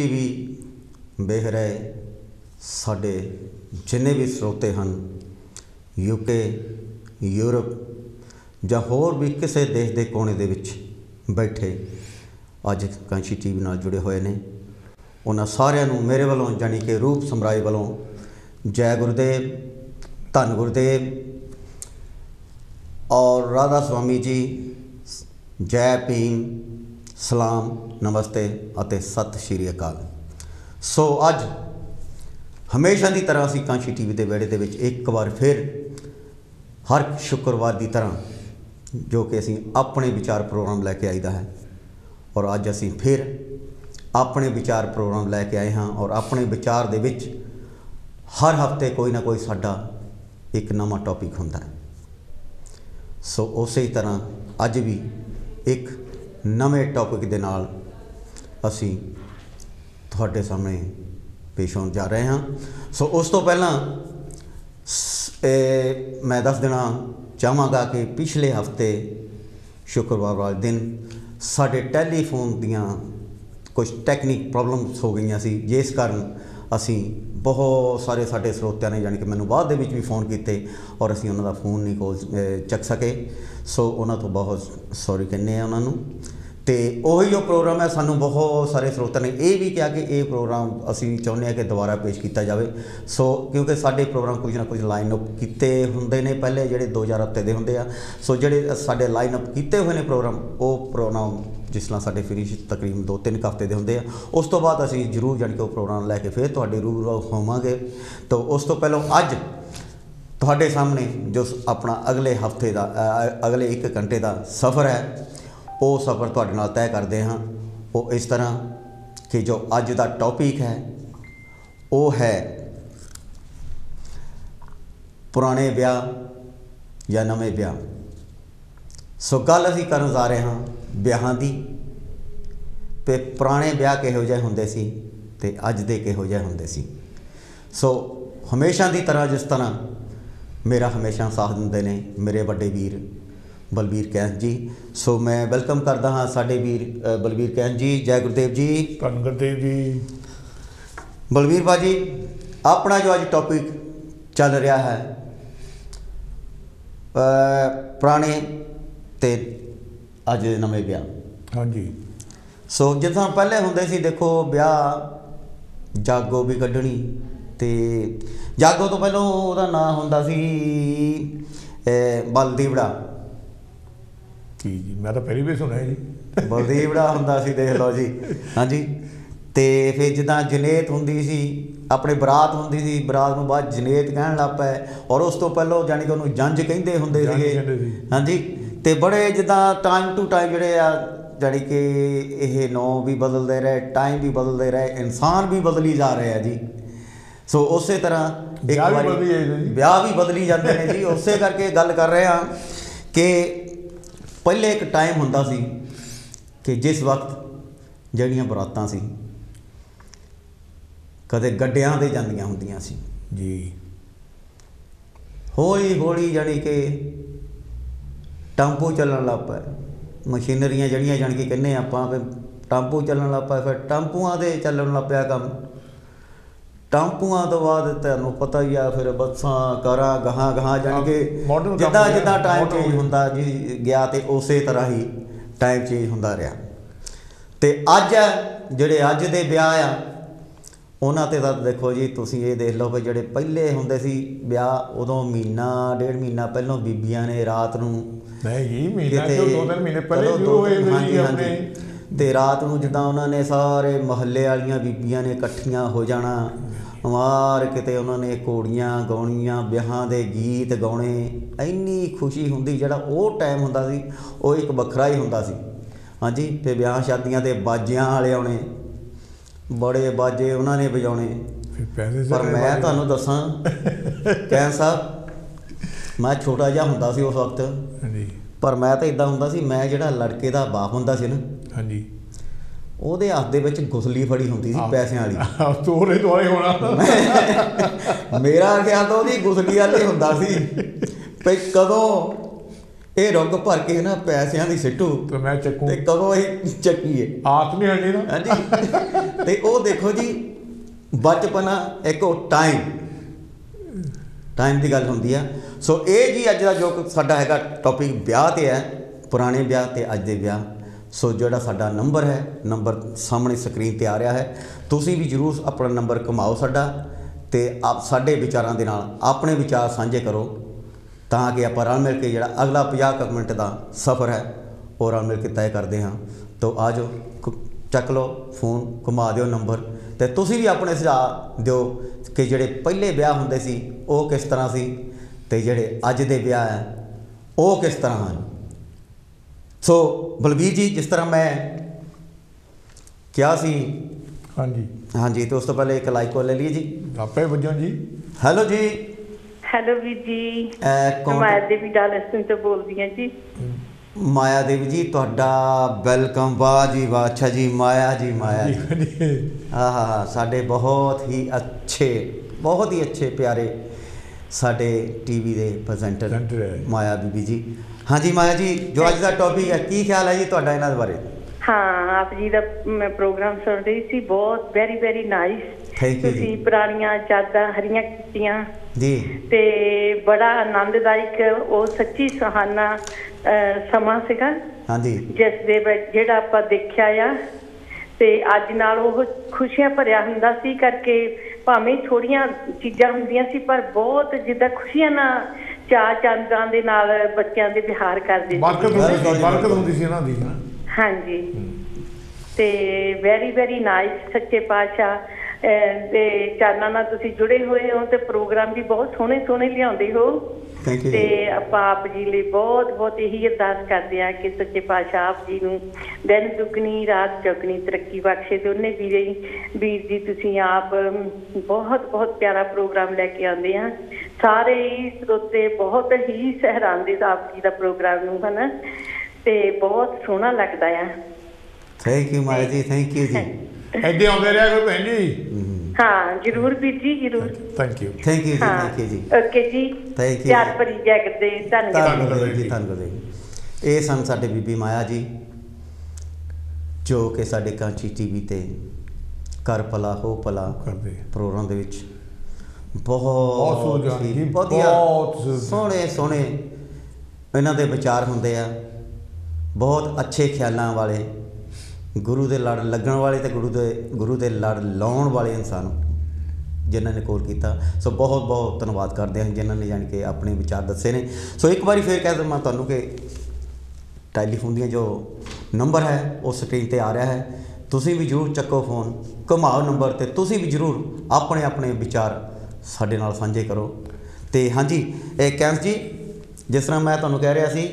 TV ਵੇਖ ਰਹੇ ਸਾਡੇ ਜਿੰਨੇ ਵੀ ਸਰੋਤੇ ਹਨ ਯੂਕੇ ਯੂਰਪ ਜਾਂ ਹੋਰ ਵੀ ਕਿਸੇ ਦੇਸ਼ ਦੇ ਕੋਨੇ ਦੇ ਵਿੱਚ ਬੈਠੇ ਅੱਜ ਕਾਂਸ਼ੀ ਟੀਵੀ ਨਾਲ ਜੁੜੇ ਹੋਏ ਨੇ। ਉਹਨਾਂ ਸਾਰਿਆਂ ਨੂੰ ਮੇਰੇ ਵੱਲੋਂ ਜਾਣੀ ਕਿ ਰੂਪ ਸਮਰਾਏ ਵੱਲੋਂ ਜੈ ਗੁਰਦੇਵ, ਧੰਨ ਗੁਰਦੇਵ ਔਰ ਰਾਧਾ ਸੁਆਮੀ ਜੀ, ਜੈ ਭੀਮ ਸਲਾਮ, ਨਮਸਤੇ ਅਤੇ ਸਤਿ ਸ਼੍ਰੀ ਅਕਾਲ। ਸੋ ਅੱਜ ਹਮੇਸ਼ਾ ਦੀ ਤਰ੍ਹਾਂ ਅਸੀਂ ਕਾਂਸ਼ੀ ਟੀਵੀ ਦੇ ਵਿਹੜੇ ਦੇ ਵਿੱਚ ਇੱਕ ਵਾਰ ਫਿਰ ਹਰ ਸ਼ੁੱਕਰਵਾਰ ਦੀ ਤਰ੍ਹਾਂ ਜੋ ਕਿ ਅਸੀਂ ਆਪਣੇ ਵਿਚਾਰ ਪ੍ਰੋਗਰਾਮ ਲੈ ਕੇ ਆਈਦਾ ਹੈ ਔਰ ਅੱਜ ਅਸੀਂ ਫਿਰ ਆਪਣੇ ਵਿਚਾਰ ਪ੍ਰੋਗਰਾਮ ਲੈ ਕੇ ਆਏ ਹਾਂ ਔਰ ਆਪਣੇ ਵਿਚਾਰ ਦੇ ਵਿੱਚ ਹਰ ਹਫ਼ਤੇ ਕੋਈ ਨਾ ਕੋਈ ਸਾਡਾ ਇੱਕ ਨਵਾਂ ਟੌਪਿਕ ਹੁੰਦਾ ਹੈ। ਸੋ ਉਸੇ ਤਰ੍ਹਾਂ ਅੱਜ ਵੀ ਇੱਕ ਨਵੇਂ ਟੌਪਿਕ ਦੇ ਨਾਲ ਅਸੀਂ ਤੁਹਾਡੇ ਸਾਹਮਣੇ ਪੇਸ਼ ਹੋਣ ਜਾ ਰਹੇ ਹਾਂ। ਸੋ ਉਸ ਤੋਂ ਪਹਿਲਾਂ ਸ- ਇਹ ਮੈਂ ਦੱਸ ਦੇਣਾ ਚਾਹਾਂਗਾ ਕਿ ਪਿਛਲੇ ਹਫ਼ਤੇ ਸ਼ੁੱਕਰਵਾਰ ਵਾਲੇ ਦਿਨ ਸਾਡੇ ਟੈਲੀਫੋਨ ਦੀਆਂ ਕੁਝ ਟੈਕਨਿਕ ਪ੍ਰੋਬਲਮਸ ਹੋ ਗਈਆਂ ਸੀ, ਜਿਸ ਕਾਰਨ ਅਸੀਂ ਬਹੁਤ ਸਾਰੇ ਸਾਡੇ ਸਰੋਤਿਆਂ ਨੇ ਯਾਨੀ ਕਿ ਮੈਨੂੰ ਬਾਅਦ ਦੇ ਵਿੱਚ ਵੀ ਫੋਨ ਕੀਤੇ ਔਰ ਅਸੀਂ ਉਹਨਾਂ ਦਾ ਫੋਨ ਨਹੀਂ ਕੋਲ ਚੱਕ ਸਕੇ। ਸੋ ਉਹਨਾਂ ਤੋਂ ਬਹੁਤ ਸੌਰੀ ਕਹਿੰਦੇ ਆ ਉਹਨਾਂ ਨੂੰ। ਤੇ ਉਹੀ ਉਹ ਪ੍ਰੋਗਰਾਮ ਹੈ, ਸਾਨੂੰ ਬਹੁਤ ਸਾਰੇ ਸਰੋਤਿਆਂ ਨੇ ਇਹ ਵੀ ਕਿਹਾ ਕਿ ਇਹ ਪ੍ਰੋਗਰਾਮ ਅਸੀਂ ਚਾਹੁੰਦੇ ਹਾਂ ਕਿ ਦੁਬਾਰਾ ਪੇਸ਼ ਕੀਤਾ ਜਾਵੇ। ਸੋ ਕਿਉਂਕਿ ਸਾਡੇ ਪ੍ਰੋਗਰਾਮ ਕੁਝ ਨਾ ਕੁਝ ਲਾਈਨ ਅਪ ਕੀਤੇ ਹੁੰਦੇ ਨੇ, ਪਹਿਲੇ ਜਿਹੜੇ 2000 ਹਫ਼ਤੇ ਦੇ ਹੁੰਦੇ ਆ। ਸੋ ਜਿਹੜੇ ਸਾਡੇ ਲਾਈਨ ਅਪ ਕੀਤੇ ਹੋਏ ਨੇ ਪ੍ਰੋਗਰਾਮ, ਉਹ ਪ੍ਰੋਗਰਾਮ ਜਿਸ ਤਰ੍ਹਾਂ ਸਾਡੇ ਫਿਨਿਸ਼ ਤਕਰੀਬਨ 2-3 ਹਫ਼ਤੇ ਦੇ ਹੁੰਦੇ ਆ। ਉਸ ਤੋਂ ਬਾਅਦ ਅਸੀਂ ਜ਼ਰੂਰ ਜਾਣ ਕੇ ਉਹ ਪ੍ਰੋਗਰਾਮ ਲੈ ਕੇ ਫਿਰ ਤੁਹਾਡੇ ਰੂਬਰੂ ਹੋਵਾਂਗੇ। ਤਾਂ ਉਸ ਤੋਂ ਪਹਿਲਾਂ ਅੱਜ ਤੁਹਾਡੇ ਸਾਹਮਣੇ ਜੋ ਆਪਣਾ ਅਗਲੇ ਹਫ਼ਤੇ ਦਾ ਅਗਲੇ 1 ਘੰਟੇ ਦਾ ਸਫ਼ਰ ਹੈ ਉਹ ਸਫ਼ਰ ਤੁਹਾਡੇ ਨਾਲ ਤੈਅ ਕਰਦੇ ਹਾਂ। ਉਹ ਇਸ ਤਰ੍ਹਾਂ ਕਿ ਜੋ ਅੱਜ ਦਾ ਟੌਪਿਕ ਹੈ, ਉਹ ਹੈ ਪੁਰਾਣੇ ਵਿਆਹ ਜਾਂ ਨਵੇਂ ਵਿਆਹ। ਸੋ ਗੱਲ ਅਸੀਂ ਕਰਨ ਜਾ ਰਹੇ ਹਾਂ ਵਿਆਹਾਂ ਦੀ। ਤੇ ਪੁਰਾਣੇ ਵਿਆਹ ਕਿਹੋ ਜਿਹੇ ਹੁੰਦੇ ਸੀ ਤੇ ਅੱਜ ਦੇ ਕਿਹੋ ਜਿਹੇ ਹੁੰਦੇ ਸੀ। ਸੋ ਹਮੇਸ਼ਾ ਦੀ ਤਰ੍ਹਾਂ ਜਿਸ ਤਰ੍ਹਾਂ ਮੇਰਾ ਹਮੇਸ਼ਾ ਸਾਥ ਦਿੰਦੇ ਨੇ ਮੇਰੇ ਵੱਡੇ ਵੀਰ ਬਲਬੀਰ ਕੈਂਸ ਜੀ। ਸੋ ਮੈਂ ਵੈਲਕਮ ਕਰਦਾ ਹਾਂ ਸਾਡੇ ਵੀਰ ਬਲਬੀਰ ਕੈਂਸ ਜੀ ਜੈ ਗੁਰਦੇਵ ਜੀ। ਧੰਨ ਗੁਰਦੇਵ ਜੀ। ਬਲਬੀਰ ਬਾਜੀ ਆਪਣਾ ਜੋ ਅੱਜ ਟੌਪਿਕ ਚੱਲ ਰਿਹਾ ਹੈ ਪੁਰਾਣੇ ਤੇ ਅੱਜ ਦੇ ਨਵੇਂ ਵਿਆਹ। ਹਾਂਜੀ। ਸੋ ਜਿੱਦਾਂ ਪਹਿਲੇ ਹੁੰਦੇ ਸੀ ਦੇਖੋ ਵਿਆਹ ਜਾਗੋ ਵੀ ਕੱਢਣੀ ਤੇ ਜਾਗੋ ਤੋਂ ਪਹਿਲਾਂ ਉਹਦਾ ਨਾਂ ਹੁੰਦਾ ਸੀ ਬਲਦੀਵੜਾ। ਕੀ ਜੀ? ਮੈਂ ਤਾਂ ਪਹਿਲੀ ਵਾਰ ਸੁਣਿਆ ਜੀ। ਬਲਦੀਵੜਾ ਹੁੰਦਾ ਸੀ ਦੇਖ ਲਓ ਜੀ। ਹਾਂਜੀ। ਤੇ ਫਿਰ ਜਿੱਦਾਂ ਜਨੇਤ ਹੁੰਦੀ ਸੀ ਆਪਣੇ ਬਰਾਤ ਹੁੰਦੀ ਸੀ ਬਰਾਤ ਨੂੰ ਬਾਅਦ ਜਨੇਤ ਕਹਿਣ ਲੱਗ ਪਏ। ਔਰ ਉਸ ਤੋਂ ਪਹਿਲਾਂ ਜਾਨੀ ਕਿ ਉਹਨੂੰ ਜੰਜ ਕਹਿੰਦੇ ਹੁੰਦੇ ਸੀਗੇ। ਹਾਂਜੀ। ਤੇ ਬੜੇ ਜਿੱਦਾਂ ਟਾਈਮ ਟੂ ਟਾਈਮ ਜਿਹੜੇ ਆ ਜਾਣੀ ਕਿ ਇਹ ਨੌ ਵੀ ਬਦਲਦੇ ਰਹੇ ਟਾਈਮ ਵੀ ਬਦਲਦੇ ਰਹੇ ਇਨਸਾਨ ਵੀ ਬਦਲੀ ਜਾ ਰਹੇ ਆ ਜੀ। ਸੋ ਉਸੇ ਤਰ੍ਹਾਂ ਇੱਕ ਵਾਰੀ। ਵਿਆਹ ਵੀ ਬਦਲੀ ਜਾਂਦੇ ਨੇ ਜੀ। ਉਸੇ ਕਰਕੇ ਗੱਲ ਕਰ ਰਹੇ ਹਾਂ ਕਿ ਪਹਿਲੇ ਇੱਕ ਟਾਈਮ ਹੁੰਦਾ ਸੀ ਕਿ ਜਿਸ ਵਕਤ ਜਿਹੜੀਆਂ ਬਰਾਤਾਂ ਸੀ ਕਦੇ ਗੱਡਿਆਂ ਤੇ ਜਾਂਦੀਆਂ ਹੁੰਦੀਆਂ ਸੀ। ਜੀ। ਹੌਲੀ ਹੌਲੀ ਜਾਣੀ ਕਿ ਟੈਂਪੂ ਚੱਲਣ ਲੱਗ ਪਏ। ਮਸ਼ੀਨਰੀਆਂ ਜਿਹੜੀਆਂ ਜਾਣੀ ਕਿ ਕਹਿੰਦੇ ਆਪਾਂ ਵੀ ਟੈਂਪੂ ਚੱਲਣ ਲੱਗ ਪਏ ਫਿਰ ਟੈਂਪੂਆਂ ਦੇ ਚੱਲਣ ਲੱਗ ਪਿਆ ਕੰਮ। ਟੈਂਪੂਆਂ ਤੋਂ ਬਾਅਦ ਤੁਹਾਨੂੰ ਪਤਾ ਹੀ ਆ ਫਿਰ ਬੱਸਾਂ ਕਾਰਾਂ ਗਾਹਾਂ ਗਾਹਾਂ ਜਾਣੀ ਕਿ ਜਿੱਦਾਂ ਜਿੱਦਾਂ ਟਾਈਮ ਚੇਂਜ। ਹੁੰਦਾ ਜੀ ਗਿਆ ਤੇ ਉਸੇ ਤਰ੍ਹਾਂ ਹੀ ਟਾਈਮ ਚੇਂਜ ਹੁੰਦਾ ਰਿਹਾ ਤੇ ਅੱਜ ਜਿਹੜੇ ਅੱਜ ਦੇ ਵਿਆਹ ਆ ਉਹਨਾਂ ਤੇ ਤਾਂ ਦੇਖੋ ਜੀ ਤੁਸੀਂ ਇਹ ਦੇਖ ਲਓ ਕਿ ਜਿਹੜੇ ਪਹਿਲੇ ਹੁੰਦੇ ਸੀ ਵਿਆਹ ਉਦੋਂ ਮਹੀਨਾ ਡੇਢ ਮਹੀਨਾ ਪਹਿਲਾਂ ਬੀਬੀਆਂ ਨੇ ਰਾਤ ਨੂੰ ਨਹੀਂ ਜੀ ਮਹੀਨਾ ਕਿਉਂ ਦੋ ਤਿੰਨ ਮਹੀਨੇ ਪਹਿਲੇ ਚਲੋ ਸ਼ੁਰੂ ਦੋ ਹੋਏ ਤਿੰਨ- ਨੇ ਹਾਂਜੀ, ਜੀ ਹਾਂਜੀ। ਆਪਣੇ ਤੇ ਰਾਤ ਨੂੰ ਜਿੱਦਾਂ ਉਹਨਾਂ ਨੇ ਸਾਰੇ ਮਹੱਲੇ ਵਾਲੀਆਂ ਬੀਬੀਆਂ ਨੇ ਇਕੱਠੀਆਂ ਹੋ ਜਾਣਾ ਮਾਰ ਕਿਤੇ ਉਹਨਾਂ ਨੇ ਕੋੜੀਆਂ ਗਾਉਣੀਆਂ ਵਿਆਹਾਂ ਦੇ ਗੀਤ ਗਾਉਣੇ। ਇੰਨੀ ਖੁਸ਼ੀ ਹੁੰਦੀ ਜਿਹੜਾ ਉਹ ਟਾਈਮ ਹੁੰਦਾ ਸੀ ਉਹ ਇੱਕ ਵੱਖਰਾ ਹੀ ਹੁੰਦਾ ਸੀ। ਹਾਂਜੀ ਤੇ ਵਿਆਹ ਸ਼ਾਦੀਆਂ ਦੇ ਬਾਜਿਆਂ ਵਾਲੇ ਆਉਣੇ ਬੜੇ ਬਾਜੇ ਉਹਨਾਂ ਨੇ ਵਜਾਉਣੇ। ਪਰ ਮੈਂ। ਤੁਹਾਨੂੰ ਦੱਸਾਂ ਕਹਿਣ ਸਾਹਿਬ ਮੈਂ ਛੋਟਾ ਜਿਹਾ ਹੁੰਦਾ ਸੀ ਉਸ ਵਕਤ। ਹਾਂਜੀ। ਪਰ ਮੈਂ ਤਾਂ ਇਦਾਂ ਹੁੰਦਾ ਸੀ ਮੈਂ ਜਿਹੜਾ ਲੜਕੇ ਦਾ ਬਾਪ ਹੁੰਦਾ ਸੀ ਨਾ ਹਾਂਜੀ। ਉਹਦੇ ਹੱਥ ਦੇ ਵਿੱਚ ਗੁਸਲੀ ਫੜੀ ਹੁੰਦੀ ਸੀ ਪੈਸਿਆਂ ਵਾਲੀ। ਤੋਰੇ ਦੁਆਰੇ ਹੋਣਾ। ਮੇਰਾ ਖਿਆਲ ਤਾਂ ਉਹਦੀ ਗੁਸਲੀ ਵਾਲੀ ਹੁੰਦਾ ਸੀ। ਭਈ ਕਦੋਂ ਇਹ ਰੁੱਗ ਭਰ ਕੇ ਨਾ ਪੈਸਿਆਂ ਦੀ ਸਿੱਟੂ ਤੇ ਮੈਂ ਚੱਕੂ। ਤੇ ਕਦੋਂ ਇਹ ਚੱਕੀਏ। ਆਤ ਨਹੀਂ ਹਟਣੀ ਨਾ। ਹਾਂਜੀ। ਤੇ ਉਹ ਦੇਖੋ ਜੀ ਬਚਪਨਾ ਇੱਕ ਉਹ ਟਾਈਮ ਟਾਈਮ ਦੀ ਗੱਲ ਹੁੰਦੀ ਆ। ਸੋ ਇਹ ਜੀ ਅੱਜ ਦਾ ਜੋ ਸਾਡਾ ਹੈਗਾ ਟੌਪਿਕ ਵਿਆਹ ਤੇ ਹੈ ਪੁਰਾਣੇ ਵਿਆਹ ਤੇ ਅੱਜ ਦੇ ਵਿਆਹ। ਸੋ ਜਿਹੜਾ ਸਾਡਾ ਨੰਬਰ ਹੈ, ਨੰਬਰ ਸਾਹਮਣੇ ਸਕਰੀਨ ਤੇ ਆ ਰਿਹਾ ਹੈ। ਤੁਸੀਂ ਵੀ ਜਰੂਰ ਆਪਣਾ ਨੰਬਰ ਘੁਮਾਓ ਸਾਡਾ ਤੇ ਆਪ ਸਾਡੇ ਵਿਚਾਰਾਂ ਦੇ ਨਾਲ ਆਪਣੇ ਵਿਚਾਰ ਸਾਂਝੇ ਕਰੋ ਤਾਂ ਕਿ ਆਪਾਂ ਰਲ ਮਿਲ ਕੇ ਜਿਹੜਾ ਅਗਲਾ 50 ਕੁ ਮਿੰਟ ਦਾ ਸਫ਼ਰ ਹੈ, ਉਹ ਰਲ ਮਿਲ ਕੇ ਤੈਅ ਕਰਦੇ ਹਾਂ। ਤੋ ਆਜੋ ਚੱਕ ਲਓ ਫੋਨ, ਘੁਮਾ ਦਿਓ ਨੰਬਰ ਤੇ ਤੁਸੀਂ ਵੀ ਆਪਣੇ ਸੁਝਾਅ ਦਿਓ ਕਿ ਜਿਹੜੇ ਪਹਿਲੇ ਵਿਆਹ ਹੁੰਦੇ ਸੀ, ਉਹ ਕਿਸ ਤਰ੍ਹਾਂ ਸੀ ਤੇ ਜਿਹੜੇ ਅੱਜ ਦੇ ਵਿਆਹ ਹੈ, ਉਹ ਕਿਸ ਤਰ੍ਹਾਂ ਹਨ। ਸੋ ਬਲਬੀਰ ਜੀ ਜਿਸ ਤਰ੍ਹਾਂ ਮੈਂ ਕਿਹਾ ਸੀ। ਹਾਂਜੀ। ਹਾਂਜੀ ਤੇ ਉਸ ਤੋਂ ਪਹਿਲੇ ਇੱਕ ਲਾਈਕ ਕਾਲ ਲੈ ਲਈਏ ਜੀ। ਆਪੇ ਵੱਜੋ ਜੀ। ਹੈਲੋ ਜੀ। ਹੈਲੋ ਵੀਰ ਜੀ। ਅਹ, ਕੌਣ? ਮੈਂ ਦੇਵੀ ਡਾਲਸਨ ਤੋਂ ਬੋਲਦੀ ਹਾਂ ਜੀ। ਮਾਇਆ ਦੇਵੀ ਜੀ ਤੁਹਾਡਾ ਵੈਲਕਮ ਵਾਹ ਜੀ ਵਾਹ। ਅੱਛਾ ਜੀ ਮਾਇਆ ਜੀ ਮਾਇਆ ਜੀ। ਆਹਾ ਸਾਡੇ ਬਹੁਤ ਹੀ ਅੱਛੇ ਬਹੁਤ ਹੀ ਅੱਛੇ ਪਿਆਰੇ ਸਾਡੇ ਟੀਵੀ ਦੇ ਪ੍ਰੈਜ਼ੈਂਟਰ। ਮਾਇਆ ਬੀਬੀ ਜੀ। ਹਾਂਜੀ ਮਾਇਆ ਜੀ ਜੋ ਅੱਜ ਦਾ ਟੌਪਿਕ ਹੈ ਕੀ ਖਿਆਲ ਹੈ ਜੀ ਤੁਹਾਡਾ ਇਹਨਾਂ ਬਾਰੇ? ਹਾਂ ਆਪ ਜੀ ਦਾ ਮੈਂ ਪ੍ਰੋਗਰਾਮ ਸੁਣ ਰਹੀ ਸੀ ਬਹੁਤ ਵੈਰੀ ਵੈਰੀ ਨਾਈਸ। ਤੁਸੀਂ ਪੁਰਾਣੀਆਂ ਯਾਦਾਂ ਹਰੀਆਂ ਕੀਤੀਆਂ। ਜੀ। ਤੇ ਬੜਾ ਆਨੰਦਦਾਇਕ ਉਹ ਸੱਚੀ ਸੁਹਾਨਾ ਸਮਾਂ ਸੀਗਾ। ਹਾਂਜੀ। ਜਿਸ ਦੇ ਵਿੱਚ ਜਿਹੜਾ ਆਪਾਂ ਦੇਖਿਆ ਆ। ਤੇ ਅੱਜ ਨਾਲ ਉਹ ਖੁਸ਼ੀਆਂ ਭਰਿਆ ਹੁੰਦਾ ਸੀ ਕਰਕੇ ਭਾਵੇਂ ਥੋੜੀਆਂ ਚੀਜ਼ਾਂ ਹੁੰਦੀਆਂ ਸੀ ਪਰ ਬਹੁਤ ਜਿੱਦਾਂ ਖੁਸ਼ੀਆਂ ਨਾਲ ਚਾਅ ਚੰਦਾਂ ਦੇ ਨਾਲ ਬੱਚਿਆਂ ਦੇ ਵਿਹਾਰ ਕਰਦੇ ਬਰਕਤ ਹੁੰਦੀ ਸੀ ਬਰਕਤ ਹੁੰਦੀ ਸੀ ਇਹਨਾਂ ਦੀ ਹਾਂਜੀ। ਤੇ ਵੈਰੀ ਵੈਰੀ ਨਾਈਸ ਸੱਚੇ ਪਾਤਸ਼ਾਹ। ਤੇ ਚਾਨਣਾ ਨਾਲ ਤੁਸੀਂ ਜੁੜੇ ਹੋਏ ਹੋ ਤੇ ਪ੍ਰੋਗਰਾਮ ਵੀ ਬਹੁਤ ਸੋਹਣੇ ਸੋਹਣੇ ਲਿਆਉਂਦੇ ਹੋ। ਥੈਂਕ ਯੂ ਤੇ ਆਪਾਂ ਆਪ ਜੀ ਲਈ ਬਹੁਤ ਬਹੁਤ ਇਹੀ ਅਰਦਾਸ ਕਰਦੇ ਆ ਕਿ ਸੱਚੇ ਪਾਤਸ਼ਾਹ ਆਪ ਜੀ ਨੂੰ ਦਿਨ ਦੁੱਗਣੀ ਰਾਤ ਚੌਗਣੀ ਤਰੱਕੀ ਬਖਸ਼ੇ ਤੇ ਉਹਨੇ ਵੀਰੇ ਵੀਰ ਜੀ ਤੁਸੀਂ ਆਪ ਬਹੁਤ ਬਹੁਤ ਪਿਆਰਾ ਪ੍ਰੋਗਰਾਮ ਲੈ ਕੇ ਆਉਂਦੇ ਆ ਸਾਰੇ ਹੀ ਸਰੋਤੇ ਬਹੁਤ ਹੀ ਸਹਿਰਾਂਦੇ ਦਾ ਆਪ ਜੀ ਦਾ ਪ੍ਰੋਗਰਾਮ ਨੂੰ ਹਨਾ? ਤੇ ਬਹੁਤ ਸੋਹਣਾ ਲੱਗਦਾ ਆ। ਥੈਂਕ ਯੂ ਮਾਇਆ ਜੀ ਥੈਂਕ ਯੂ ਜੀ। ਐਡੇ ਆਉਂਦੇ ਰਿਹਾ ਕਰੋ ਭੈਣ ਜੀ। ਹਾਂ ਜਰੂਰ ਵੀਰ ਜੀ ਜਰੂਰ। ਥੈਂਕ ਯੂ ਥੈਂਕ ਯੂ ਜੀ ਥੈਂਕ ਯੂ ਜੀ। ਓਕੇ ਜੀ। Thank you. ਪਿਆਰ ਭਰੀ ਜੈ ਕਰਦੇ ਧੰਨਵਾਦ। ਜੀ। ਧੰਨਵਾਦ ਜੀ। ਇਹ ਸਨ ਸਾਡੇ ਬੀਬੀ ਮਾਇਆ ਜੀ ਜੋ ਕਿ ਸਾਡੇ ਕਾਂਚੀ ਟੀਵੀ ਤੇ ਕਰ ਹੋ ਕਰਦੇ ਪ੍ਰੋਗਰਾਮ ਦੇ ਵਿੱਚ ਬਹੁਤ ਬਹੁਤ ਸੁਲਝਾਨ ਹੀ ਵਧੀਆ। ਸੋਹਣੇ ਸੋਹਣੇ। ਇਹਨਾਂ ਦੇ ਵਿਚਾਰ ਹੁੰਦੇ ਆ। ਬਹੁਤ ਅੱਛੇ ਖਿਆਲਾਂ ਵਾਲੇ। ਗੁਰੂ ਦੇ ਲੜ ਲੱਗਣ ਵਾਲੇ ਤੇ ਗੁਰੂ ਦੇ ਗੁਰੂ ਦੇ ਲੜ ਲਾਉਣ ਵਾਲੇ ਇਨਸਾਨ ਜਿਨ੍ਹਾਂ ਨੇ ਕੋਲ ਕੀਤਾ। ਸੋ ਬਹੁਤ ਬਹੁਤ ਧੰਨਵਾਦ ਕਰਦੇ ਹਾਂ ਜਿਨ੍ਹਾਂ ਨੇ ਜਾਣ ਕੇ ਆਪਣੇ ਵਿਚਾਰ ਦੱਸੇ ਨੇ। ਸੋ ਇੱਕ ਵਾਰੀ ਫੇਰ ਕਹਿ ਦਵਾਂ ਤੁਹਾਨੂੰ ਕਿ ਟੈਲੀਫੋਨ ਦੀਆਂ ਜੋ ਨੰਬਰ ਹੈ ਉਹ ਸਕਰੀਨ ਤੇ ਆ ਰਿਹਾ ਹੈ। ਤੁਸੀਂ ਵੀ ਜਰੂਰ ਚੱਕੋ ਫੋਨ। ਘੁਮਾਓ ਨੰਬਰ ਤੇ। ਤੁਸੀਂ ਵੀ ਜਰੂਰ ਆਪਣੇ ਆਪਣੇ ਵਿਚਾਰ ਸਾਡੇ ਨਾਲ ਸਾਂਝੇ ਕਰੋ। ਤੇ ਹਾਂਜੀ ਇਹ ਕੈਂਸ ਜੀ ਜਿਸ ਤਰ੍ਹਾਂ ਮੈਂ ਤੁਹਾਨੂੰ ਕਹਿ ਰਿਹਾ ਸੀ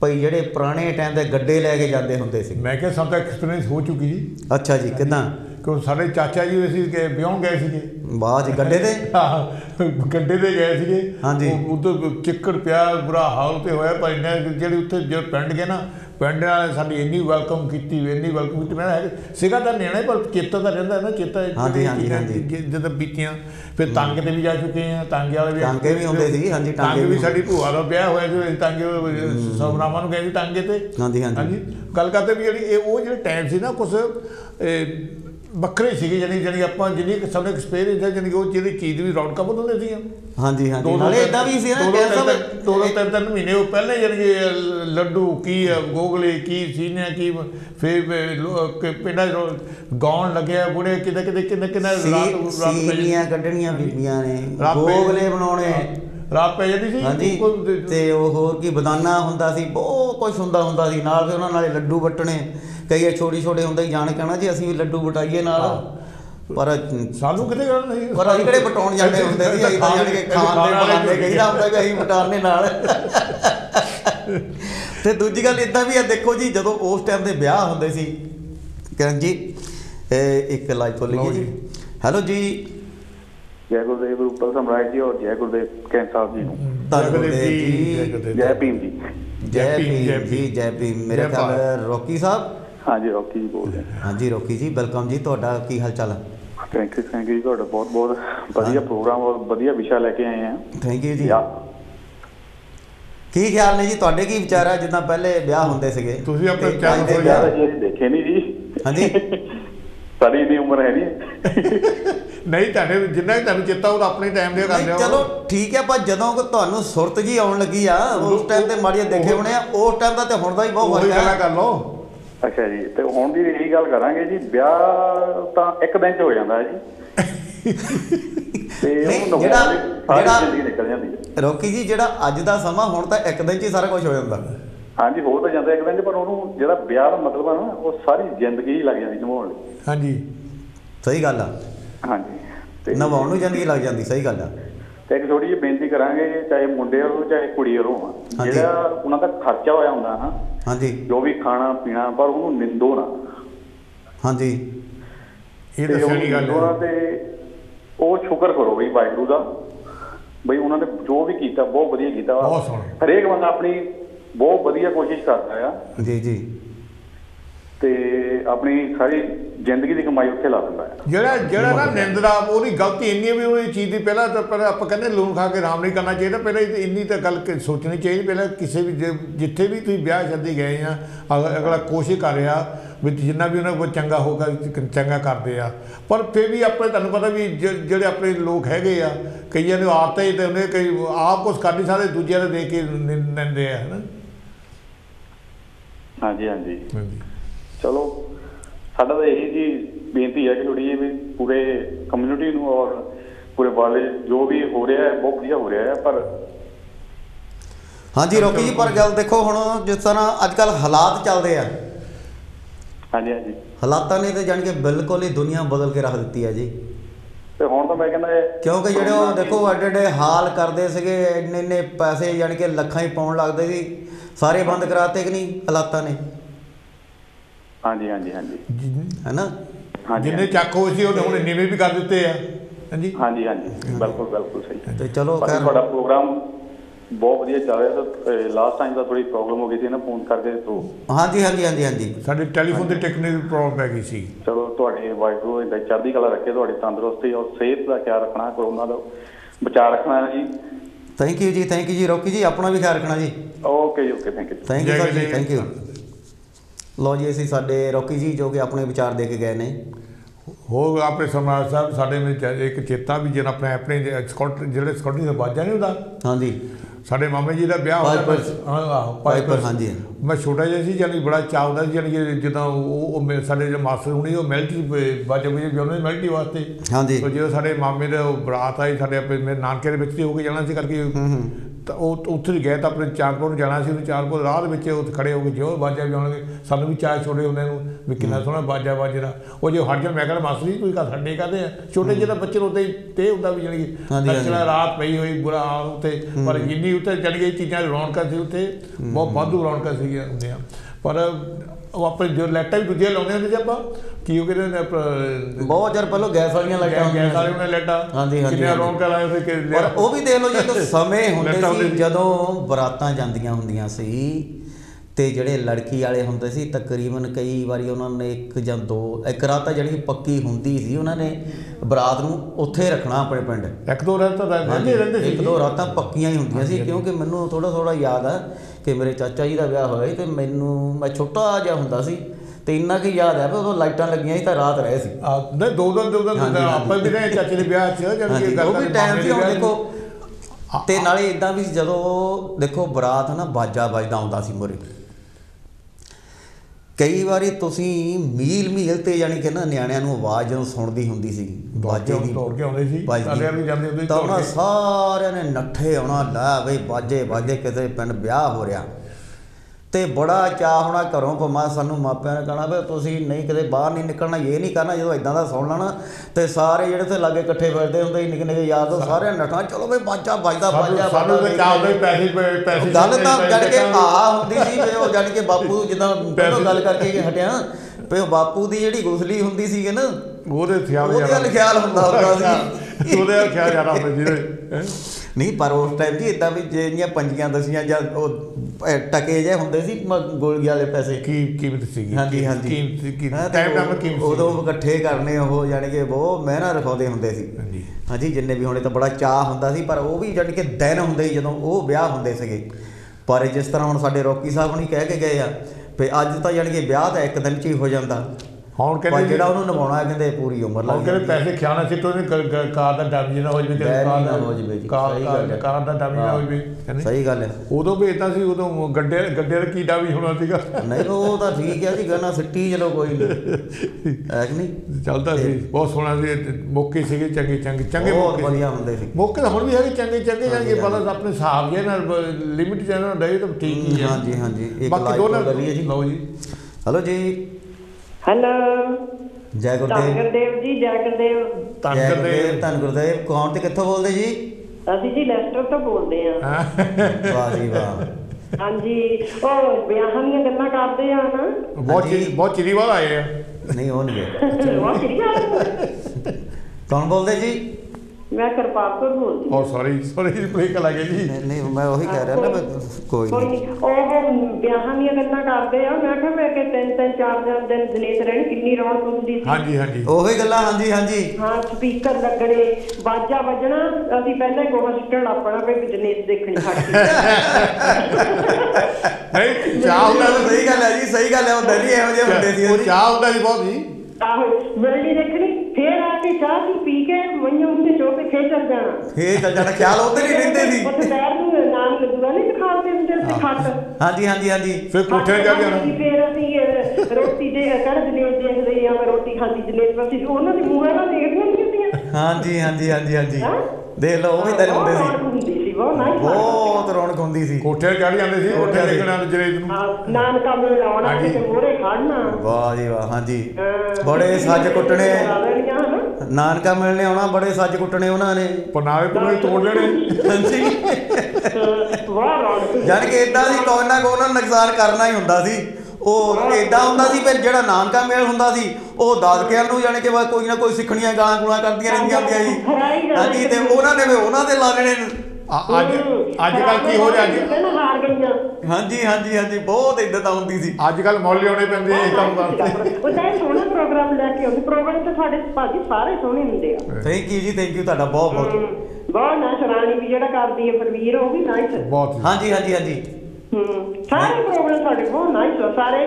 ਭਈ ਜਿਹੜੇ ਪੁਰਾਣੇ ਟਾਈਮ ਦੇ ਗੱਡੇ ਲੈ ਕੇ ਜਾਂਦੇ ਹੁੰਦੇ ਸੀ। ਮੈਂ ਕਿਹਾ ਸਭ ਦਾ ਐਕਸਪੀਰੀਅੰਸ ਹੋ ਚੁੱਕੀ ਜੀ। ਅੱਛਾ ਜੀ ਕਿਦਾਂ? ਕਿਉਂ ਸਾਡੇ ਚਾਚਾ ਜੀ ਹੋਏ ਸੀ ਕਿ ਵਿਆਹ ਗਏ ਸੀਗੇ। ਵਾਹ ਜੀ ਗੱਡੇ ਤੇ? ਹਾਂ, ਗੱਡੇ ਤੇ ਗਏ ਸੀਗੇ। ਹਾਂਜੀ। ਉਹ ਉਦੋਂ ਚਿੱਕੜ ਪਿਆ ਬੁਰਾ ਹਾਲ ਤੇ ਹੋਇਆ ਪਰ ਇਹਨਾਂ ਜਿਹੜੇ ਉੱਥੇ ਜਿਹੜੇ ਪਿੰਡ ਗਏ ਨਾ ਪਿੰਡ ਵਾਲੇ ਸਾਡੀ ਇੰਨੀ ਵੈਲਕਮ ਕੀਤੀ ਇੰਨੀ ਵੈਲਕਮ ਕੀਤੀ। ਮੈਂ ਸੀਗਾ ਤਾਂ ਨਿਆਣਾ ਪਰ ਚੇਤਾ ਤਾਂ ਰਹਿੰਦਾ ਨਾ ਚੇਤਾ ਹਾਂਜੀ, ਹਾਂਜੀ, ਹਾਂਜੀ। ਜਦੋਂ ਬੀਤੀਆਂ ਫਿਰ ਤਾਂਗੇ ਤੇ ਵੀ ਜਾ ਚੁੱਕੇ ਆ ਤਾਂਗੇ ਵਾਲੇ ਵੀ ਟਾਂਗੇ ਵੀ ਹੁੰਦੇ ਸੀ, ਹਾਂਜੀ, ਟਾਂਗੇ ਵੀ ਸਾਡੀ ਭੂਆ ਦਾ ਵਿਆਹ ਹੋਇਆ ਸੀ ਟਾਂਗੇ ਸਭਰਾਵਾਂ ਨੂੰ ਸੀ ਟਾਂਗੇ ਤੇ। ਹਾਂਜੀ, ਹਾਂਜੀ। ਗੱਲ ਕਰਦੇ ਵੀ ਜਿਹੜੀ ਇਹ ਉਹ ਜਿਹੜੇ ਟਾਈਮ ਸੀ ਨਾ ਕੁਝ ਵੱਖਰੇ ਸੀਗੇ ਯਾਨੀ ਜਿਹੜੀ ਆਪਾਂ ਜਿੰਨੀ ਕੁ ਸਭ ਨੇ ਐਕਸਪੀਰੀਅੰਸ ਹੈ ਕਿ ਉਹ ਜਿਹੜੀ ਚੀਜ਼ ਵੀ ਰੌਣਕਾਂ ਬਣਾਉਂਦੇ ਸੀ ਹਾਂਜੀ ਹਾਂਜੀ। ਦੋ- ਦੋ ਨਾਲੇ ਇਦਾਂ ਵੀ ਸੀ ਨਾ ਦੋ- ਦੋ ਤਿੰਨ- ਦੋ ਦੋ ਤਿੰਨ ਤਿੰਨ ਮਹੀਨੇ ਉਹ ਪਹਿਲੇ ਕਿ ਲੱਡੂ ਕੀ ਆ, ਗੋਗਲੇ ਕੀ ਸੀਨੇ ਕੀ ਫਿਰ ਪਿੰਡਾਂ ਗਾਉਣ ਲੱਗਿਆ ਬੁੜੇ ਕਿਤੇ ਕਿਤੇ ਕਿੰਨੇ ਕਿੰਨੇ ਰਾਤ ਰਾਤ ਸੀਨੀਆਂ ਕੱਢਣੀਆਂ ਬੀਬੀਆਂ ਨੇ ਗੋਗਲੇ ਬਣਾਉਣੇ। ਰਾਤ ਪੈ ਜਾਂਦੀ ਸੀ। ਤੇ ਉਹ ਹੋਰ ਕੀ ਬਦਾਨਾ ਹੁੰਦਾ ਸੀ ਬਹੁਤ ਕੁਝ ਹੁੰਦਾ ਹੁੰਦਾ ਸੀ। ਨਾਲ ਫਿਰ ਉਹਨਾਂ ਨਾਲੇ ਲੱਡੂ ਵਟਣੇ। ਕਈ ਛੋਟੀ ਛੋਟੇ ਹੁੰਦੇ ਹੀ ਜਾਣ ਕਹਿਣਾ ਜੀ ਅਸੀਂ ਵੀ ਲੱਡੂ ਵਟਾਈਏ ਨਾਲ। ਪਰ ਸਾਨੂੰ ਕਿਤੇ ਗੱਲ ਨਹੀਂ। ਪਰ ਅਸੀਂ ਕਿਹੜੇ ਵਟਾਉਣ ਜਾਂਦੇ ਹੁੰਦੇ ਸੀ ਅਸੀਂ ਤਾਂ ਜਾਣ ਕੇ ਖਾਣ ਦੇ ਬਹਾਨੇ ਕਹੀਦਾ ਹੁੰਦਾ ਕਿ ਅਸੀਂ ਵਟਾਉਣੇ ਨਾਲ। ਤੇ ਦੂਜੀ ਗੱਲ ਇਦਾਂ ਵੀ ਆ ਦੇਖੋ ਜੀ ਜਦੋਂ ਉਸ ਟਾਈਮ ਦੇ ਵਿਆਹ ਹੁੰਦੇ ਸੀ ਕਿਰਨ ਜੀ ਇੱਕ ਲਾਈਵ ਲਓ ਜੀ। ਹੈਲੋ ਜੀ। ਜੈ ਗੁਰਦੇਵ ਰੂਪਲ ਸਮਰਾਜ ਜੀ ਔਰ ਜੈ ਗੁਰਦੇਵ ਕੈਂ ਸਾਹਿਬ ਜੀ ਨੂੰ। ਧੰਨਵਾਦ ਜੈ। ਗੁਰਦੇਵ ਜੀ। ਭੀਮ ਜੀ ਜੈ ਭੀਮ, ਜੈ ਭੀਮ। ਜੀ ਮੇਰੇ ਖਿਆਲ। ਰੋਕੀ ਸਾਹਿਬ ਹਾਂਜੀ ਰੌਕੀ ਜੀ ਬੋਲਦੇ ਹਾਂਜੀ ਰੋਕੀ ਜੀ ਵੈਲਕਮ ਜੀ ਤੁਹਾਡਾ ਕੀ ਹਾਲ ਚਾਲ ਹੈ ਥੈਂਕ ਯੂ ਥੈਂਕ ਯੂ ਜੀ ਤੁਹਾਡਾ ਬਹੁਤ ਬਹੁਤ ਵਧੀਆ ਪ੍ਰੋਗਰਾਮ ਔਰ ਵਧੀਆ ਵਿਸ਼ਾ ਲੈ ਕੇ ਆਏ ਆ। ਥੈਂਕ ਯੂ ਜੀ। ਕੀ ਖਿਆਲ ਨੇ ਜੀ? ਤੁਹਾਡੇ ਕੀ ਵਿਚਾਰ ਆ? ਜਿੱਦਾਂ ਪਹਿਲੇ ਵਿਆਹ ਹੁੰਦੇ ਸੀਗੇ। ਤੁਸੀਂ ਆਪਣੇ ਤੇ ਵਿਆਹ- ਤਾਂ ਜੀ ਅਸੀਂ ਦੇਖੇ ਨਹੀਂ ਜੀ। ਹਾਂਜੀ। ਸਾਡੀ ਇੰਨੀ ਉਮਰ ਹੈ ਨਹੀਂ। ਨਹੀਂ ਤੁਹਾਡੇ ਜਿੰਨਾ ਵੀ ਤੁਹਾਨੂੰ ਚੇਤਾ ਉਹ ਆਪਣੇ ਟਾਈਮ ਦੇ ਕਰਦੇ ਨਹੀਂ ਚਲੋ ਠੀਕ ਹੈ ਪਰ ਜਦੋਂ ਕੋ ਤੁਹਾਨੂੰ ਸੁਰਤ ਜੀ ਆਉਣ ਲੱਗੀ ਆ ਉਸ ਟਾਈਮ ਤੇ ਮਾੜੀਆਂ ਦੇਖੇ ਹੋਣੇ ਆ ਉਸ ਟਾਈਮ ਦਾ ਤੇ ਹੁਣ ਦਾ ਹੀ ਬਹੁਤ ਫ਼ਰਕ ਗੱਲਾਂ ਹੈ ਕਰ ਲਓ। ਅੱਛਾ ਜੀ ਤੇ ਹੁਣ ਦੀ ਇਹੀ ਗੱਲ ਕਰਾਂਗੇ ਜੀ ਵਿਆਹ ਤਾਂ ਇੱਕ ਦਿਨ ਚ ਹੋ ਜਾਂਦਾ ਹੈ ਜੀ। ਤੇ ਉਹ ਜਿਹੜਾ- ਜਿਹੜਾ- ਜ਼ਿੰਦਗੀ ਨਿਕਲ ਜਾਂਦੀ ਹੈ। ਰੋਕੀ ਜੀ ਜਿਹੜਾ ਅੱਜ ਦਾ ਸਮਾਂ ਹੁਣ ਤਾਂ ਇੱਕ ਦਿਨ ਚ ਹੀ ਸਾਰਾ ਕੁਝ ਹੋ ਜਾਂਦਾ। ਹਾਂਜੀ ਹੋ ਤਾਂ ਜਾਂਦਾ ਇੱਕ ਦਿਨ ਚ ਪਰ ਉਹਨੂੰ ਜਿਹੜਾ ਵਿਆਹ ਦਾ ਮਤਲਬ ਆ ਨਾ ਉਹ ਸਾਰੀ ਜ਼ਿੰਦਗੀ ਹੀ ਲੱਗ ਜਾਂਦੀ ਨਿਭਾਉਣ ਲਈ। ਹਾਂਜੀ। ਸਹੀ ਗੱਲ ਆ। ਹਾਂਜੀ। ਤੇ ਨਵਾਉਣ ਨੂੰ ਜ਼ਿੰਦਗੀ ਲੱਗ ਜਾਂਦੀ ਸਹੀ ਗੱਲ ਆ। ਤੇ ਇੱਕ ਛੋਟੀ ਜਿਹੀ ਬੇਨਤੀ ਕਰਾਂਗੇ ਚਾਹੇ ਮੁੰਡੇ ਵੱਲੋਂ ਚਾਹੇ ਕੁੜੀ। ਹਾਂਜੀ। ਜਿਹੜਾ ਉਹਨਾਂ ਦਾ ਖਰਚਾ ਹੋਇਆ ਹੁੰਦਾ ਨਾ ਹਾਂਜੀ ਜੋ ਵੀ ਖਾਣਾ ਪੀਣਾ ਪਰ ਉਹਨੂੰ ਨਿੰਦੋ ਨਾ ਹਾਂਜੀ ਇਹ ਤੇ ਉਹਨੂੰ ਸਿਆਣੀ ਗੱਲ ਨਿੰਦੋ ਨਾ ਹੈ ਤੇ ਉਹ ਸ਼ੁਕਰ ਕਰੋ ਬਈ ਵਾਹਿਗੁਰੂ ਦਾ ਬਈ ਉਹਨਾਂ ਨੇ ਜੋ ਵੀ ਕੀਤਾ ਬਹੁਤ ਵਧੀਆ ਕੀਤਾ ਵਾ। ਬਹੁਤ ਸੋਹਣਾ। ਹਰੇਕ ਬੰਦਾ ਆਪਣੀ ਬਹੁਤ ਵਧੀਆ ਕੋਸ਼ਿਸ਼ ਕਰਦਾ ਆ ਜੀ ਜੀ ਤੇ ਆਪਣੀ ਸਾਰੀ ਜ਼ਿੰਦਗੀ ਦੀ ਕਮਾਈ ਉੱਥੇ ਲਾ ਦਿੰਦਾ ਆ ਜਿਹੜਾ ਜਿਹੜਾ ਨਾ ਨਿੰਦਦਾ ਉਹਦੀ ਗਲਤੀ ਇੰਨੀ ਹੈ ਵੀ ਉਹ ਚੀਜ਼ ਦੀ ਪਹਿਲਾਂ ਤਾਂ ਪਹਿਲਾਂ ਆਪਾਂ ਕਹਿੰਦੇ ਲੂਣ ਖਾ ਕੇ ਆਰਾਮ ਨਹੀਂ ਕਰਨਾ ਚਾਹੀਦਾ ਪਹਿਲਾਂ ਇੰਨੀ ਤਾਂ ਗੱਲ ਕਿ ਸੋਚਣੀ ਚਾਹੀਦੀ ਪਹਿਲਾਂ ਕਿਸੇ ਵੀ ਜਿੱਥੇ ਵੀ ਤੁਸੀਂ ਵਿਆਹ ਸ਼ਾਦੀ ਗਏ ਆ ਅਗ- ਅਗਲਾ ਕੋਸ਼ਿਸ਼ ਕਰ ਰਿਹਾ ਵੀ ਜਿੰਨਾ ਵੀ ਉਹਨਾਂ ਕੋਲ ਚੰਗਾ ਹੋਗਾ ਚੰਗਾ ਕਰਦੇ ਆ। ਪਰ ਫਿਰ ਵੀ ਆਪਣੇ ਤੁਹਾਨੂੰ ਪਤਾ ਵੀ ਜਿਹੜੇ ਆਪਣੇ ਲੋਕ ਹੈਗੇ ਆ ਕਈਆਂ ਨੂੰ ਆਦਤ ਹੀ ਤੇ ਉਹਨੇ ਕਈ ਆਪ ਕੁਝ ਕਰ ਨਹੀਂ ਸਕਦੇ ਦੂਜਿਆਂ ਦੇ ਦੇਖ ਕੇ ਨਿੰ- ਨਿੰਦਦੇ ਆ ਹਨਾ? ਹਾਂਜੀ ਹਾਂਜੀ। ਹਾਂਜੀ। ਚਲੋ ਸਾਡਾ ਤਾਂ ਇਹੀ ਜੀ ਬੇਨਤੀ ਹੈ ਕਿ ਥੋੜੀ ਜਿਹੀ ਵੀ ਪੂਰੇ ਕਮਿਊਨਿਟੀ ਨੂੰ ਔਰ ਪੂਰੇ ਵਾਲੇ ਜੋ ਵੀ ਹੋ ਰਿਹਾ ਹੈ ਬਹੁਤ ਵਧੀਆ ਹੋ ਰਿਹਾ ਹੈ ਪਰ ਹਾਂਜੀ ਰੋਕੀ ਜੀ ਪਰ ਗੱਲ ਦੇਖੋ ਹੁਣ ਜਿਸ ਤਰ੍ਹਾਂ ਅੱਜ ਕੱਲ ਹਾਲਾਤ ਚੱਲਦੇ ਆ। ਹਾਂਜੀ ਹਾਂਜੀ। ਹਾਲਾਤਾਂ ਨੇ ਤੇ ਜਾਣ ਕੇ ਬਿਲਕੁਲ ਹੀ ਦੁਨੀਆ ਬਦਲ ਕੇ ਰੱਖ ਦਿੱਤੀ ਹੈ ਜੀ। ਤੇ ਹੁਣ ਤਾਂ ਮੈਂ ਕਹਿੰਦਾ ਕਿਉਂਕਿ ਜਿਹੜੇ ਉਹ ਦੇਖੋ ਐਡੇ ਐਡੇ ਹਾਲ ਕਰਦੇ ਸੀਗੇ ਇੰਨੇ ਇੰਨੇ ਪੈਸੇ ਜਾਣ ਕੇ ਲੱਖਾਂ ਹੀ ਪਾਉਣ ਲੱਗਦੇ ਸੀ। ਸਾਰੇ ਬੰਦ ਕਰਾਤੇ ਕਿ ਨਹੀਂ ਹਾਲਾਤਾਂ ਨੇ? ਹਾਂਜੀ ਹਾਂਜੀ ਹਾਂਜੀ। ਹੈਨਾ? ਹਾਂਜੀ ਜਿੰਨੇ ਚੱਕ ਹੋਏ ਸੀ ਉਹਨੇ ਹੁਣ ਨੀਵੇਂ ਵੀ ਕਰ ਦਿੱਤੇ ਆ। ਹਾਂਜੀ? ਹਾਂਜੀ ਹਾਂਜੀ। ਬਿਲਕੁਲ ਬਿਲਕੁਲ ਸਹੀ। ਤੇ ਚਲੋ ਖੈਰ। ਤੁਹਾਡਾ ਪ੍ਰੋਗਰਾਮ ਬਹੁਤ ਵਧੀਆ ਚੱਲ ਰਿਹਾ। ਤਾਂ ਲਾਸਟ ਟਾਈਮ ਦਾ ਥੋੜੀ ਪ੍ਰੋਬਲਮ ਹੋ ਗਈ ਸੀ ਨਾ ਫੋਨ ਕਰਕੇ ਤੋਂ ਹਾਂਜੀ ਹਾਂਜੀ ਹਾਂਜੀ ਹਾਂਜੀ। ਸਾਡੇ ਟੈਲੀਫੋਨ ਤੇ ਟੈਕਨੀਕਲ ਪ੍ਰੋਬਲਮ ਪੈ ਗਈ ਸੀ। ਚਲੋ ਤੁਹਾਡੇ ਵਾਹਿਗੁਰੂ ਇਹਦਾ ਚੜ੍ਹਦੀ ਕਲਾ ਰੱਖੇ ਤੁਹਾਡੀ ਤੰਦਰੁਸਤੀ ਔਰ ਸਿਹਤ ਦਾ ਖਿਆਲ ਰੱਖਣਾ ਕਰੋਨਾ ਦਾ ਬਚਾਅ ਰੱਖਣਾ ਜੀ। ਥੈਂਕ ਯੂ ਜੀ ਥੈਂਕ ਯੂ ਜੀ। ਰੋਕੀ ਜੀ ਆਪਣਾ ਵੀ ਖਿਆਲ ਰੱਖਣਾ ਜੀ। ਓਕੇ ਜੀ okay thank you thank you sir ਜੈ। ਥੈਂਕ ਯੂ ਲੋ ਜੀ ਅਸੀਂ ਸਾਡੇ ਰੋਕੀ ਜੀ ਜੋ ਕਿ ਆਪਣੇ ਵਿਚਾਰ ਦੇ ਕੇ ਗਏ ਨੇ। ਹੋਰ ਆਪਣੇ ਸਮਾਜ ਸਾਹਿਬ ਸਾਡੇ ਵਿੱਚ ਇੱਕ ਚੇਤਾ ਵੀ ਜਿਹੜਾ ਆਪਣੇ ਆਪਣੇ ਸਕਾਟ ਜਿਹੜੇ ਸਕਾਟਿੰਗ ਦਾ ਬਾਜਾ ਨਹੀਂ ਹੁੰਦਾ। ਹਾਂਜੀ। ਸਾਡੇ ਮਾਮੇ ਜੀ ਦਾ ਵਿਆਹ ਹੋਇਆ। ਪਾਈਪਰ। ਹਾਂ ਆਹੋ ਪਾਈਪਰ, ਹਾਂਜੀ। ਮੈਂ ਛੋਟਾ ਜਿਹਾ ਸੀ ਜਾਨੀ ਬੜਾ ਚਾਅ ਹੁੰਦਾ ਸੀ ਜਾਨੀ ਜਦੋਂ ਉਹ ਸਾਡੇ ਜਿਹੜੇ ਮਾਸਟਰ ਹੁਣੀ ਉਹ ਮਿਲਟਰੀ ਬਾਜਾ ਵਜੇ ਜਾਂਦੇ ਮਿਲਟਰੀ ਵਾਸਤੇ। ਹਾਂਜੀ। ਜਦੋਂ ਸਾਡੇ ਮਾਮੇ ਦੇ ਬਰਾਤ ਆਈ ਸਾਡੇ ਆਪਣੇ ਮੇਰੇ ਨਾਨਕੇ ਦੇ ਵਿੱਚ ਹੋ ਕੇ ਜਾਣਾ ਸੀ ਕਰਕੇ ਤਾਂ ਉਹ ਉੱਥੇ ਹੀ ਗਏ ਤਾਂ ਆਪਣੇ ਚਾਰਪੁਰ ਜਾਣਾ ਸੀ ਉਹਨੂੰ ਚਾਰਪੁਰ ਰਾਹ ਦੇ ਵਿੱਚ ਉੱਥੇ ਖੜੇ ਹੋ ਕੇ ਜੋ ਬਾਜਾ ਵਜਾਉਣਗੇ ਸਾਨੂੰ ਵੀ ਚਾਹ ਛੋੜੇ ਹੁੰਦੇ ਨੂੰ ਵੀ ਕਿੰਨਾ ਸੋਹਣਾ ਬਾਜਾ ਵੱਜਦਾ ਉਹ ਜੇ ਹਟ ਜਾ ਮੈਂ ਕਹਿੰਦਾ ਮਾਸਟਰ ਜੀ ਤੁਸੀਂ ਕਾ ਸਾਡੇ ਕਾਹਦੇ ਆ? ਛੋਟੇ ਜਿਹੇ ਬੱਚੇ ਨੂੰ ਉੱਤੇ ਤੇ ਹੁੰਦਾ ਵੀ ਜਾਣੀ ਕਿ ਹਾਂਜੀ, ਹਾਂਜੀ। ਨੱਚਣਾ ਰਾਤ ਪਈ ਹੋਈ ਬੁਰਾ ਹਾਲ ਉੱਤੇ ਪਰ ਇੰਨੀ ਉੱਤੇ ਕਿ ਇਹ ਚੀਜ਼ਾਂ ਰੌਣਕਾਂ ਸੀ ਉੱਥੇ ਬਹੁਤ ਵਾਧੂ ਰੌਣਕਾਂ ਸੀਗੀਆਂ ਹੁੰਦੀਆਂ। ਪਰ ਉਹ ਆਪਣੇ ਜੋ ਲਾਈਟਾਂ ਵੀ ਦੂਜੀਆਂ ਲਾਉਂਦੇ ਹੁੰਦੇ ਸੀ ਆਪਾਂ ਕੀ ਉਹ ਕਹਿੰਦੇ ਨੇ ਬਹੁਤ ਚਿਰ ਪਹਿਲਾਂ ਗੈਸ ਵਾਲੀਆਂ ਲਾਈਟਾਂ ਗੈਸ ਗੈਸ ਵਾਲੇ ਹੁੰਦੀਆਂ ਉਹਨੇ ਲਾਈਟਾਂ ਹਾਂਜੀ, ਹਾਂਜੀ, ਹਾਂਜੀ। ਰੌਣਕਾਂ ਲਾਏ ਹੋਏ ਕਿ ਸੀ। ਪਰ ਉਹ ਵੀ ਦੇਖ ਲਓ ਜੀ ਇੱਕ ਸਮੇਂ ਹੁੰਦੇ ਸੀ ਸੀ। ਜਦੋਂ ਬਰਾਤਾਂ ਜਾਂਦੀਆਂ ਹੁੰਦੀਆਂ ਸੀ ਤੇ ਜਿਹੜੇ ਲੜਕੀ ਵਾਲੇ ਹੁੰਦੇ ਸੀ ਤਕਰੀਬਨ ਕਈ ਵਾਰੀ ਉਹਨਾਂ ਨੇ ਇੱਕ ਜਾਂ ਦੋ ਇੱਕ ਰਾਤ ਤਾਂ ਜਿਹੜੀ ਪੱਕੀ ਹੁੰਦੀ ਸੀ ਉਹਨਾਂ ਨੇ ਬਰਾਤ ਨੂੰ ਉੱਥੇ ਰੱਖਣਾ ਆਪਣੇ ਪਿੰਡ ਇੱਕ ਦੋ ਰਾਤ ਤਾਂ ਰਹਿੰਦੇ ਰਹਿੰਦੇ ਸੀ ਇੱਕ ਦੋ ਰਾਤਾਂ ਪੱਕੀਆਂ ਹੀ ਹੁੰਦੀਆਂ ਸੀ ਕਿਉਂਕਿ ਮੈਨੂੰ ਥੋੜਾ ਥੋੜਾ ਯਾਦ ਆ ਕਿ ਮੇਰੇ ਚਾਚਾ ਜੀ ਦਾ ਵਿਆਹ ਹੋਇਆ ਸੀ ਤੇ ਮੈਨੂੰ ਮੈਂ ਛੋਟਾ ਜਿਹਾ ਹੁੰਦਾ ਸੀ ਤੇ ਇੰਨਾ ਕੀ ਯਾਦ ਹੈ ਵੀ ਉਦੋਂ ਲਾਈਟਾਂ ਲੱਗੀਆਂ ਸੀ ਤਾਂ ਰਾਤ ਰਹੇ ਸੀ। ਨਹੀਂ ਦੋ ਦਿਨ ਦੋ ਦਿਨ ਆਪਾਂ ਵੀ ਰਹੇ ਚਾਚੇ ਦੇ ਵਿਆਹ 'ਚ ਹਾਂਜੀ ਕਿ ਗੱਲ ਉਹ ਵੀ ਟਾਈਮ ਸੀ ਹੁਣ। ਦੇਖੋ ਤੇ ਨਾਲੇ ਇਦਾਂ ਵੀ ਜਦੋਂ ਦੇਖੋ ਬਰਾਤ ਨਾ ਬਾਜਾ ਵੱਜਦਾ ਆਉਂਦਾ ਸੀ ਮੋਰੇ। ਕਈ ਵਾਰੀ ਤੁਸੀਂ ਮੀਲ ਮੀਲ ਤੇ ਯਾਨੀ ਕਿ ਨਾ ਨਿਆਣਿਆਂ ਨੂੰ ਆਵਾਜ਼ ਜਦੋਂ ਸੁਣਦੀ ਹੁੰਦੀ ਸੀ ਦੌੜ ਕੇ ਦੌੜ ਕੇ ਆਉਂਦੇ ਸੀ। ਸਾਡੇ ਵੀ ਜਾਂਦੇ ਹੁੰਦੇ ਸੀ ਤਾਂ ਉਹਨਾਂ। ਸਾਰਿਆਂ ਨੇ ਨੱਠੇ ਆਉਣਾ ਲੈ ਬਈ ਬਾਜੇ ਬਾਜੇ ਕਿਸੇ ਪਿੰਡ ਵਿਆਹ ਹੋ ਰਿਹਾ ਤੇ ਬੜਾ ਚਾਹ ਹੋਣਾ ਘਰੋਂ ਭਮਾ ਸਾਨੂੰ ਮਾਪਿਆਂ ਨੇ ਕਹਣਾ ਵੀ ਤੁਸੀਂ ਨਹੀਂ ਕਿਤੇ ਬਾਹਰ ਨਹੀਂ ਨਿਕਲਣਾ ਇਹ ਨਹੀਂ ਕਰਨਾ ਜਦੋਂ ਇਦਾਂ ਦਾ ਸੁਣ ਲੈਣਾ ਤੇ ਸਾਰੇ ਜਿਹੜੇ ਤੇ ਲਾਗੇ ਇਕੱਠੇ ਫਿਰਦੇ ਹੁੰਦੇ ਸੀ ਨਿੱਕੇ ਨਿੱਕੇ ਯਾਰ ਦੋ ਸਾਰਿਆਂ ਨੇ ਨੱਠਣਾ ਚਲੋ ਬਈ ਬਾਜਾ ਵੱਜਦਾ ਬਾਜਾ ਸਾਨੂੰ ਤਾਂ ਚਾਹ ਹੁੰਦਾ ਸੀ ਪੈਸੇ ਪੈਸੇ ਗੱਲ ਤਾਂ ਜਾਣ ਕੇ ਆ ਹੁੰਦੀ ਸੀ ਵੀ ਉਹ ਜਾਣ ਕੇ ਬਾਪੂ ਜਿੱਦਾਂ ਪਹਿਲਾਂ ਗੱਲ ਕਰਕੇ ਕਿ ਹਟਿਆ ਵੀ ਉਹ ਬਾਪੂ ਦੀ ਜਿਹੜੀ ਗੁਸਲੀ ਹੁੰਦੀ ਸੀਗੀ ਨਾ ਉਹਦੇ ਖਿਆਲ ਉਹਦੇ ਖਿਆਲ ਹੁੰਦਾ ਹੁੰਦਾ ਸੀ। ਉਹਦੇ ਖਿਆਲ ਜ਼ਿਆਦਾ ਹੁੰਦਾ ਹੈਂ? ਨਹੀਂ ਪਰ ਉਸ ਟਾਈਮ ਜੀ ਇਦਾਂ ਵੀ ਜਿਹੜੀਆਂ ਪੰਜੀਆਂ ਦਸੀਆਂ ਜਾਂ ਉਹ ਟਕੇ ਜਿਹੇ ਹੁੰਦੇ ਸੀ ਗੋਲੀਆਂ ਵਾਲੇ ਪੈਸੇ। ਕੀ ਕੀਮਤ ਸੀਗੀ? ਹਾਂਜੀ ਹਾਂਜੀ। ਕੀਮਤ ਕੀ ਟਾਈਮ ਨਾਲ ਉਹ- ਕੀਮਤ ਉਦੋਂ। ਇਕੱਠੇ ਕਰਨੇ ਉਹ ਯਾਨੀ ਕਿ ਬਹੁਤ ਮਿਹਨਤ ਰਖਾਉਂਦੇ ਹੁੰਦੇ ਸੀ। ਹਾਂਜੀ। ਹਾਂਜੀ ਜਿੰਨੇ ਵੀ ਹੋਣੇ ਤਾਂ ਬੜਾ ਚਾਹ ਹੁੰਦਾ ਸੀ ਪਰ ਉਹ ਵੀ ਜਾਣੀ ਕਿ ਦਿਨ ਹੁੰਦੇ ਸੀ ਜਦੋਂ ਉਹ ਵਿਆਹ ਹੁੰਦੇ ਸੀਗੇ। ਪਰ ਜਿਸ ਤਰ੍ਹਾਂ ਹੁਣ ਸਾਡੇ ਰੋਕੀ ਸਾਹਿਬ ਨਹੀਂ ਕਹਿ ਕੇ ਗਏ ਆ ਵੀ ਅੱਜ ਤਾਂ ਜਾਣੀ ਕਿ ਵਿਆਹ ਤਾਂ ਇੱਕ ਦਿਨ 'ਚ ਹੀ ਹੋ ਜਾਂਦਾ। ਹੁਣ ਪਰ ਕਹਿੰਦੇ ਜਿਹੜਾ ਉਹਨੂੰ ਨਿਭਾਉਣਾ ਹੈ ਕਹਿੰਦੇ ਪੂਰੀ ਉਮਰ ਹੁਣ ਲੱਗ ਕਹਿੰਦੇ ਜਾਂਦੀ ਪੈਸੇ ਖਿਆਣਾ ਸੀ ਤੋਂ ਕਾਰ ਦਾ ਡੈਮੇਜ ਨਾ ਹੋ ਜਾਵੇ Damage ਕਾਰ ਨਾ ਦਾ- ਹੋ ਜਾਵੇ ਜੀ, ਕਾਰ ਸਹੀ ਗੱਲ ਹੈ। ਕਾਰ ਦਾ ਡੈਮੇਜ ਨਾ ਹੋ ਜਾਵੇ ਕਹਿੰਦੇ ਸਹੀ ਗੱਲ ਹੈ। ਉਦੋਂ ਭੇਜਤਾ ਸੀ ਉਦੋਂ ਗੱਡੇ ਗੱਡੇ ਦਾ ਕੀ ਡਾਵੀ ਹੋਣਾ ਸੀਗਾ। ਨਹੀਂ ਉਹ ਤਾਂ ਠੀਕ ਹੈ ਜੀ ਗਾਣਾ ਸਿੱਟੀ ਚਲੋ ਕੋਈ ਨਹੀਂ ਹੈ ਕਿ ਨਹੀਂ? ਚੱਲਦਾ ਸੀ ਬਹੁਤ ਸੋਹਣਾ ਸੀ ਤੇ ਮੌਕੇ ਸੀਗੇ ਚੰਗੇ ਚੰਗੇ ਚੰਗੇ ਬਹੁਤ ਮੌਕੇ ਸੀ। ਵਧੀਆ ਹੁੰਦੇ ਸੀ। ਮੌਕੇ ਤਾਂ ਹੁਣ ਵੀ ਹੈਗੇ ਚੰਗੇ ਚੰਗੇ ਜਾਨਗੇ ਬਸ ਆਪਣੇ ਹਿਸਾਬ ਜੇ ਨਾਲ ਲਿਮਿਟ ਚੈਨਲ ਰਹੇ ਤਾਂ ਠੀਕ ਹੀ ਹੈ। ਹਾਂਜੀ ਹਾਂਜੀ ਇੱਕ ਬਾਕੀ ਲਾਈਵ ਦੋਨਾਂ ਲਈਏ ਜੀ। ਲਓ ਜੀ। ਹਲੋ ਜੀ। ਹੈਲੋ। ਜੈ ਗੁਰਦੇਵ। ਗੁਰਦੇਵ ਜੀ ਜੈ ਗੁਰਦੇਵ। ਜੈ ਧੰਨ ਗੁਰਦੇਵ ਧੰਨ ਗੁਰਦੇਵ। ਕੌਣ ਤੇ ਕਿੱਥੋਂ ਬੋਲਦੇ ਜੀ? ਅਸੀਂ ਜੀ ਲੈਸਟਰ ਤੋਂ ਬੋਲਦੇ ਆ ਵਾਹ ਜੀ ਵਾਹ। ਹਾਂਜੀ। ਉਹ ਵਿਆਹਾਂ ਦੀਆਂ ਗੱਲਾਂ ਕਰਦੇ ਆ ਨਾ। ਬਹੁਤ ਹਾਂਜੀ। ਚਿਰ ਬਹੁਤ ਚਿਰੀ ਬਾਅਦ ਆਏ ਆ। ਨਹੀਂ ਹੋਣਗੇ ਵਾਹ ਕਿਹੜੀ ਗੱਲ ਕੌਣ ਬੋਲਦੇ ਜੀ? ਮੈਂ ਕਿਰਪਾਲ ਤੋਂ ਬੋਲਦੀ ਔਰ ਸੌਰੀ ਸੌਰੀ ਜੀ ਬ੍ਰੇਕ ਲੱਗੇ ਜੀ। ਨਹੀਂ ਨਹੀਂ ਮੈਂ ਉਹੀ ਕਹਿ ਰਿਹਾ ਨਾ ਵੀ ਕੋਈ ਕੋਈ ਨਹੀਂ। ਨਹੀਂ ਉਹ ਵਿਆਹਾਂ ਦੀਆਂ ਗੱਲਾਂ ਕਰਦੇ ਆ ਮੈਂ ਕਿਹਾ ਮੈਂ ਕਿ ਤਿੰਨ ਤਿੰਨ ਚਾਰ ਚਾਰ ਦਿਨ ਦਿਨੇਸ਼ ਰਹਿਣ ਕਿੰਨੀ ਰੌਣਕ ਹੁੰਦੀ ਸੀ। ਹਾਂਜੀ ਹਾਂਜੀ। ਉਹੀ ਗੱਲਾਂ ਹਾਂਜੀ ਹਾਂਜੀ। ਹਾਂ ਸਪੀਕਰ ਲੱਗਣੇ ਬਾਜਾ ਵੱਜਣਾ ਅਸੀਂ ਪਹਿਲਾਂ ਹੀ ਗੋਹਾ ਸਿੱਟਣ ਲੱਪਣਾ ਵੀ ਦਿਨੇਸ਼ ਦੇਖਣੀ ਛੱਡ ਕੇ। ਨਹੀਂ ਚਾਹ ਹੁੰਦਾ ਤਾਂ ਸਹੀ ਗੱਲ ਹੈ ਜੀ ਸਹੀ ਗੱਲ ਹੈ ਉਹ ਨਹੀਂ ਇਹੋ ਜਿਹੇ ਹੁੰਦੇ ਸੀ ਉਹ। ਚਾਹ ਹੁੰਦਾ ਸੀ ਬਹੁਤ ਜੀ। ਆਹੋ ਮਿਲਣੀ ਦੇਖਣੀ ਫੇਰ ਆ ਕੇ ਚਾਹ ਚੂ ਪੀ ਕੇ ਮੈਨੂੰ ਉਹਦੇ ਚੋਕੇ ਫੇਰ ਚੱਲ ਜਾਣਾ। ਫੇਰ ਚੱਲ ਜਾਣਾ ਖਿਆਲ ਉੱਧਰ ਹੀ ਰਹਿੰਦੇ ਸੀ। ਉੱਥੇ ਪੈਰ ਨੂੰ ਨਾਮ ਲੱਗੂਗਾ ਨਹੀਂ ਦਿਖਾਉਂਦੇ ਹੁੰਦੇ ਖੱਟ। ਹਾਂਜੀ ਹਾਂਜੀ ਹਾਂਜੀ। ਫਿਰ ਕੋਠੇ ਜਾ ਕੇ ਆਉਣਾ। ਫੇਰ ਅਸੀਂ ਰੋਟੀ ਦੇ ਕਰ ਦਿਨੇ ਦੇਖਦੇ ਆ ਮੈਂ ਰੋਟੀ ਖਾਂਦੀ ਦਿਨੇ ਅਸੀਂ ਉਹਨਾਂ ਦੀ ਮੂੰਹਾਂ ਨਾਲ ਦੇਖਦੀਆਂ ਨਹੀਂ ਹੁੰਦੀਆਂ। ਹਾਂਜੀ ਹਾਂਜੀ ਹਾਂਜੀ ਹਾਂਜੀ। ਹੈਂ? ਦੇਖ ਲਓ ਉਹ ਵੀ ਹੁੰਦੀ ਸੀ। ਬਹੁਤ ਨਾਈਸ ਬਹੁਤ ਰੌਣਕ ਹੁੰਦੀ ਸੀ। ਕੋਠੇ ਚੜ ਜਾਂਦੇ ਸੀ ਕੋਠੇ ਤੇ। ਦੇਖਣਾ ਜਰੇਦ ਨੂੰ। ਨਾਨਕਾ ਮਿਲ ਆਉਣਾ ਹਾਂਜੀ। ਤੇ ਮੋਰੇ ਖੜਨਾ ਵਾਹ ਜੀ ਵਾਹ ਹਾਂਜੀ। ਬੜੇ ਸੱਜ ਕੁੱਟਣੇ। ਨਾਨਕਾ ਮਿਲਣੇ ਆਉਣਾ ਬੜੇ ਸੱਜ ਕੁੱਟਣੇ ਉਹਨਾਂ ਨੇ। ਪਨਾਵੇ ਪਨਾਵੇ ਤੋੜ ਲੈਣੇ। ਹਾਂਜੀ। ਵਾਹ ਰੌਣਕ ਜਾਨ ਕਿ ਇਦਾਂ ਸੀ ਕੋਈ ਨਾ ਕੋਈ ਉਹਨਾਂ ਨੂੰ ਨੁਕਸਾਨ ਕਰਨਾ ਹੀ ਹੁੰਦਾ ਸੀ। ਉਹ ਇਦਾਂ ਹੁੰਦਾ ਸੀ ਫਿਰ ਜਿਹੜਾ ਨਾਨਕਾ ਮੇਲ ਹੁੰਦਾ ਸੀ ਉਹ ਦਾਦਕਿਆਂ ਨੂੰ ਜਾਣੇ ਕਿ ਬਸ ਕੋਈ ਨਾ ਕੋਈ ਸਿੱਖਣੀਆਂ ਗਾਲਾਂ ਗੁਲਾਂ ਕਰਦੀਆਂ ਰਹਿੰਦੀਆਂ ਹੁੰਦੀਆਂ ਜੀ ਹਾਂਜੀ ਤੇ ਉਹਨਾਂ ਨੇ ਵੀ ਉਹਨਾਂ ਦੇ ਲਾ ਲੈਣੇ ਨੇ ਅੱਜ ਅੱਜ ਕੱਲ ਕੀ ਹੋ ਰਿਹਾ ਗਈਆਂ। ਹਾਂਜੀ ਹਾਂਜੀ ਹਾਂਜੀ ਬਹੁਤ ਇੱਜ਼ਤ ਹੁੰਦੀ ਸੀ। ਅੱਜ ਕੱਲ ਮੁੱਲ ਲਿਆਉਣੇ ਪੈਂਦੇ ਇਹ ਕੰਮ ਵਾਸਤੇ। ਉਹ ਤਾਂ ਸੋਹਣਾ ਪ੍ਰੋਗਰਾਮ ਲੈ ਕੇ ਆਉਂਦੇ। ਪ੍ਰੋਗਰਾਮ ਤਾਂ ਸਾਡੇ ਭਾਜੀ ਸਾਰੇ ਸੋਹਣੇ ਹੁੰਦੇ ਆ। ਥੈਂਕ ਯੂ ਜੀ ਥੈਂਕ ਯੂ ਤੁਹਾਡਾ ਬਹੁਤ ਬਹੁਤ। ਬਹੁਤ ਨਾ ਸ਼ਰਾਣੀ ਵੀ ਜਿਹੜਾ ਕਰਦੀ ਹੈ ਪਰਵੀਰ ਉਹ ਵੀ ਨਾਈਸ ਬਹੁਤ ਹਾਂਜੀ ਹਾਂਜੀ ਹਾਂਜੀ। ਹੂੰ ਸਾਰੇ ਪ੍ਰੋਗਰਾਮ ਸਾਡੇ ਬਹੁਤ ਨਾਈਸ ਆ। ਸਾਰੇ